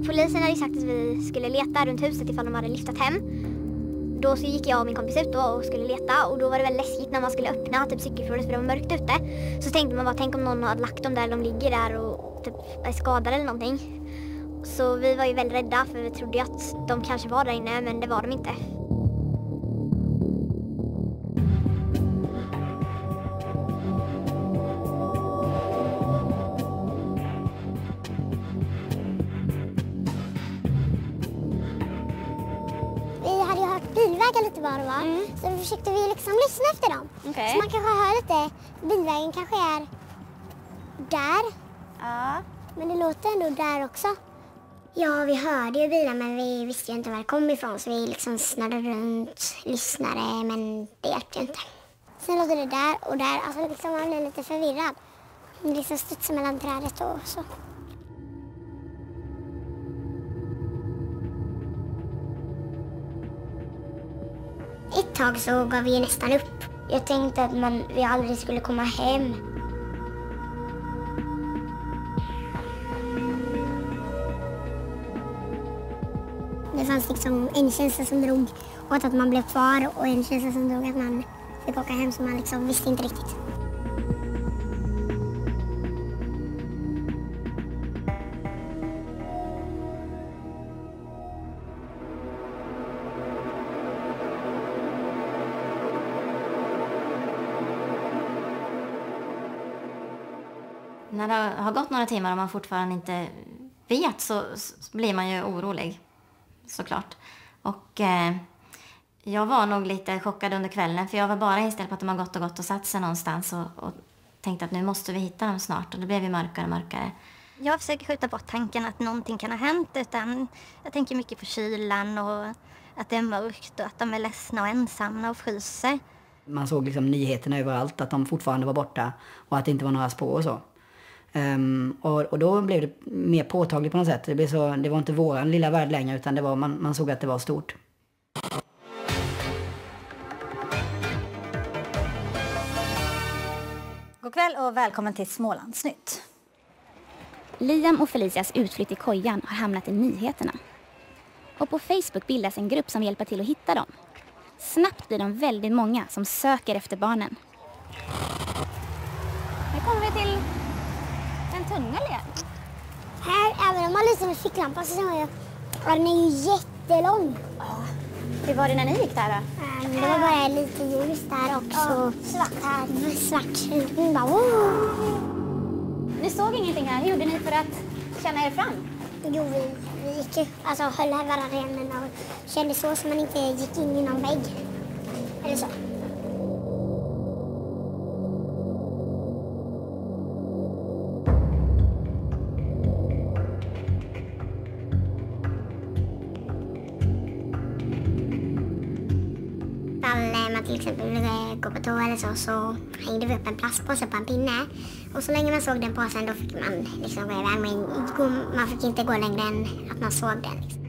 Polisen hade sagt att vi skulle leta runt huset ifall de hade lyftat hem. Då så gick jag och min kompis ut då och skulle leta och då var det väldigt läskigt när man skulle öppna typ cykelförrådet för det var mörkt ute. Så tänkte man bara, tänk om någon hade lagt dem där de ligger där och typ är skadade eller någonting. Så vi var ju väldigt rädda för vi trodde ju att de kanske var där inne men det var de inte. Bilvägar lite var och var. Så då försökte vi liksom lyssna efter dem. Okej. Så man kanske hör lite, bilvägen kanske är där. Ja. Men det låter ändå där också. Ja, vi hörde ju bilar men vi visste ju inte var det kom ifrån så vi liksom snurrade runt, lyssnade men det hjälpte ju inte. Sen låter det där och där, alltså liksom man blir lite förvirrad. Liksom studsar mellan trädet och så. Ett tag så gav vi nästan upp. Jag tänkte att man, vi aldrig skulle komma hem. Det fanns liksom en känsla som drog åt att man blev kvar och en känsla som drog att man fick åka hem så man liksom visste inte riktigt. När det har gått några timmar och man fortfarande inte vet så, så blir man ju orolig. Såklart. Och eh, jag var nog lite chockad under kvällen för jag var bara inställd på att de har gått och gått och satt sig någonstans och, och tänkte att nu måste vi hitta dem snart och det blev ju mörkare och mörkare. Jag försöker skjuta bort tanken att någonting kan ha hänt utan jag tänker mycket på kylan och att det är mörkt och att de är ledsna och ensamma och fryser. Man såg liksom nyheterna överallt, att de fortfarande var borta och att det inte var några spår och så. Ehm, och, och då blev det mer påtagligt på något sätt. Det, blev så, det var inte våran lilla värld längre utan det var, man, man såg att det var stort. God kväll och välkommen till Smålandsnytt. Liam och Felicias utflytt i kojan har hamnat i nyheterna. Och på Facebook bildas en grupp som hjälper till att hitta dem. Snabbt blir de väldigt många som söker efter barnen. Nu kommer vi till en tunnel igen. Här, även om man lyser med ficklampan så ser man ju ja, den är ju jättelång. Hur var det när ni gick där då? Ehm, Det var bara lite ljus där och så svart här. Svart. Mm, bara, wow. Ni såg ingenting här. Hur gjorde ni för att känna er fram? Jo, vi, vi gick ju, alltså höll varandra i händerna och kände så så man inte gick in i någon vägg. Eller så. Gå på toa eller så, så hängde vi upp en plastpåse på en pinne. Och så länge man såg den påsen då fick man liksom gå iväg. Men man fick inte gå längre än att man såg den. Liksom.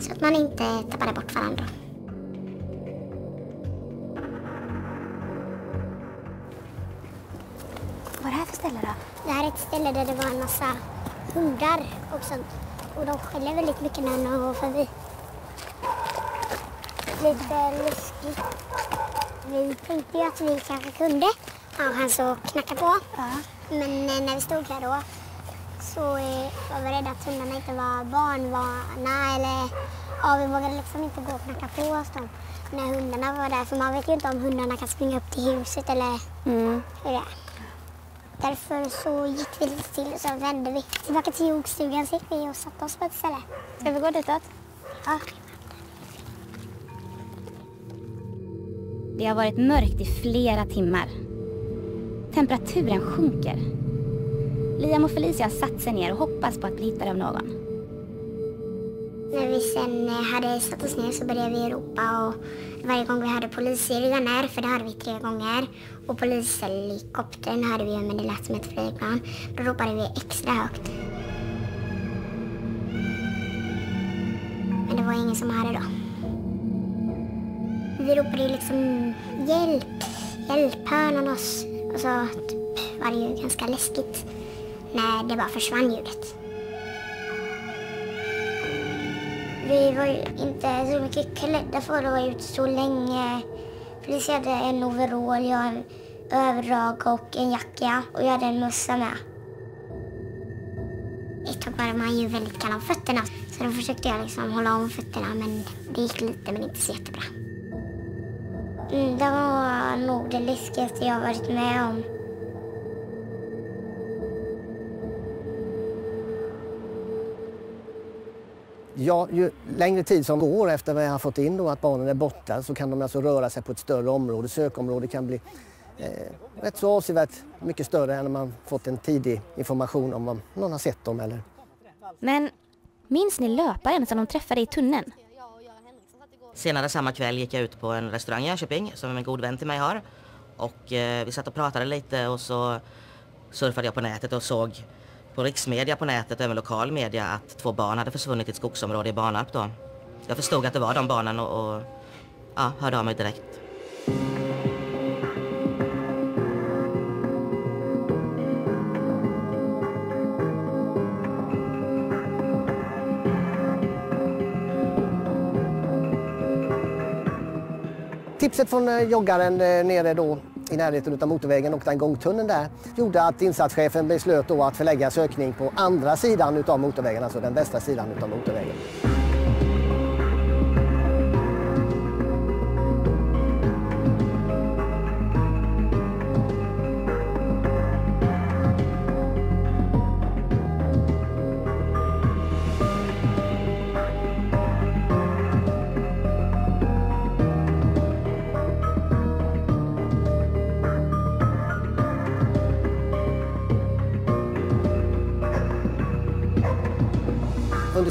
Så att man inte tappade bort varandra. Vad är det här för ställe då? Det här är ett ställe där det var en massa hundar och sånt. Och de skäller väldigt mycket när de går förbi. Lite läskigt. Vi tänkte ju att vi kanske kunde ha chans att knacka på. Men eh, när vi stod här då så eh, var vi rädda att hundarna inte var barnvana eller ja, vi vågade liksom inte gå och knacka på hos dem när hundarna var där. För man vet ju inte om hundarna kan springa upp till huset eller hur det är. Därför så gick vi lite till och så vände vi tillbaka till jordstugan så gick vi och satte oss på ett ställe. Ska vi gå ditåt? Ja. Det har varit mörkt i flera timmar. Temperaturen sjunker. Liam och Felicia har satt sig ner och hoppas på att bli hittade av någon. När vi sen eh, hade satt oss ner så började vi ropa och varje gång vi hörde polissirener, för det hörde vi tre gånger, och polishelikoptern hörde vi men det lät som ett flygplan, då ropade vi extra högt. Men det var ingen som hörde då. Vi ropade ju liksom hjälp, hjälp, hör någon oss? Och så typ, var det ju ganska läskigt när det bara försvann ljudet. Vi var ju inte så mycket klädda för att vara ute så länge. Felicia hade en overall, jag en överdrag och en jacka och jag hade en mössa med. Ett tag var man ju väldigt kall om fötterna. Så då försökte jag liksom hålla om fötterna men det gick lite men inte så jättebra. Mm, det var nog det läskigaste jag varit med om. Ja, ju längre tid som går efter vi har fått in då att barnen är borta så kan de alltså röra sig på ett större område. Sökområdet kan bli eh, rätt så avsevärt mycket större än när man fått en tidig information om om någon har sett dem eller Men minns ni löparen som de träffade i tunneln? Senare samma kväll gick jag ut på en restaurang i Jönköping som en god vän till mig har. Och eh, vi satt och pratade lite och så surfade jag på nätet och såg på riksmedia på nätet och även lokal media att två barn hade försvunnit i ett skogsområde i Barnarp då. Jag förstod att det var de barnen och, och ja, hörde av mig direkt. Tipset från eh, joggaren eh, nere då i närheten av motorvägen och den gångtunneln där gjorde att insatschefen beslöt då att förlägga sökning på andra sidan av motorvägen, alltså den västra sidan av motorvägen.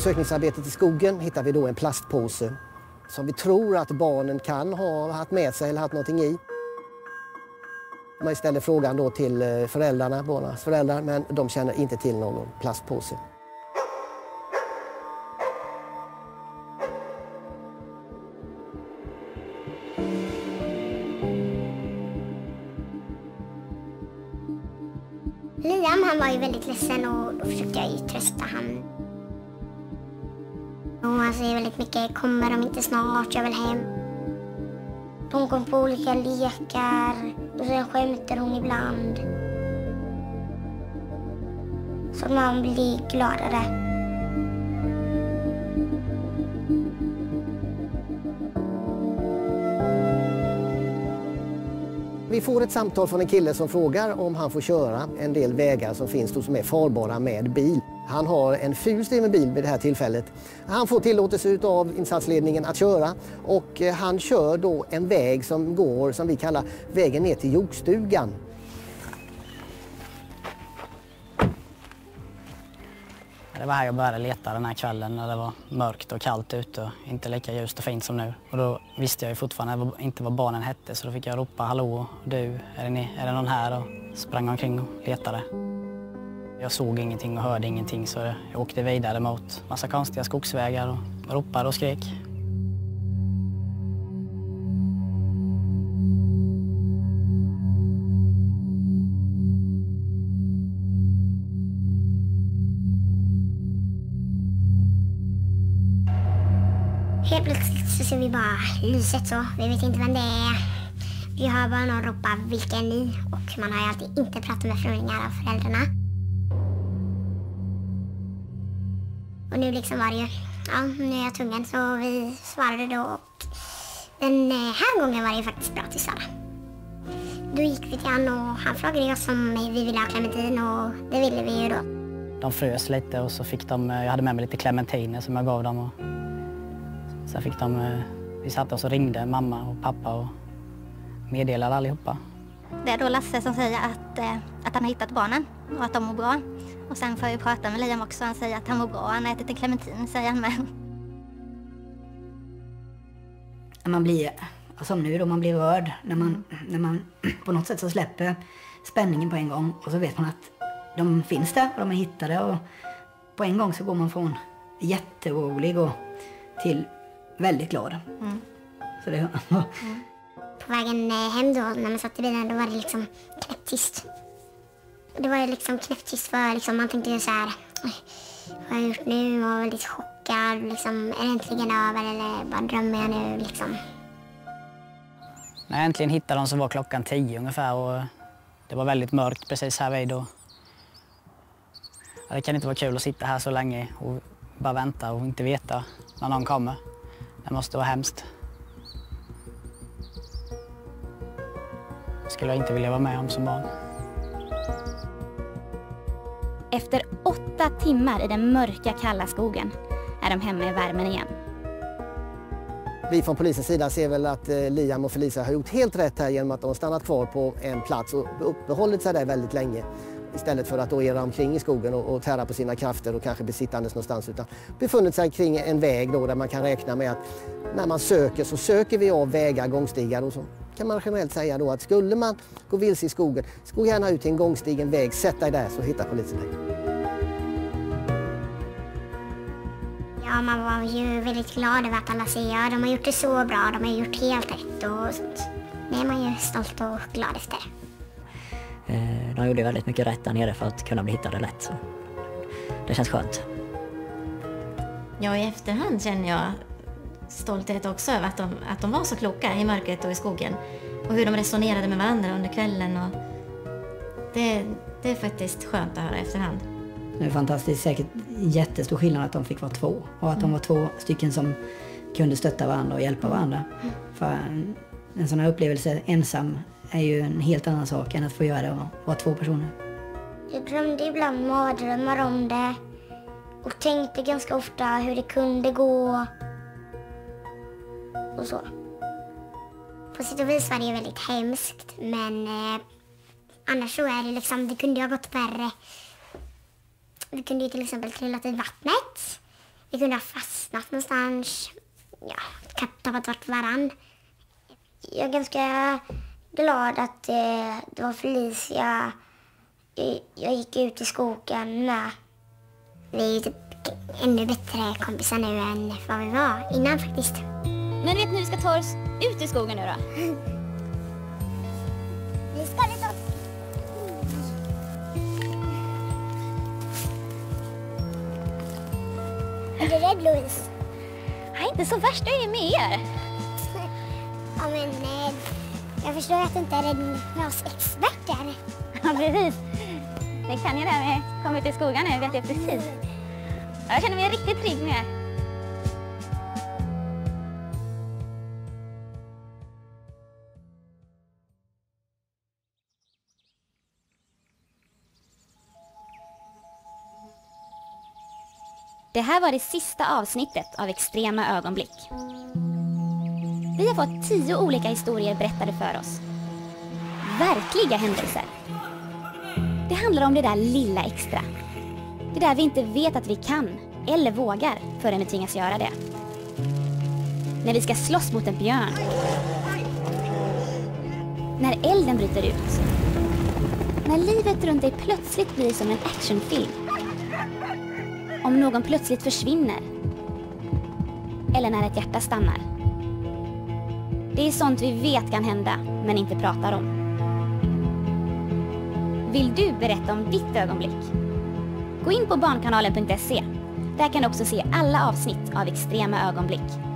Sökningsarbetet i skogen hittar vi då en plastpåse som vi tror att barnen kan ha haft med sig eller haft någonting i. Man ställer frågan då till eh, föräldrarna, barnens föräldrar, men de känner inte till någon plastpåse. Liam han var ju väldigt ledsen och då försökte jag ju trösta honom. Hon säger väldigt mycket, kommer de inte snart, jag vill hem. Hon kom på olika lekar och sen skämtar hon ibland. Så man blir gladare. Vi får ett samtal från en kille som frågar om han får köra en del vägar som finns då som är farbara med bil. Han har en fulstriven bil vid det här tillfället. Han får tillåtelse av insatsledningen att köra och eh, han kör då en väg som går som vi kallar vägen ner till jordstugan. Det var här jag började leta den här kvällen när det var mörkt och kallt ute och inte lika ljust och fint som nu. Och då visste jag ju fortfarande inte vad barnen hette så då fick jag ropa hallå, du, är det, ni? Är det någon här? Och sprang omkring och letade. Jag såg ingenting och hörde ingenting så jag åkte vidare mot massa konstiga skogsvägar och ropade och skrek. Helt plötsligt så ser vi bara lyset så. Vi vet inte vem det är. Vi hör bara någon ropa vilka är ni? Och man har ju alltid inte pratat med främlingar av föräldrarna. Och nu liksom var det ju, ja nu är jag tvungen så vi svarade då och den eh, här gången var det ju faktiskt bra till Sara. Då gick vi till han och han frågade oss om vi ville ha clementin och det ville vi ju då. De frös lite och så fick de, jag hade med mig lite clementiner som jag gav dem. Och sen fick de, eh, vi satt oss och ringde mamma och pappa och meddelade allihopa. Det är då Lasse som säger att, eh, att han har hittat barnen och att de mår bra. Och sen får jag ju prata med Liam också. Han säger att han mår bra. Han har ätit en clementin, säger han med. Man blir, som nu då, man blir rörd när man, när man på något sätt så släpper spänningen på en gång och så vet man att de finns där och de är hittade och på en gång så går man från jätteorolig och till väldigt glad. Mm. Så det, På vägen eh, hem då när man satt i bilen då var det liksom knäpptyst. Det var liksom knäpptyst för liksom, man tänkte ju så här. Vad har jag gjort nu? Man var väldigt chockad. Liksom, är det äntligen över eller bara drömmer jag nu liksom? när jag äntligen hittade dem så var klockan tio ungefär och det var väldigt mörkt precis här vid. Och, Det kan inte vara kul att sitta här så länge och bara vänta och inte veta när någon kommer. Det måste vara hemskt. Det skulle jag inte vilja vara med om som barn. Efter åtta timmar i den mörka kalla skogen är de hemma i värmen igen. Vi från polisens sida ser väl att eh, Liam och Felicia har gjort helt rätt här genom att de har stannat kvar på en plats och uppehållit sig där väldigt länge. Istället för att då irra omkring i skogen och, och tära på sina krafter och kanske bli sittandes någonstans. Utan befunnit sig kring en väg då där man kan räkna med att när man söker så söker vi av vägar, gångstigar och så kan man generellt säga då att skulle man gå vilse i skogen, så gå gärna ut till en gångstig, en väg, sätt dig där så hittar polisen dig. Ja, man var ju väldigt glad över att alla säger ja, de har gjort det så bra, de har gjort helt rätt och sånt. Det är man ju stolt och glad efter. Eh, De gjorde väldigt mycket rätt där nere för att kunna bli hittade lätt. Så det känns skönt. Ja, i efterhand känner jag stolthet också över att de, att de var så kloka i mörkret och i skogen. Och hur de resonerade med varandra under kvällen. Och det, det är faktiskt skönt att höra efterhand. Det är fantastiskt, säkert jättestor skillnad att de fick vara två och att de Mm. var två stycken som kunde stötta varandra och hjälpa varandra. Mm. För en, en sån här upplevelse ensam är ju en helt annan sak än att få göra det och vara två personer. Jag drömde ibland mardrömmar om det och tänkte ganska ofta hur det kunde gå och så. På sätt och vis var det ju väldigt hemskt men eh, annars så är det liksom, det kunde ju ha gått värre. Vi kunde ju till exempel trillat i vattnet. Vi kunde ha fastnat någonstans. Ja, tappat vart varann. Jag är ganska glad att eh, det var Felicia jag, jag gick ut i skogen med. Vi är ju typ ännu bättre kompisar nu än vad vi var innan faktiskt. Men vet ni vi ska ta oss ut i skogen nu då? Vi ska lite Är du rädd Louise? Nej, inte så värst. Jag är med er. Ja men eh, jag förstår att du inte är rädd med oss experter. Ja, precis. Det kan jag det här med att komma ut i skogen nu, vet jag precis. Ja, Jag känner mig riktigt trygg med er. Det här var det sista avsnittet av Extrema ögonblick. Vi har fått tio olika historier berättade för oss. Verkliga händelser. Det handlar om det där lilla extra. Det där vi inte vet att vi kan eller vågar förrän vi tvingas göra det. När vi ska slåss mot en björn. När elden bryter ut. När livet runt dig plötsligt blir som en actionfilm. Om någon plötsligt försvinner. Eller när ett hjärta stannar. Det är sånt vi vet kan hända, men inte pratar om. Vill du berätta om ditt ögonblick? Gå in på barnkanalen.se. Där kan du också se alla avsnitt av Extrema ögonblick.